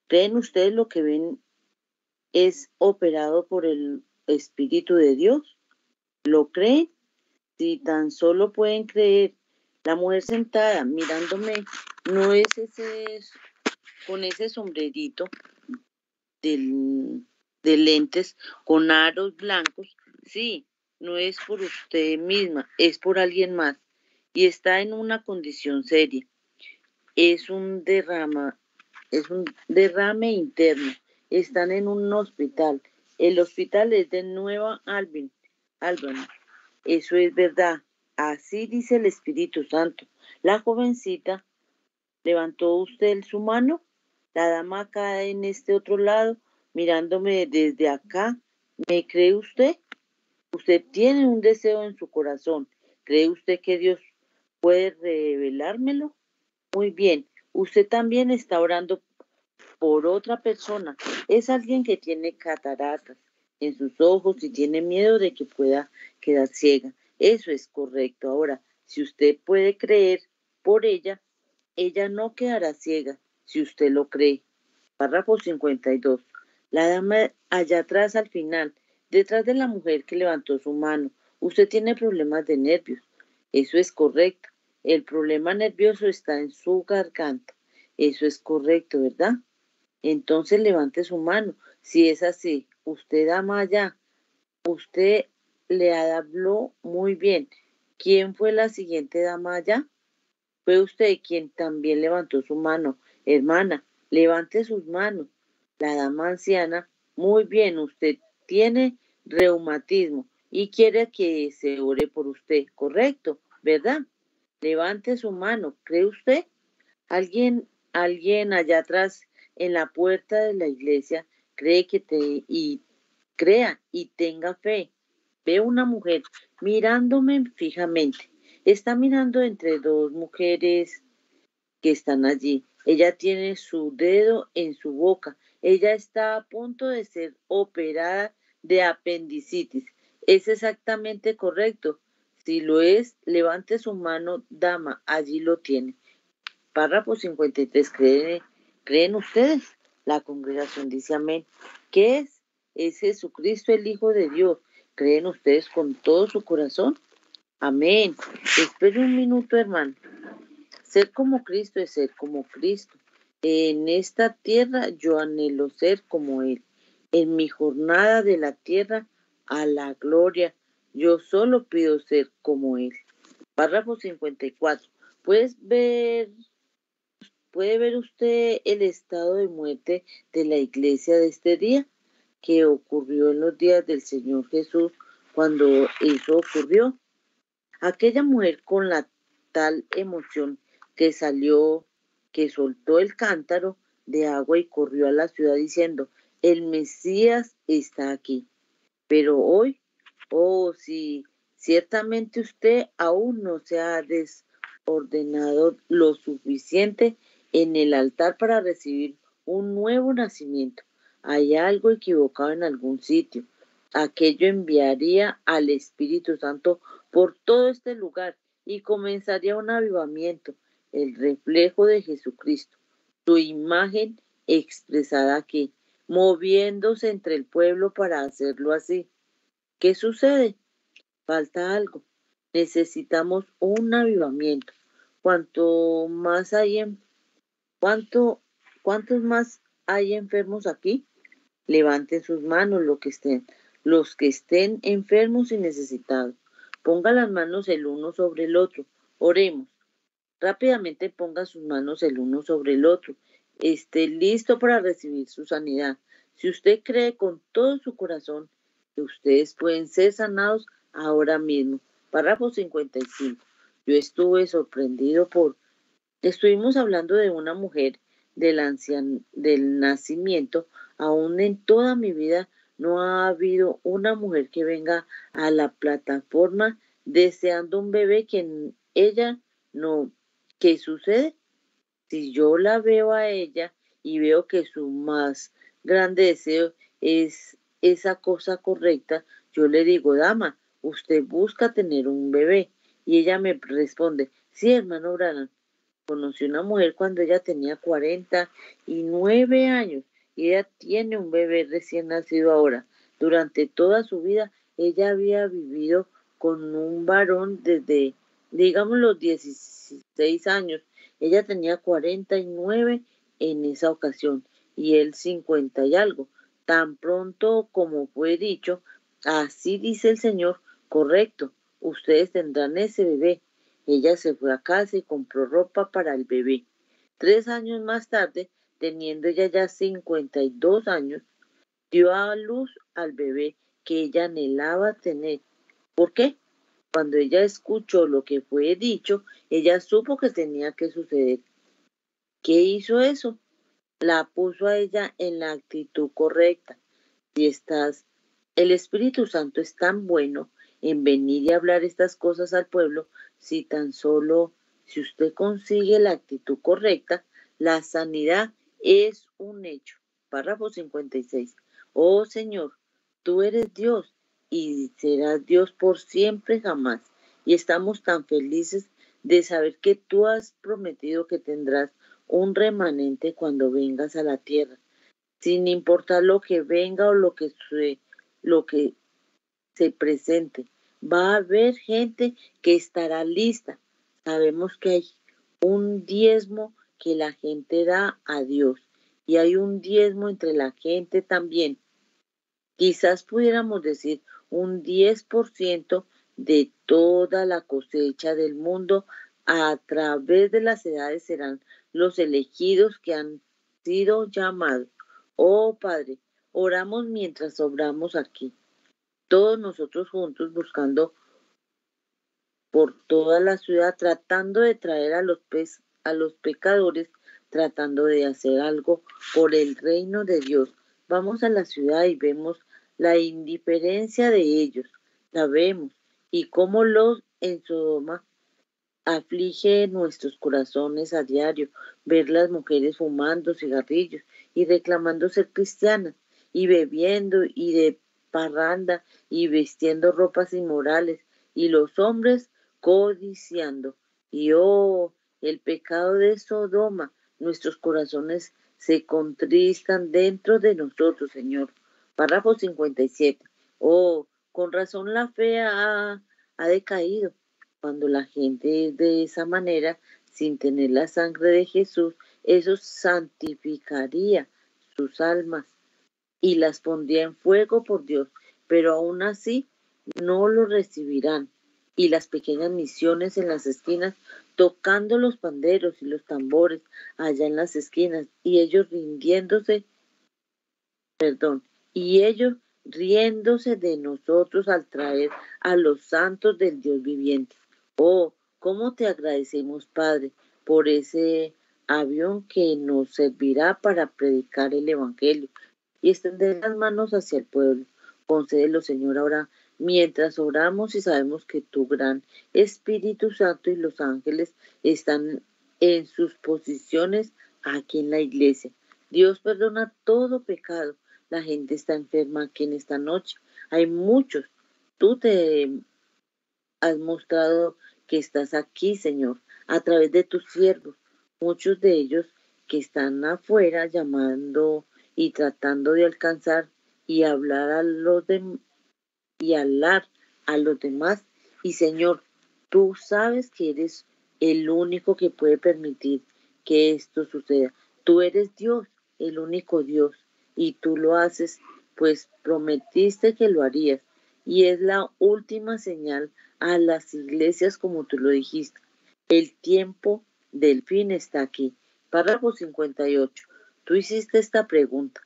¿Creen ustedes lo que ven es operado por el Espíritu de Dios? ¿Lo creen? Si tan solo pueden creer, la mujer sentada mirándome no es ese con ese sombrerito de lentes con aros blancos. Sí, no es por usted misma, es por alguien más. Y está en una condición seria. Es un derrama, es un derrame interno. Están en un hospital. El hospital es de Nueva Albany. Albany. Eso es verdad. Así dice el Espíritu Santo. La jovencita levantó usted su mano. La dama acá en este otro lado, mirándome desde acá. ¿Me cree usted? Usted tiene un deseo en su corazón. ¿Cree usted que Dios puede revelármelo? Muy bien. Usted también está orando por otra persona. Es alguien que tiene cataratas en sus ojos y tiene miedo de que pueda quedar ciega. Eso es correcto. Ahora, si usted puede creer por ella, ella no quedará ciega si usted lo cree. Párrafo 52. La dama allá atrás al final, detrás de la mujer que levantó su mano. Usted tiene problemas de nervios. Eso es correcto. El problema nervioso está en su garganta. Eso es correcto, ¿verdad? Entonces levante su mano. Si es así, usted dama allá, usted le habló muy bien. ¿Quién fue la siguiente dama allá? Fue usted quien también levantó su mano. Hermana, levante sus manos. La dama anciana, muy bien, usted tiene reumatismo y quiere que se ore por usted, ¿correcto? ¿Verdad? Levante su mano, ¿cree usted? Alguien, alguien allá atrás en la puerta de la iglesia cree que te y crea y tenga fe. Ve una mujer mirándome fijamente. Está mirando entre dos mujeres que están allí. Ella tiene su dedo en su boca. Ella está a punto de ser operada de apendicitis. Es exactamente correcto. Si lo es, levante su mano, dama, allí lo tiene. Párrafo 53. ¿Creen, ¿Creen ustedes? La congregación dice amén. ¿Qué es? Es Jesucristo el Hijo de Dios. ¿Creen ustedes con todo su corazón? Amén. Espere un minuto, hermano. Ser como Cristo es ser como Cristo. En esta tierra yo anhelo ser como Él. En mi jornada de la tierra a la gloria, yo solo pido ser como Él. Párrafo 54. Puedes ver, puede ver usted el estado de muerte de la iglesia de este día que ocurrió en los días del Señor Jesús cuando eso ocurrió. Aquella mujer con la tal emoción que salió, que soltó el cántaro de agua y corrió a la ciudad diciendo, el Mesías está aquí. Pero hoy, oh, si ciertamente usted aún no se ha desordenado lo suficiente en el altar para recibir un nuevo nacimiento. Hay algo equivocado en algún sitio. Aquello enviaría al Espíritu Santo por todo este lugar y comenzaría un avivamiento el reflejo de Jesucristo, su imagen expresada aquí, moviéndose entre el pueblo para hacerlo así. ¿Qué sucede? Falta algo. Necesitamos un avivamiento. Cuanto más hay en, cuánto, ¿Cuántos más hay enfermos aquí? Levanten sus manos los que estén, los que estén enfermos y necesitados. Ponga las manos el uno sobre el otro. Oremos. Rápidamente ponga sus manos el uno sobre el otro. Esté listo para recibir su sanidad. Si usted cree con todo su corazón que ustedes pueden ser sanados ahora mismo. Párrafo 55. Yo estuve sorprendido por... Estuvimos hablando de una mujer del, del nacimiento. Aún en toda mi vida no ha habido una mujer que venga a la plataforma deseando un bebé que ella no. ¿Qué sucede? Si yo la veo a ella y veo que su más grande deseo es esa cosa correcta, yo le digo, dama, usted busca tener un bebé. Y ella me responde, sí, hermano Branham. Conocí una mujer cuando ella tenía 49 años y ella tiene un bebé recién nacido ahora. Durante toda su vida ella había vivido con un varón desde, digamos, los 16 años. Ella tenía 49 en esa ocasión y él 50 y algo. Tan pronto como fue dicho, así dice el Señor, correcto, ustedes tendrán ese bebé. Ella se fue a casa y compró ropa para el bebé. Tres años más tarde, teniendo ella ya 52 años, dio a luz al bebé que ella anhelaba tener. ¿Por qué? Cuando ella escuchó lo que fue dicho, ella supo que tenía que suceder. ¿Qué hizo eso? La puso a ella en la actitud correcta. Si estás, el Espíritu Santo es tan bueno en venir y hablar estas cosas al pueblo, si tan solo, si usted consigue la actitud correcta, la sanidad es un hecho. Párrafo 56. Oh Señor, tú eres Dios y serás Dios por siempre jamás. Y estamos tan felices de saber que tú has prometido que tendrás un remanente cuando vengas a la tierra, sin importar lo que venga o lo que se, lo que se presente. Va a haber gente que estará lista. Sabemos que hay un diezmo que la gente da a Dios y hay un diezmo entre la gente también. Quizás pudiéramos decir un 10% de toda la cosecha del mundo a través de las edades serán los elegidos que han sido llamados. Oh Padre, oramos mientras obramos aquí, todos nosotros juntos buscando por toda la ciudad, tratando de traer a los, pez, a los pecadores, tratando de hacer algo por el reino de Dios. Vamos a la ciudad y vemos la indiferencia de ellos, la vemos, y cómo los en Sodoma aflige nuestros corazones a diario ver las mujeres fumando cigarrillos y reclamando ser cristianas y bebiendo y de parranda y vistiendo ropas inmorales y los hombres codiciando. Y oh, el pecado de Sodoma, nuestros corazones se contristan dentro de nosotros, Señor. Párrafo 57. Oh, con razón la fe ha, ha decaído cuando la gente es de esa manera, sin tener la sangre de Jesús, eso santificaría sus almas y las pondría en fuego por Dios, pero aún así no lo recibirán. Y las pequeñas misiones en las esquinas, tocando los panderos y los tambores allá en las esquinas, y ellos rindiéndose, perdón, y ellos riéndose de nosotros al traer a los santos del Dios viviente. Oh, cómo te agradecemos, Padre, por ese avión que nos servirá para predicar el Evangelio y extender las manos hacia el pueblo. Concédelo, Señor, ahora mientras oramos y sabemos que tu gran Espíritu Santo y los ángeles están en sus posiciones aquí en la iglesia. Dios perdona todo pecado. La gente está enferma aquí en esta noche. Hay muchos. Tú te has mostrado que estás aquí, Señor, a través de tus siervos, muchos de ellos que están afuera llamando y tratando de alcanzar y hablar a los y hablar a los demás. Y Señor, tú sabes que eres el único que puede permitir que esto suceda. Tú eres Dios, el único Dios, y tú lo haces, pues prometiste que lo harías. Y es la última señal a las iglesias como tú lo dijiste. El tiempo del fin está aquí. Párrafo 58. Tú hiciste esta pregunta.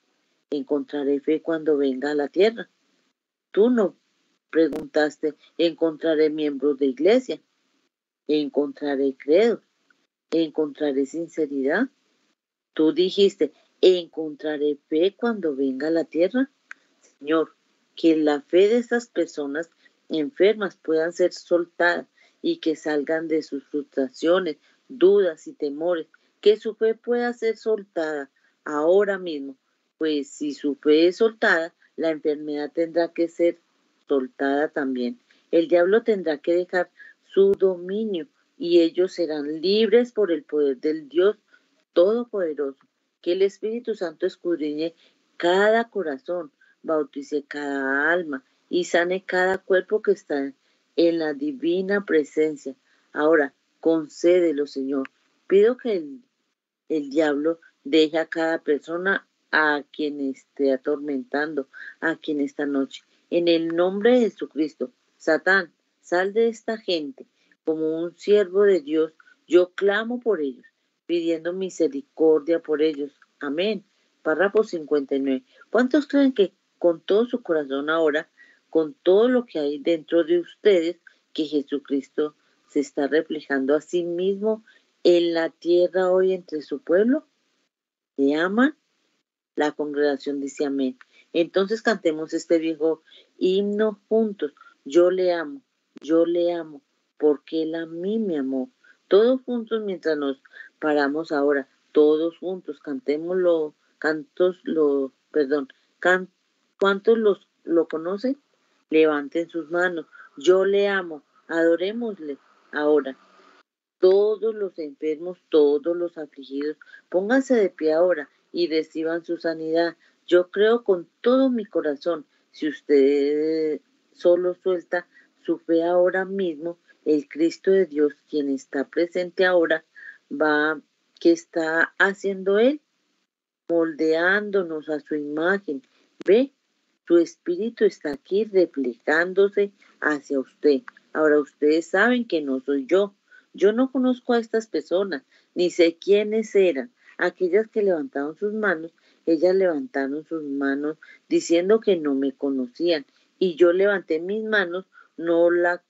¿Encontraré fe cuando venga a la tierra? Tú no preguntaste, ¿encontraré miembros de iglesia? ¿Encontraré credos? ¿Encontraré sinceridad? Tú dijiste, ¿encontraré fe cuando venga a la tierra? Señor, que la fe de estas personas enfermas puedan ser soltadas y que salgan de sus frustraciones, dudas y temores, que su fe pueda ser soltada ahora mismo, pues si su fe es soltada, la enfermedad tendrá que ser soltada también. El diablo tendrá que dejar su dominio y ellos serán libres por el poder del Dios Todopoderoso. Que el Espíritu Santo escudriñe cada corazón, bautice cada alma y sane cada cuerpo que está en la divina presencia. Ahora, concédelo, Señor. Pido que el, el diablo deje a cada persona a quien esté atormentando, a quien esta noche. En el nombre de Jesucristo, Satán, sal de esta gente. Como un siervo de Dios, yo clamo por ellos, pidiendo misericordia por ellos. Amén. Párrafo 59. ¿Cuántos creen que con todo su corazón ahora, con todo lo que hay dentro de ustedes, que Jesucristo se está reflejando a sí mismo en la tierra hoy entre su pueblo? ¿Le aman? La congregación dice amén. Entonces cantemos este viejo himno juntos. Yo le amo, yo le amo, porque él a mí me amó. Todos juntos mientras nos paramos ahora, todos juntos, cantémoslo, cantos lo, perdón, can, ¿cuántos los, lo conocen? Levanten sus manos. Yo le amo, adorémosle ahora. Todos los enfermos, todos los afligidos, pónganse de pie ahora y reciban su sanidad. Yo creo con todo mi corazón, si usted solo suelta su fe ahora mismo, el Cristo de Dios, quien está presente ahora, va, ¿qué está haciendo Él? Moldeándonos a su imagen. Ve, su espíritu está aquí reflejándose hacia usted. Ahora ustedes saben que no soy yo. Yo no conozco a estas personas, ni sé quiénes eran. Aquellas que levantaron sus manos, ellas levantaron sus manos diciendo que no me conocían. Y yo levanté mis manos, no la,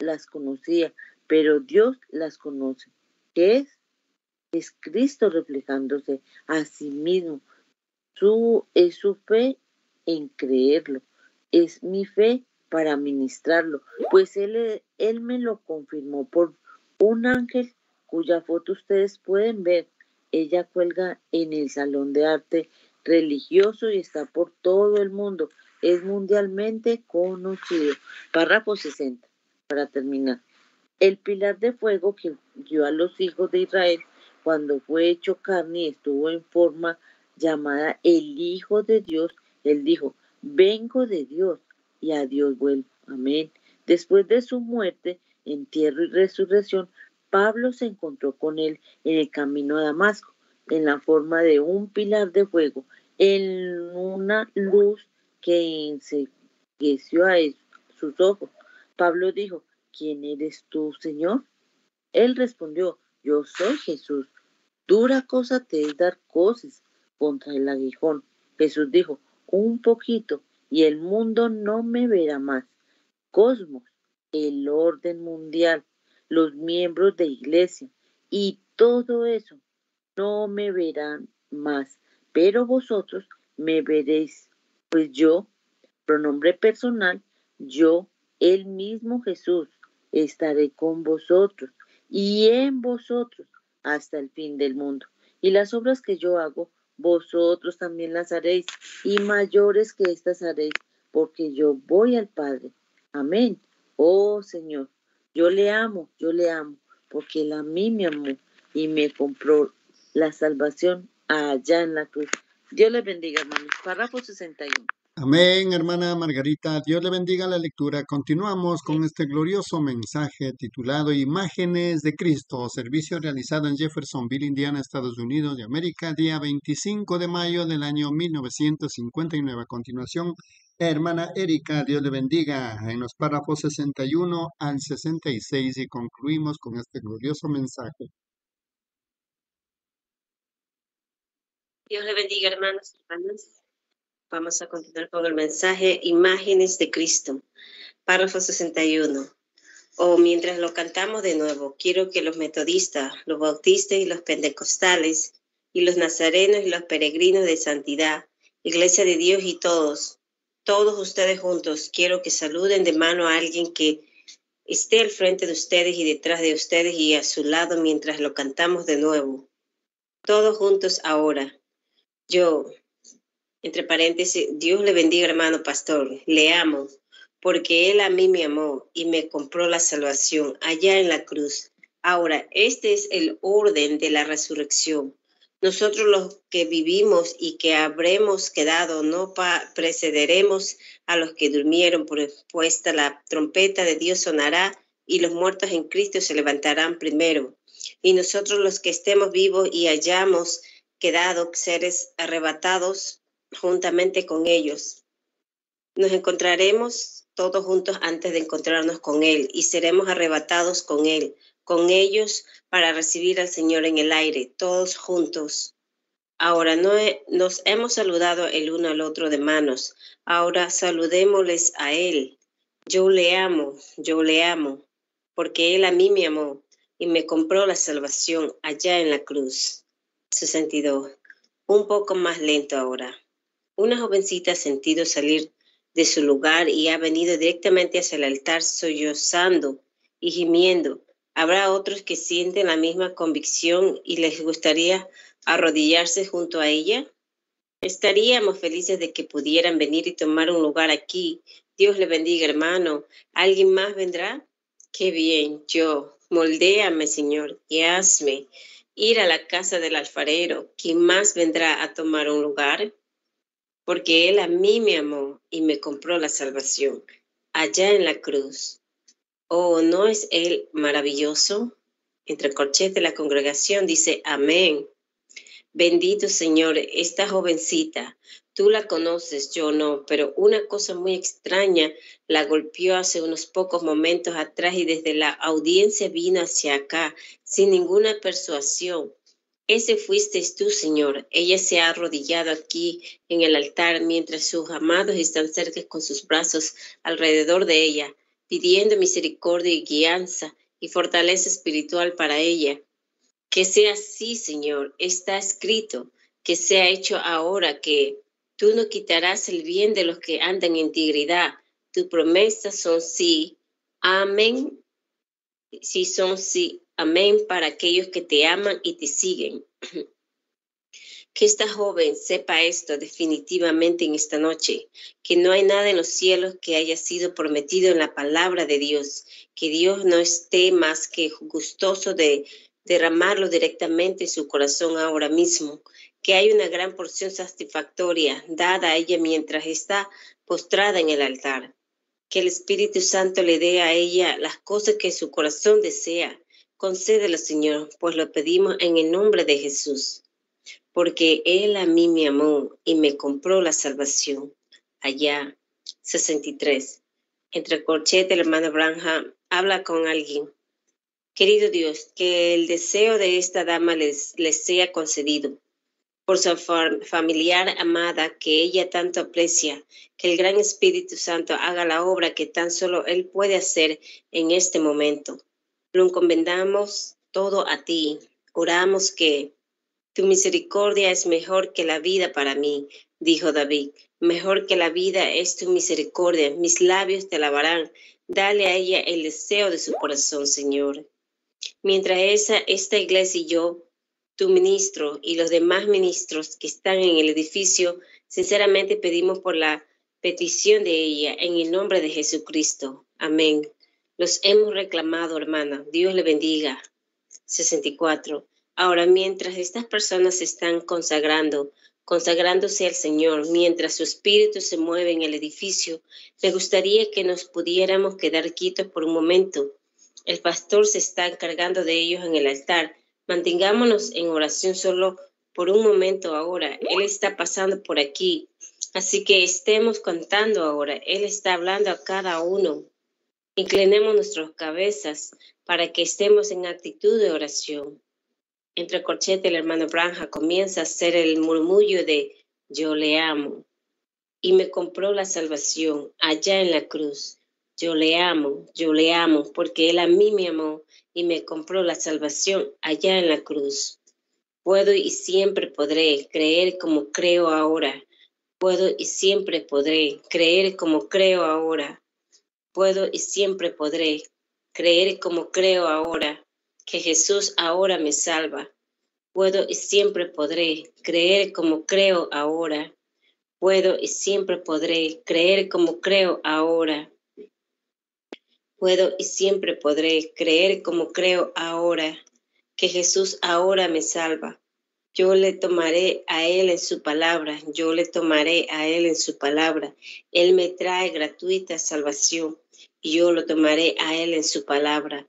las conocía, pero Dios las conoce. ¿Qué es? Es Cristo reflejándose a sí mismo. Su, es su fe en creerlo. Es mi fe para ministrarlo, pues él, él me lo confirmó por un ángel cuya foto ustedes pueden ver. Ella cuelga en el Salón de Arte Religioso y está por todo el mundo. Es mundialmente conocido. Párrafo 60, para terminar. El pilar de fuego que dio a los hijos de Israel cuando fue hecho carne y estuvo en forma llamada el Hijo de Dios, él dijo, vengo de Dios y a Dios vuelvo. Amén. Después de su muerte, entierro y resurrección, Pablo se encontró con él en el camino a Damasco, en la forma de un pilar de fuego, en una luz que ensegueció a sus ojos. Pablo dijo, ¿quién eres tú, Señor? Él respondió, yo soy Jesús. Dura cosa te es dar cosas contra el aguijón. Jesús dijo, un poquito y el mundo no me verá más. Cosmos, el orden mundial, los miembros de iglesia y todo eso no me verán más, pero vosotros me veréis, pues yo, pronombre personal, yo, el mismo Jesús, estaré con vosotros y en vosotros hasta el fin del mundo. Y las obras que yo hago, vosotros también las haréis, y mayores que estas haréis, porque yo voy al Padre. Amén. Oh Señor, yo le amo, yo le amo, porque Él a mí me amó y me compró la salvación allá en la cruz. Dios le bendiga, hermanos. Párrafo 61. Amén, hermana Margarita. Dios le bendiga la lectura. Continuamos con este glorioso mensaje titulado Imágenes de Cristo, servicio realizado en Jeffersonville, Indiana, Estados Unidos de América, día 25 de mayo del año 1959. A continuación, hermana Erika, Dios le bendiga en los párrafos 61 al 66 y concluimos con este glorioso mensaje. Dios le bendiga, hermanos y hermanas. Vamos a continuar con el mensaje Imágenes de Cristo, párrafo 61. O mientras lo cantamos de nuevo, quiero que los metodistas, los bautistas y los pentecostales, y los nazarenos y los peregrinos de santidad, Iglesia de Dios y todos, todos ustedes juntos, quiero que saluden de mano a alguien que esté al frente de ustedes y detrás de ustedes y a su lado mientras lo cantamos de nuevo. Todos juntos ahora. Yo, entre paréntesis, Dios le bendiga, hermano pastor, le amo, porque Él a mí me amó y me compró la salvación allá en la cruz. Ahora, este es el orden de la resurrección. Nosotros los que vivimos y que habremos quedado, no precederemos a los que durmieron, por puesta la trompeta de Dios sonará y los muertos en Cristo se levantarán primero. Y nosotros los que estemos vivos y hayamos quedado seres arrebatados juntamente con ellos. Nos encontraremos todos juntos antes de encontrarnos con Él y seremos arrebatados con Él con ellos para recibir al Señor en el aire, todos juntos. Ahora no nos hemos saludado el uno al otro de manos, ahora saludémosles a Él. Yo le amo, yo le amo, porque Él a mí me amó y me compró la salvación allá en la cruz. 62. Un poco más lento ahora. Una jovencita ha sentido salir de su lugar y ha venido directamente hacia el altar sollozando y gimiendo Habrá otros que sienten la misma convicción y les gustaría arrodillarse junto a ella. Estaríamos felices de que pudieran venir y tomar un lugar aquí. Dios le bendiga, hermano. ¿Alguien más vendrá? Qué bien, yo. Moldéame, Señor, y hazme ir a la casa del alfarero. ¿Quién más vendrá a tomar un lugar? Porque Él a mí me amó y me compró la salvación allá en la cruz. Oh, ¿no es Él maravilloso? Entre corchetes la congregación dice, amén. Bendito Señor, esta jovencita, tú la conoces, yo no, pero una cosa muy extraña la golpeó hace unos pocos momentos atrás y desde la audiencia vino hacia acá sin ninguna persuasión. Ese fuiste tú, Señor. Ella se ha arrodillado aquí en el altar mientras sus amados están cerca con sus brazos alrededor de ella pidiendo misericordia y guianza y fortaleza espiritual para ella. Que sea así, Señor, está escrito, que sea hecho ahora, que tú no quitarás el bien de los que andan en integridad. Tus promesas son sí, amén. Sí son sí, amén para aquellos que te aman y te siguen. Que esta joven sepa esto definitivamente en esta noche, que no hay nada en los cielos que haya sido prometido en la palabra de Dios, que Dios no esté más que gustoso de derramarlo directamente en su corazón ahora mismo, que hay una gran porción satisfactoria dada a ella mientras está postrada en el altar, que el Espíritu Santo le dé a ella las cosas que su corazón desea. Concédelo, Señor, pues lo pedimos en el nombre de Jesús porque Él a mí me amó y me compró la salvación. Allá, 63. Entre corchete, el hermano Branham habla con alguien. Querido Dios, que el deseo de esta dama les, sea concedido por su familiar amada que ella tanto aprecia, que el gran Espíritu Santo haga la obra que tan solo Él puede hacer en este momento. Lo encomendamos todo a ti. Oramos que tu misericordia es mejor que la vida para mí, dijo David. Mejor que la vida es tu misericordia. Mis labios te alabarán. Dale a ella el deseo de su corazón, Señor. Mientras esa, esta iglesia y yo, tu ministro y los demás ministros que están en el edificio, sinceramente pedimos por la petición de ella en el nombre de Jesucristo. Amén. Los hemos reclamado, hermana. Dios le bendiga. 64. Ahora, mientras estas personas se están consagrando, consagrándose al Señor, mientras su espíritu se mueve en el edificio, me gustaría que nos pudiéramos quedar quietos por un momento. El pastor se está encargando de ellos en el altar. Mantengámonos en oración solo por un momento ahora. Él está pasando por aquí. Así que estemos contando ahora. Él está hablando a cada uno. Inclinemos nuestras cabezas para que estemos en actitud de oración. Entre corchete el hermano Branja comienza a hacer el murmullo de yo le amo y me compró la salvación allá en la cruz. Yo le amo, yo le amo, porque Él a mí me amó y me compró la salvación allá en la cruz. Puedo y siempre podré creer como creo ahora. Puedo y siempre podré creer como creo ahora. Puedo y siempre podré creer como creo ahora que Jesús ahora me salva. Puedo y siempre podré creer como creo ahora. Puedo y siempre podré creer como creo ahora. Puedo y siempre podré creer como creo ahora que Jesús ahora me salva. Yo le tomaré a Él en su palabra, yo le tomaré a Él en su palabra. Él me trae gratuita salvación y yo lo tomaré a Él en su palabra.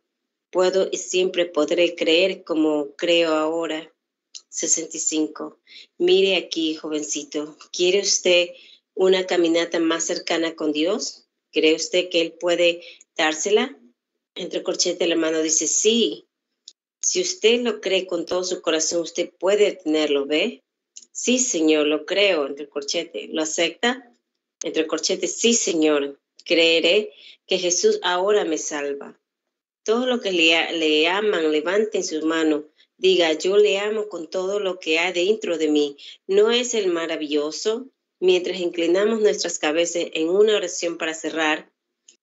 Puedo y siempre podré creer como creo ahora. 65. Mire aquí, jovencito, ¿quiere usted una caminata más cercana con Dios? ¿Cree usted que Él puede dársela? Entre corchete el hermano dice, sí, si usted lo cree con todo su corazón, usted puede tenerlo, ¿ve? Sí, Señor, lo creo, entre corchete. ¿Lo acepta? Entre corchete, sí, Señor. Creeré que Jesús ahora me salva. Todo lo que le, le aman, levanten sus manos. Diga, yo le amo con todo lo que hay dentro de mí. ¿No es el maravilloso? Mientras inclinamos nuestras cabezas en una oración para cerrar,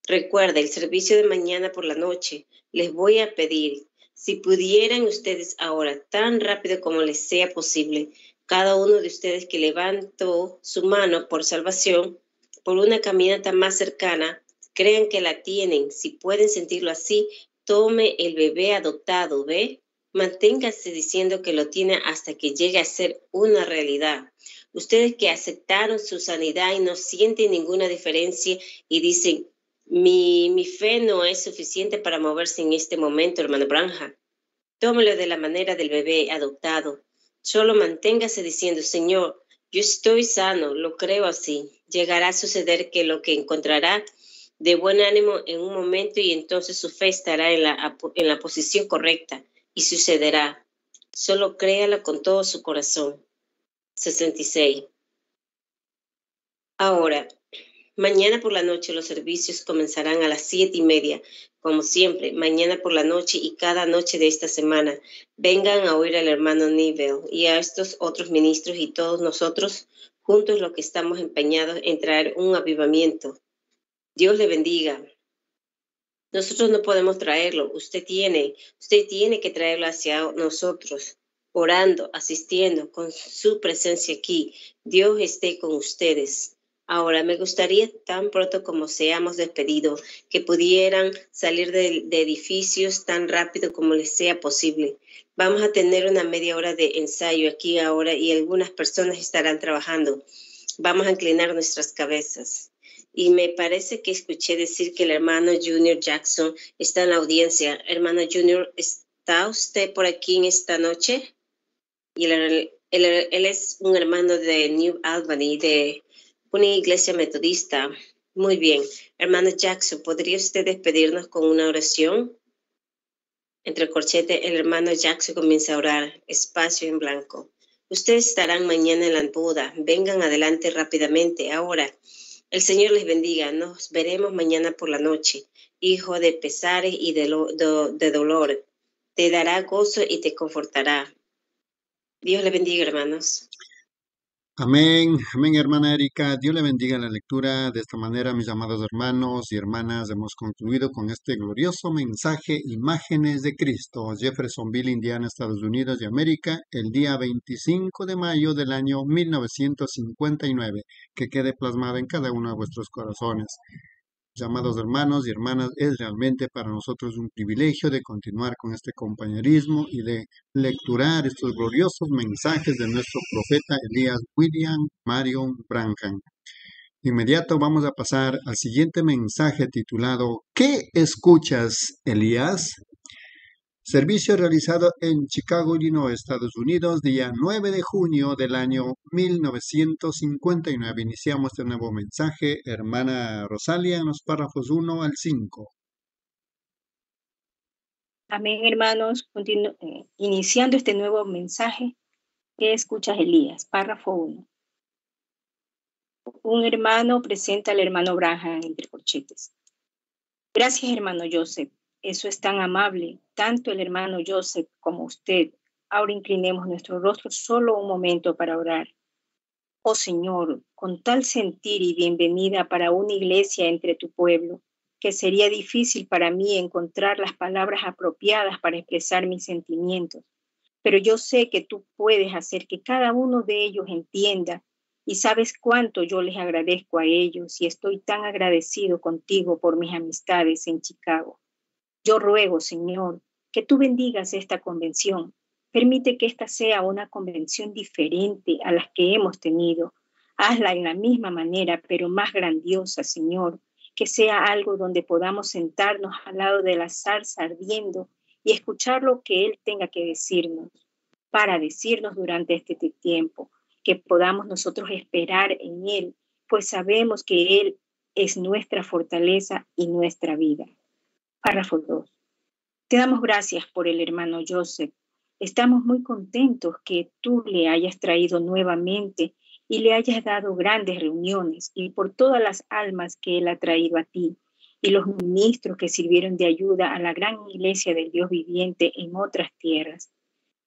recuerda el servicio de mañana por la noche. Les voy a pedir si pudieran ustedes ahora, tan rápido como les sea posible, cada uno de ustedes que levantó su mano por salvación, por una caminata más cercana, crean que la tienen. Si pueden sentirlo así, tome el bebé adoptado, ¿ve? Manténgase diciendo que lo tiene hasta que llegue a ser una realidad. Ustedes que aceptaron su sanidad y no sienten ninguna diferencia y dicen, mi, mi fe no es suficiente para moverse en este momento, hermano Branja. Tómelo de la manera del bebé adoptado. Solo manténgase diciendo, Señor, yo estoy sano, lo creo así. Llegará a suceder que lo que encontrará de buen ánimo en un momento y entonces su fe estará en la, en la posición correcta y sucederá. Solo créalo con todo su corazón. 66. Ahora, Mañana por la noche los servicios comenzarán a las siete y media, como siempre, mañana por la noche y cada noche de esta semana. Vengan a oír al hermano Nivel y a estos otros ministros y todos nosotros juntos los que estamos empeñados en traer un avivamiento. Dios le bendiga. Nosotros no podemos traerlo, usted tiene, usted tiene que traerlo hacia nosotros, orando, asistiendo con su presencia aquí. Dios esté con ustedes. Ahora, me gustaría tan pronto como seamos despedidos que pudieran salir de, edificios tan rápido como les sea posible. Vamos a tener una media hora de ensayo aquí ahora y algunas personas estarán trabajando. Vamos a inclinar nuestras cabezas. Y me parece que escuché decir que el hermano Junior Jackson está en la audiencia. Hermano Junior, ¿está usted por aquí en esta noche? Y él, es un hermano de New Albany, de una iglesia metodista. Muy bien. Hermano Jackson, ¿podría usted despedirnos con una oración? Entre corchete, el hermano Jackson comienza a orar, espacio en blanco. Ustedes estarán mañana en la boda. Vengan adelante rápidamente. Ahora, el Señor les bendiga. Nos veremos mañana por la noche. Hijo de pesares y de, de dolor. Te dará gozo y te confortará. Dios le bendiga, hermanos. Amén, amén hermana Erika. Dios le bendiga la lectura. De esta manera, mis amados hermanos y hermanas, hemos concluido con este glorioso mensaje, Imágenes de Cristo, Jeffersonville, Indiana, Estados Unidos de América, el día 25 de mayo del año 1959, que quede plasmado en cada uno de vuestros corazones. Llamados hermanos y hermanas, es realmente para nosotros un privilegio de continuar con este compañerismo y de lecturar estos gloriosos mensajes de nuestro profeta Elías William Marion Branham. Inmediato vamos a pasar al siguiente mensaje titulado ¿Qué escuchas, Elías? Servicio realizado en Chicago, Illinois, Estados Unidos, día 9 de junio del año 1959. Iniciamos este nuevo mensaje, hermana Rosalia, en los párrafos 1 al 5. Amén, hermanos. Eh, iniciando este nuevo mensaje, ¿qué escuchas, Elías? Párrafo 1. Un hermano presenta al hermano Braja entre corchetes. Gracias, hermano Joseph eso es tan amable, tanto el hermano Joseph como usted. Ahora inclinemos nuestro rostro solo un momento para orar. Oh Señor, con tal sentir y bienvenida para una iglesia entre tu pueblo, que sería difícil para mí encontrar las palabras apropiadas para expresar mis sentimientos. Pero yo sé que tú puedes hacer que cada uno de ellos entienda y sabes cuánto yo les agradezco a ellos y estoy tan agradecido contigo por mis amistades en Chicago. Yo ruego, Señor, que tú bendigas esta convención. Permite que esta sea una convención diferente a las que hemos tenido. Hazla en la misma manera, pero más grandiosa, Señor. Que sea algo donde podamos sentarnos al lado de la zarza ardiendo y escuchar lo que Él tenga que decirnos, para decirnos durante este tiempo que podamos nosotros esperar en Él, pues sabemos que Él es nuestra fortaleza y nuestra vida. Párrafo 2. Te damos gracias por el hermano Joseph. Estamos muy contentos que tú le hayas traído nuevamente y le hayas dado grandes reuniones y por todas las almas que él ha traído a ti y los ministros que sirvieron de ayuda a la gran iglesia del Dios viviente en otras tierras.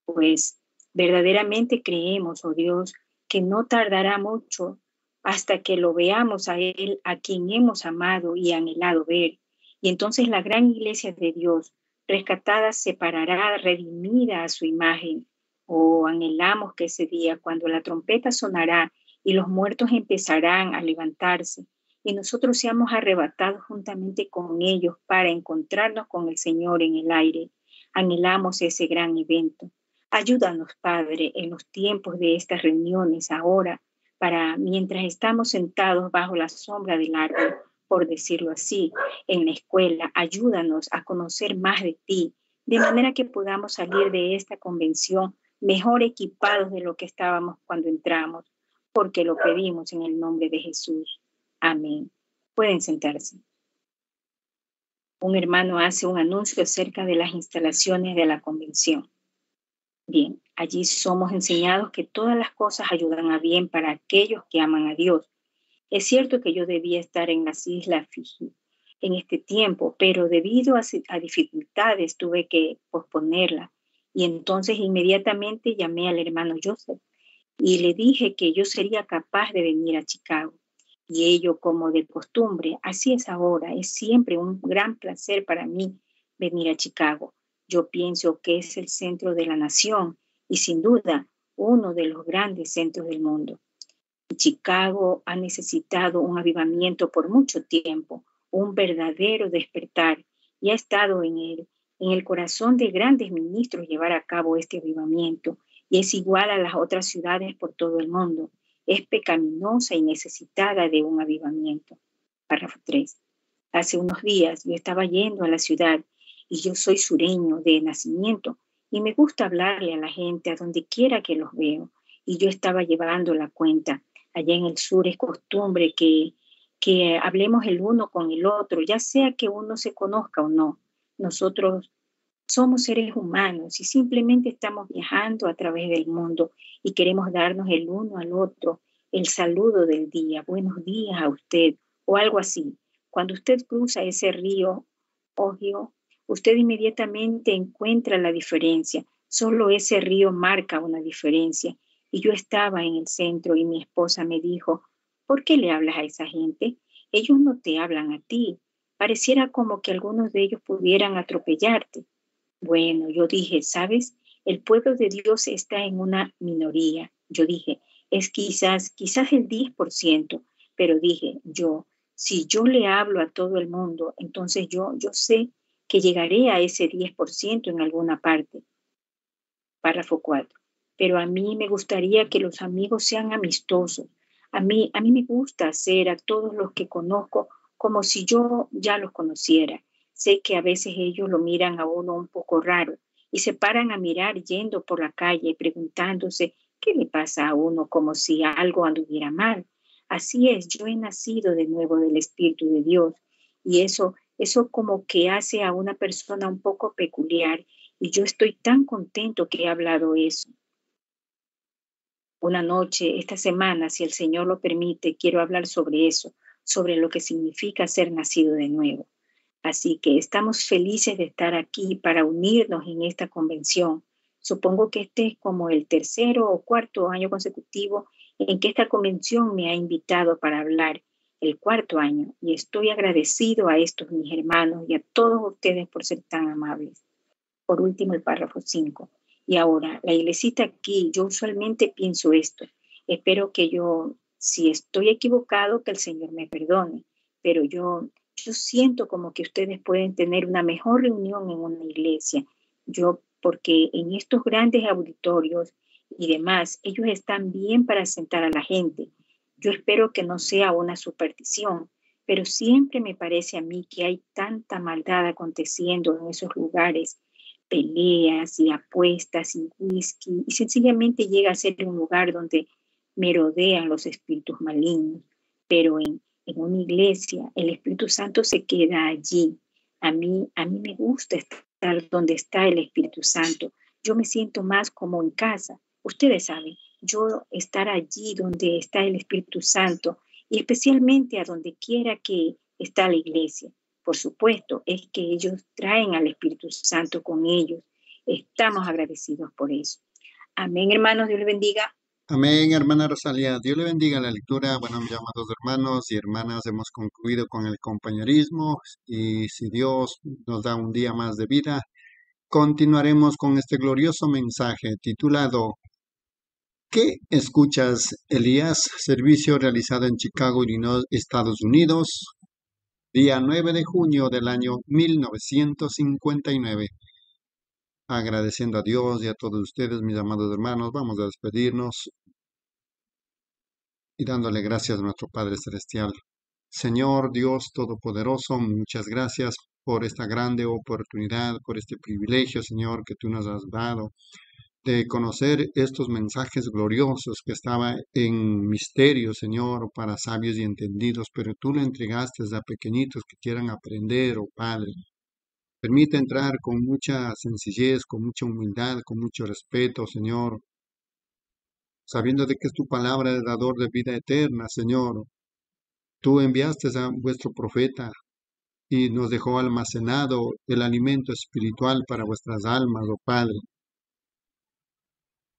Pues verdaderamente creemos, oh Dios, que no tardará mucho hasta que lo veamos a Él, a quien hemos amado y anhelado ver. Y entonces la gran iglesia de Dios, rescatada, separará, redimida a su imagen. Oh, anhelamos que ese día, cuando la trompeta sonará y los muertos empezarán a levantarse, y nosotros seamos arrebatados juntamente con ellos para encontrarnos con el Señor en el aire. Anhelamos ese gran evento. Ayúdanos, Padre, en los tiempos de estas reuniones ahora, para mientras estamos sentados bajo la sombra del árbol, por decirlo así, en la escuela, ayúdanos a conocer más de ti, de manera que podamos salir de esta convención mejor equipados de lo que estábamos cuando entramos, porque lo pedimos en el nombre de Jesús. Amén. Pueden sentarse. Un hermano hace un anuncio acerca de las instalaciones de la convención. Bien, allí somos enseñados que todas las cosas ayudan a bien para aquellos que aman a Dios. Es cierto que yo debía estar en las islas Fiji en este tiempo, pero debido a, dificultades tuve que posponerla. Y entonces inmediatamente llamé al hermano Joseph y le dije que yo sería capaz de venir a Chicago. Y ello, como de costumbre, así es ahora, es siempre un gran placer para mí venir a Chicago. Yo pienso que es el centro de la nación y sin duda uno de los grandes centros del mundo. Chicago ha necesitado un avivamiento por mucho tiempo, un verdadero despertar, y ha estado en él, en el corazón de grandes ministros llevar a cabo este avivamiento, y es igual a las otras ciudades por todo el mundo. Es pecaminosa y necesitada de un avivamiento. Párrafo 3. Hace unos días yo estaba yendo a la ciudad y yo soy sureño de nacimiento y me gusta hablarle a la gente a donde quiera que los veo. Y yo estaba llevando la cuenta. Allá en el sur es costumbre que, que hablemos el uno con el otro, ya sea que uno se conozca o no. Nosotros somos seres humanos y simplemente estamos viajando a través del mundo y queremos darnos el uno al otro el saludo del día, buenos días a usted o algo así. Cuando usted cruza ese río Ogio, usted inmediatamente encuentra la diferencia. Solo ese río marca una diferencia. Y yo estaba en el centro y mi esposa me dijo, ¿por qué le hablas a esa gente? Ellos no te hablan a ti. Pareciera como que algunos de ellos pudieran atropellarte. Bueno, yo dije, ¿sabes? El pueblo de Dios está en una minoría. Yo dije, es quizás, quizás el 10%, pero dije, yo, si yo le hablo a todo el mundo, entonces yo, yo sé que llegaré a ese 10% en alguna parte. Párrafo 4. Pero a mí me gustaría que los amigos sean amistosos. A mí, a mí me gusta hacer a todos los que conozco como si yo ya los conociera. Sé que a veces ellos lo miran a uno un poco raro y se paran a mirar yendo por la calle preguntándose qué le pasa a uno como si algo anduviera mal. Así es, yo he nacido de nuevo del Espíritu de Dios y eso eso como que hace a una persona un poco peculiar y yo estoy tan contento que he hablado eso. Una noche, esta semana, si el Señor lo permite, quiero hablar sobre eso, sobre lo que significa ser nacido de nuevo. Así que estamos felices de estar aquí para unirnos en esta convención. Supongo que este es como el tercero o cuarto año consecutivo en que esta convención me ha invitado para hablar el cuarto año y estoy agradecido a estos mis hermanos y a todos ustedes por ser tan amables. Por último, el párrafo 5. Y ahora, la iglesita aquí, yo usualmente pienso esto. Espero que yo, si estoy equivocado, que el Señor me perdone, pero yo, yo siento como que ustedes pueden tener una mejor reunión en una iglesia. Yo, porque en estos grandes auditorios y demás, ellos están bien para sentar a la gente yo espero que no sea una superstición, pero siempre me parece a mí que hay tanta maldad aconteciendo en esos lugares, peleas y apuestas y whisky, y sencillamente llega a ser un lugar donde merodean los espíritus malignos. Pero en, en una iglesia el Espíritu Santo se queda allí. A mí, a mí me gusta estar donde está el Espíritu Santo. Yo me siento más como en casa. Ustedes saben, yo estar allí donde está el Espíritu Santo y especialmente a donde quiera que está la iglesia. Por supuesto, es que ellos traen al Espíritu Santo con ellos. Estamos agradecidos por eso. Amén, hermanos. Dios les bendiga. Amén, hermana Rosalía. Dios le bendiga la lectura. Bueno, mis amados hermanos y hermanas, hemos concluido con el compañerismo y si Dios nos da un día más de vida, continuaremos con este glorioso mensaje titulado ¿Qué escuchas, Elías? Servicio realizado en Chicago, Illinois, Estados Unidos, día 9 de junio del año 1959. Agradeciendo a Dios y a todos ustedes, mis amados hermanos, vamos a despedirnos y dándole gracias a nuestro Padre Celestial. Señor Dios Todopoderoso, muchas gracias por esta grande oportunidad, por este privilegio, Señor, que tú nos has dado de conocer estos mensajes gloriosos que estaba en misterio, Señor, para sabios y entendidos, pero tú le entregaste a pequeñitos que quieran aprender, oh Padre. Permite entrar con mucha sencillez, con mucha humildad, con mucho respeto, Señor, sabiendo de que es tu palabra de dador de vida eterna, Señor. Tú enviaste a vuestro profeta y nos dejó almacenado el alimento espiritual para vuestras almas, oh Padre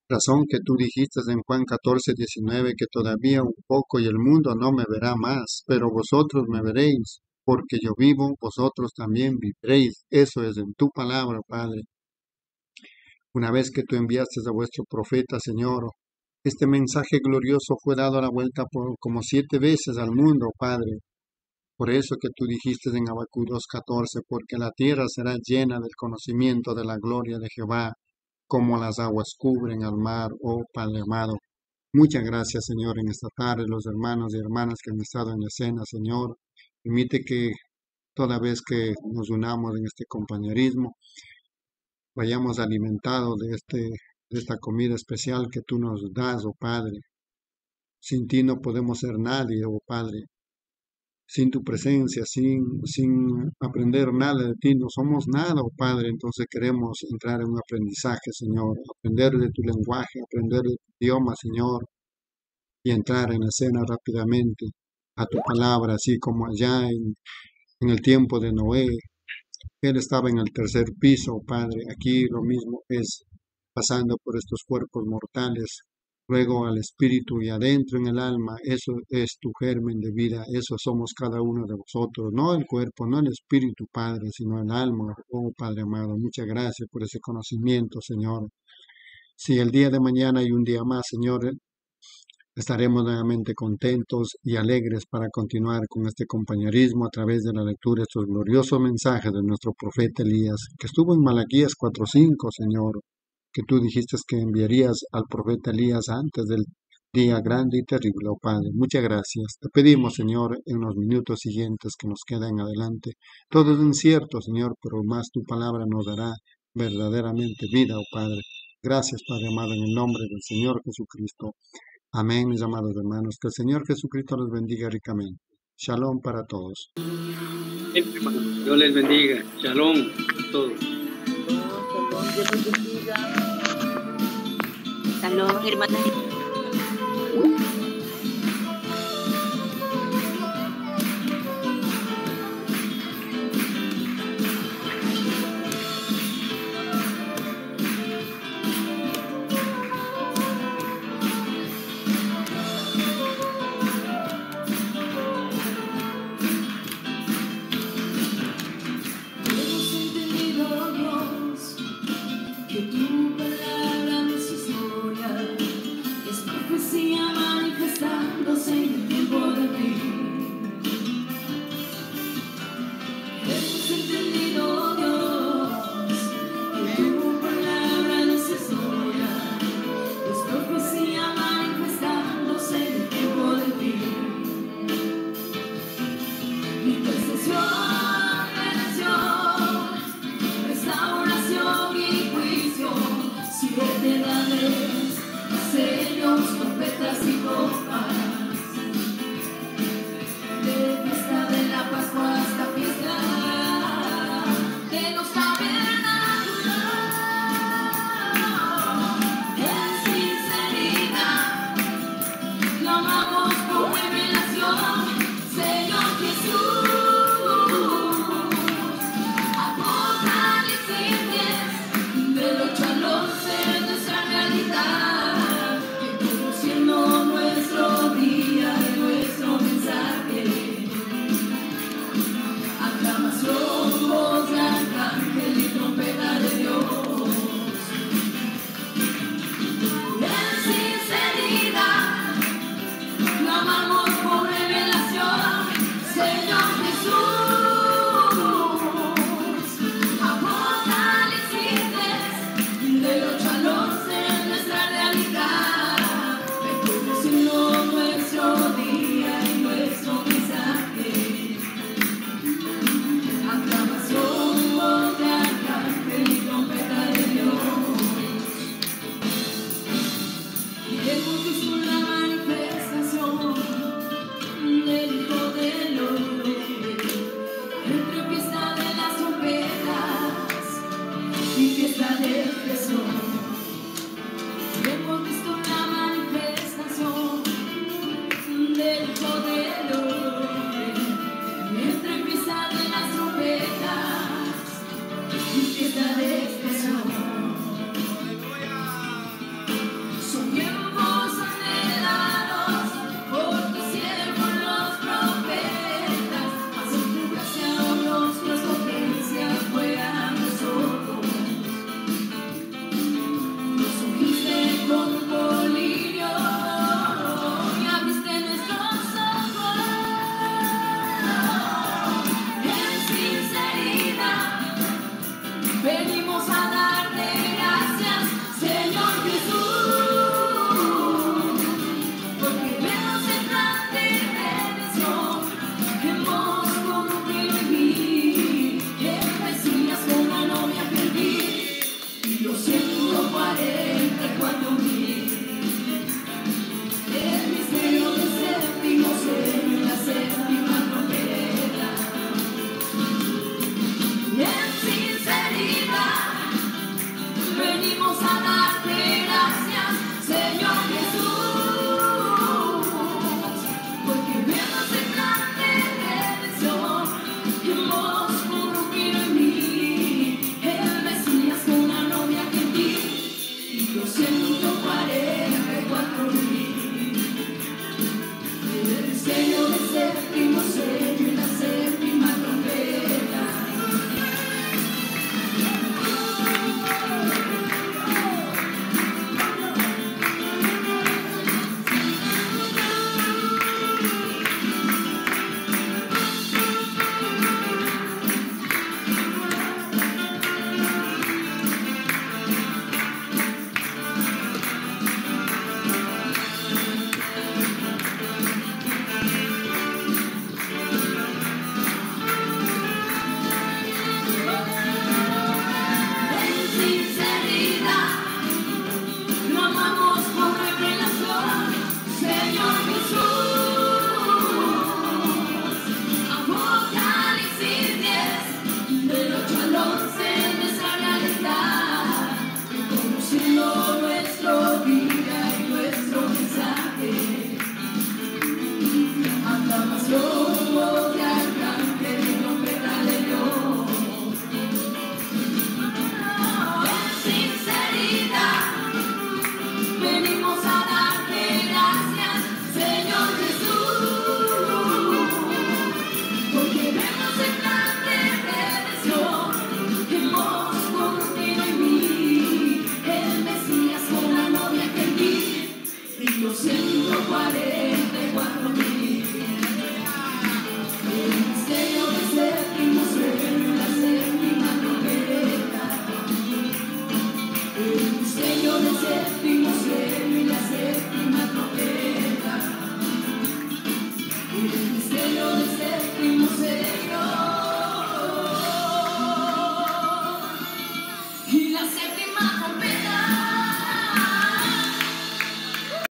razón que tú dijiste en Juan 14, 19, que todavía un poco y el mundo no me verá más, pero vosotros me veréis, porque yo vivo, vosotros también viviréis. Eso es en tu palabra, Padre. Una vez que tú enviaste a vuestro profeta, Señor, este mensaje glorioso fue dado a la vuelta por como siete veces al mundo, Padre. Por eso que tú dijiste en Habacuc 2.14, porque la tierra será llena del conocimiento de la gloria de Jehová, como las aguas cubren al mar, oh Padre amado. Muchas gracias, Señor, en esta tarde, los hermanos y hermanas que han estado en la escena, Señor. Permite que toda vez que nos unamos en este compañerismo, vayamos alimentados de, este, de esta comida especial que tú nos das, oh Padre. Sin ti no podemos ser nadie, oh Padre sin tu presencia, sin, sin aprender nada de ti, no somos nada, oh Padre. Entonces queremos entrar en un aprendizaje, Señor, aprender de tu lenguaje, aprender de tu idioma, Señor, y entrar en la escena rápidamente a tu palabra, así como allá en, en el tiempo de Noé. Él estaba en el tercer piso, oh Padre. Aquí lo mismo es pasando por estos cuerpos mortales, luego al espíritu y adentro en el alma, eso es tu germen de vida, eso somos cada uno de vosotros, no el cuerpo, no el espíritu, Padre, sino el alma, oh Padre amado. Muchas gracias por ese conocimiento, Señor. Si el día de mañana hay un día más, Señor, estaremos nuevamente contentos y alegres para continuar con este compañerismo a través de la lectura de estos gloriosos mensajes de nuestro profeta Elías, que estuvo en Malaquías 4.5, Señor que tú dijiste que enviarías al profeta Elías antes del día grande y terrible, oh Padre. Muchas gracias. Te pedimos, Señor, en los minutos siguientes que nos quedan adelante. Todo es incierto, Señor, pero más tu palabra nos dará verdaderamente vida, oh Padre. Gracias, Padre amado, en el nombre del Señor Jesucristo. Amén, mis amados hermanos. Que el Señor Jesucristo los bendiga ricamente. Shalom para todos. Dios les bendiga. Shalom a todos. Saludos, hermanas.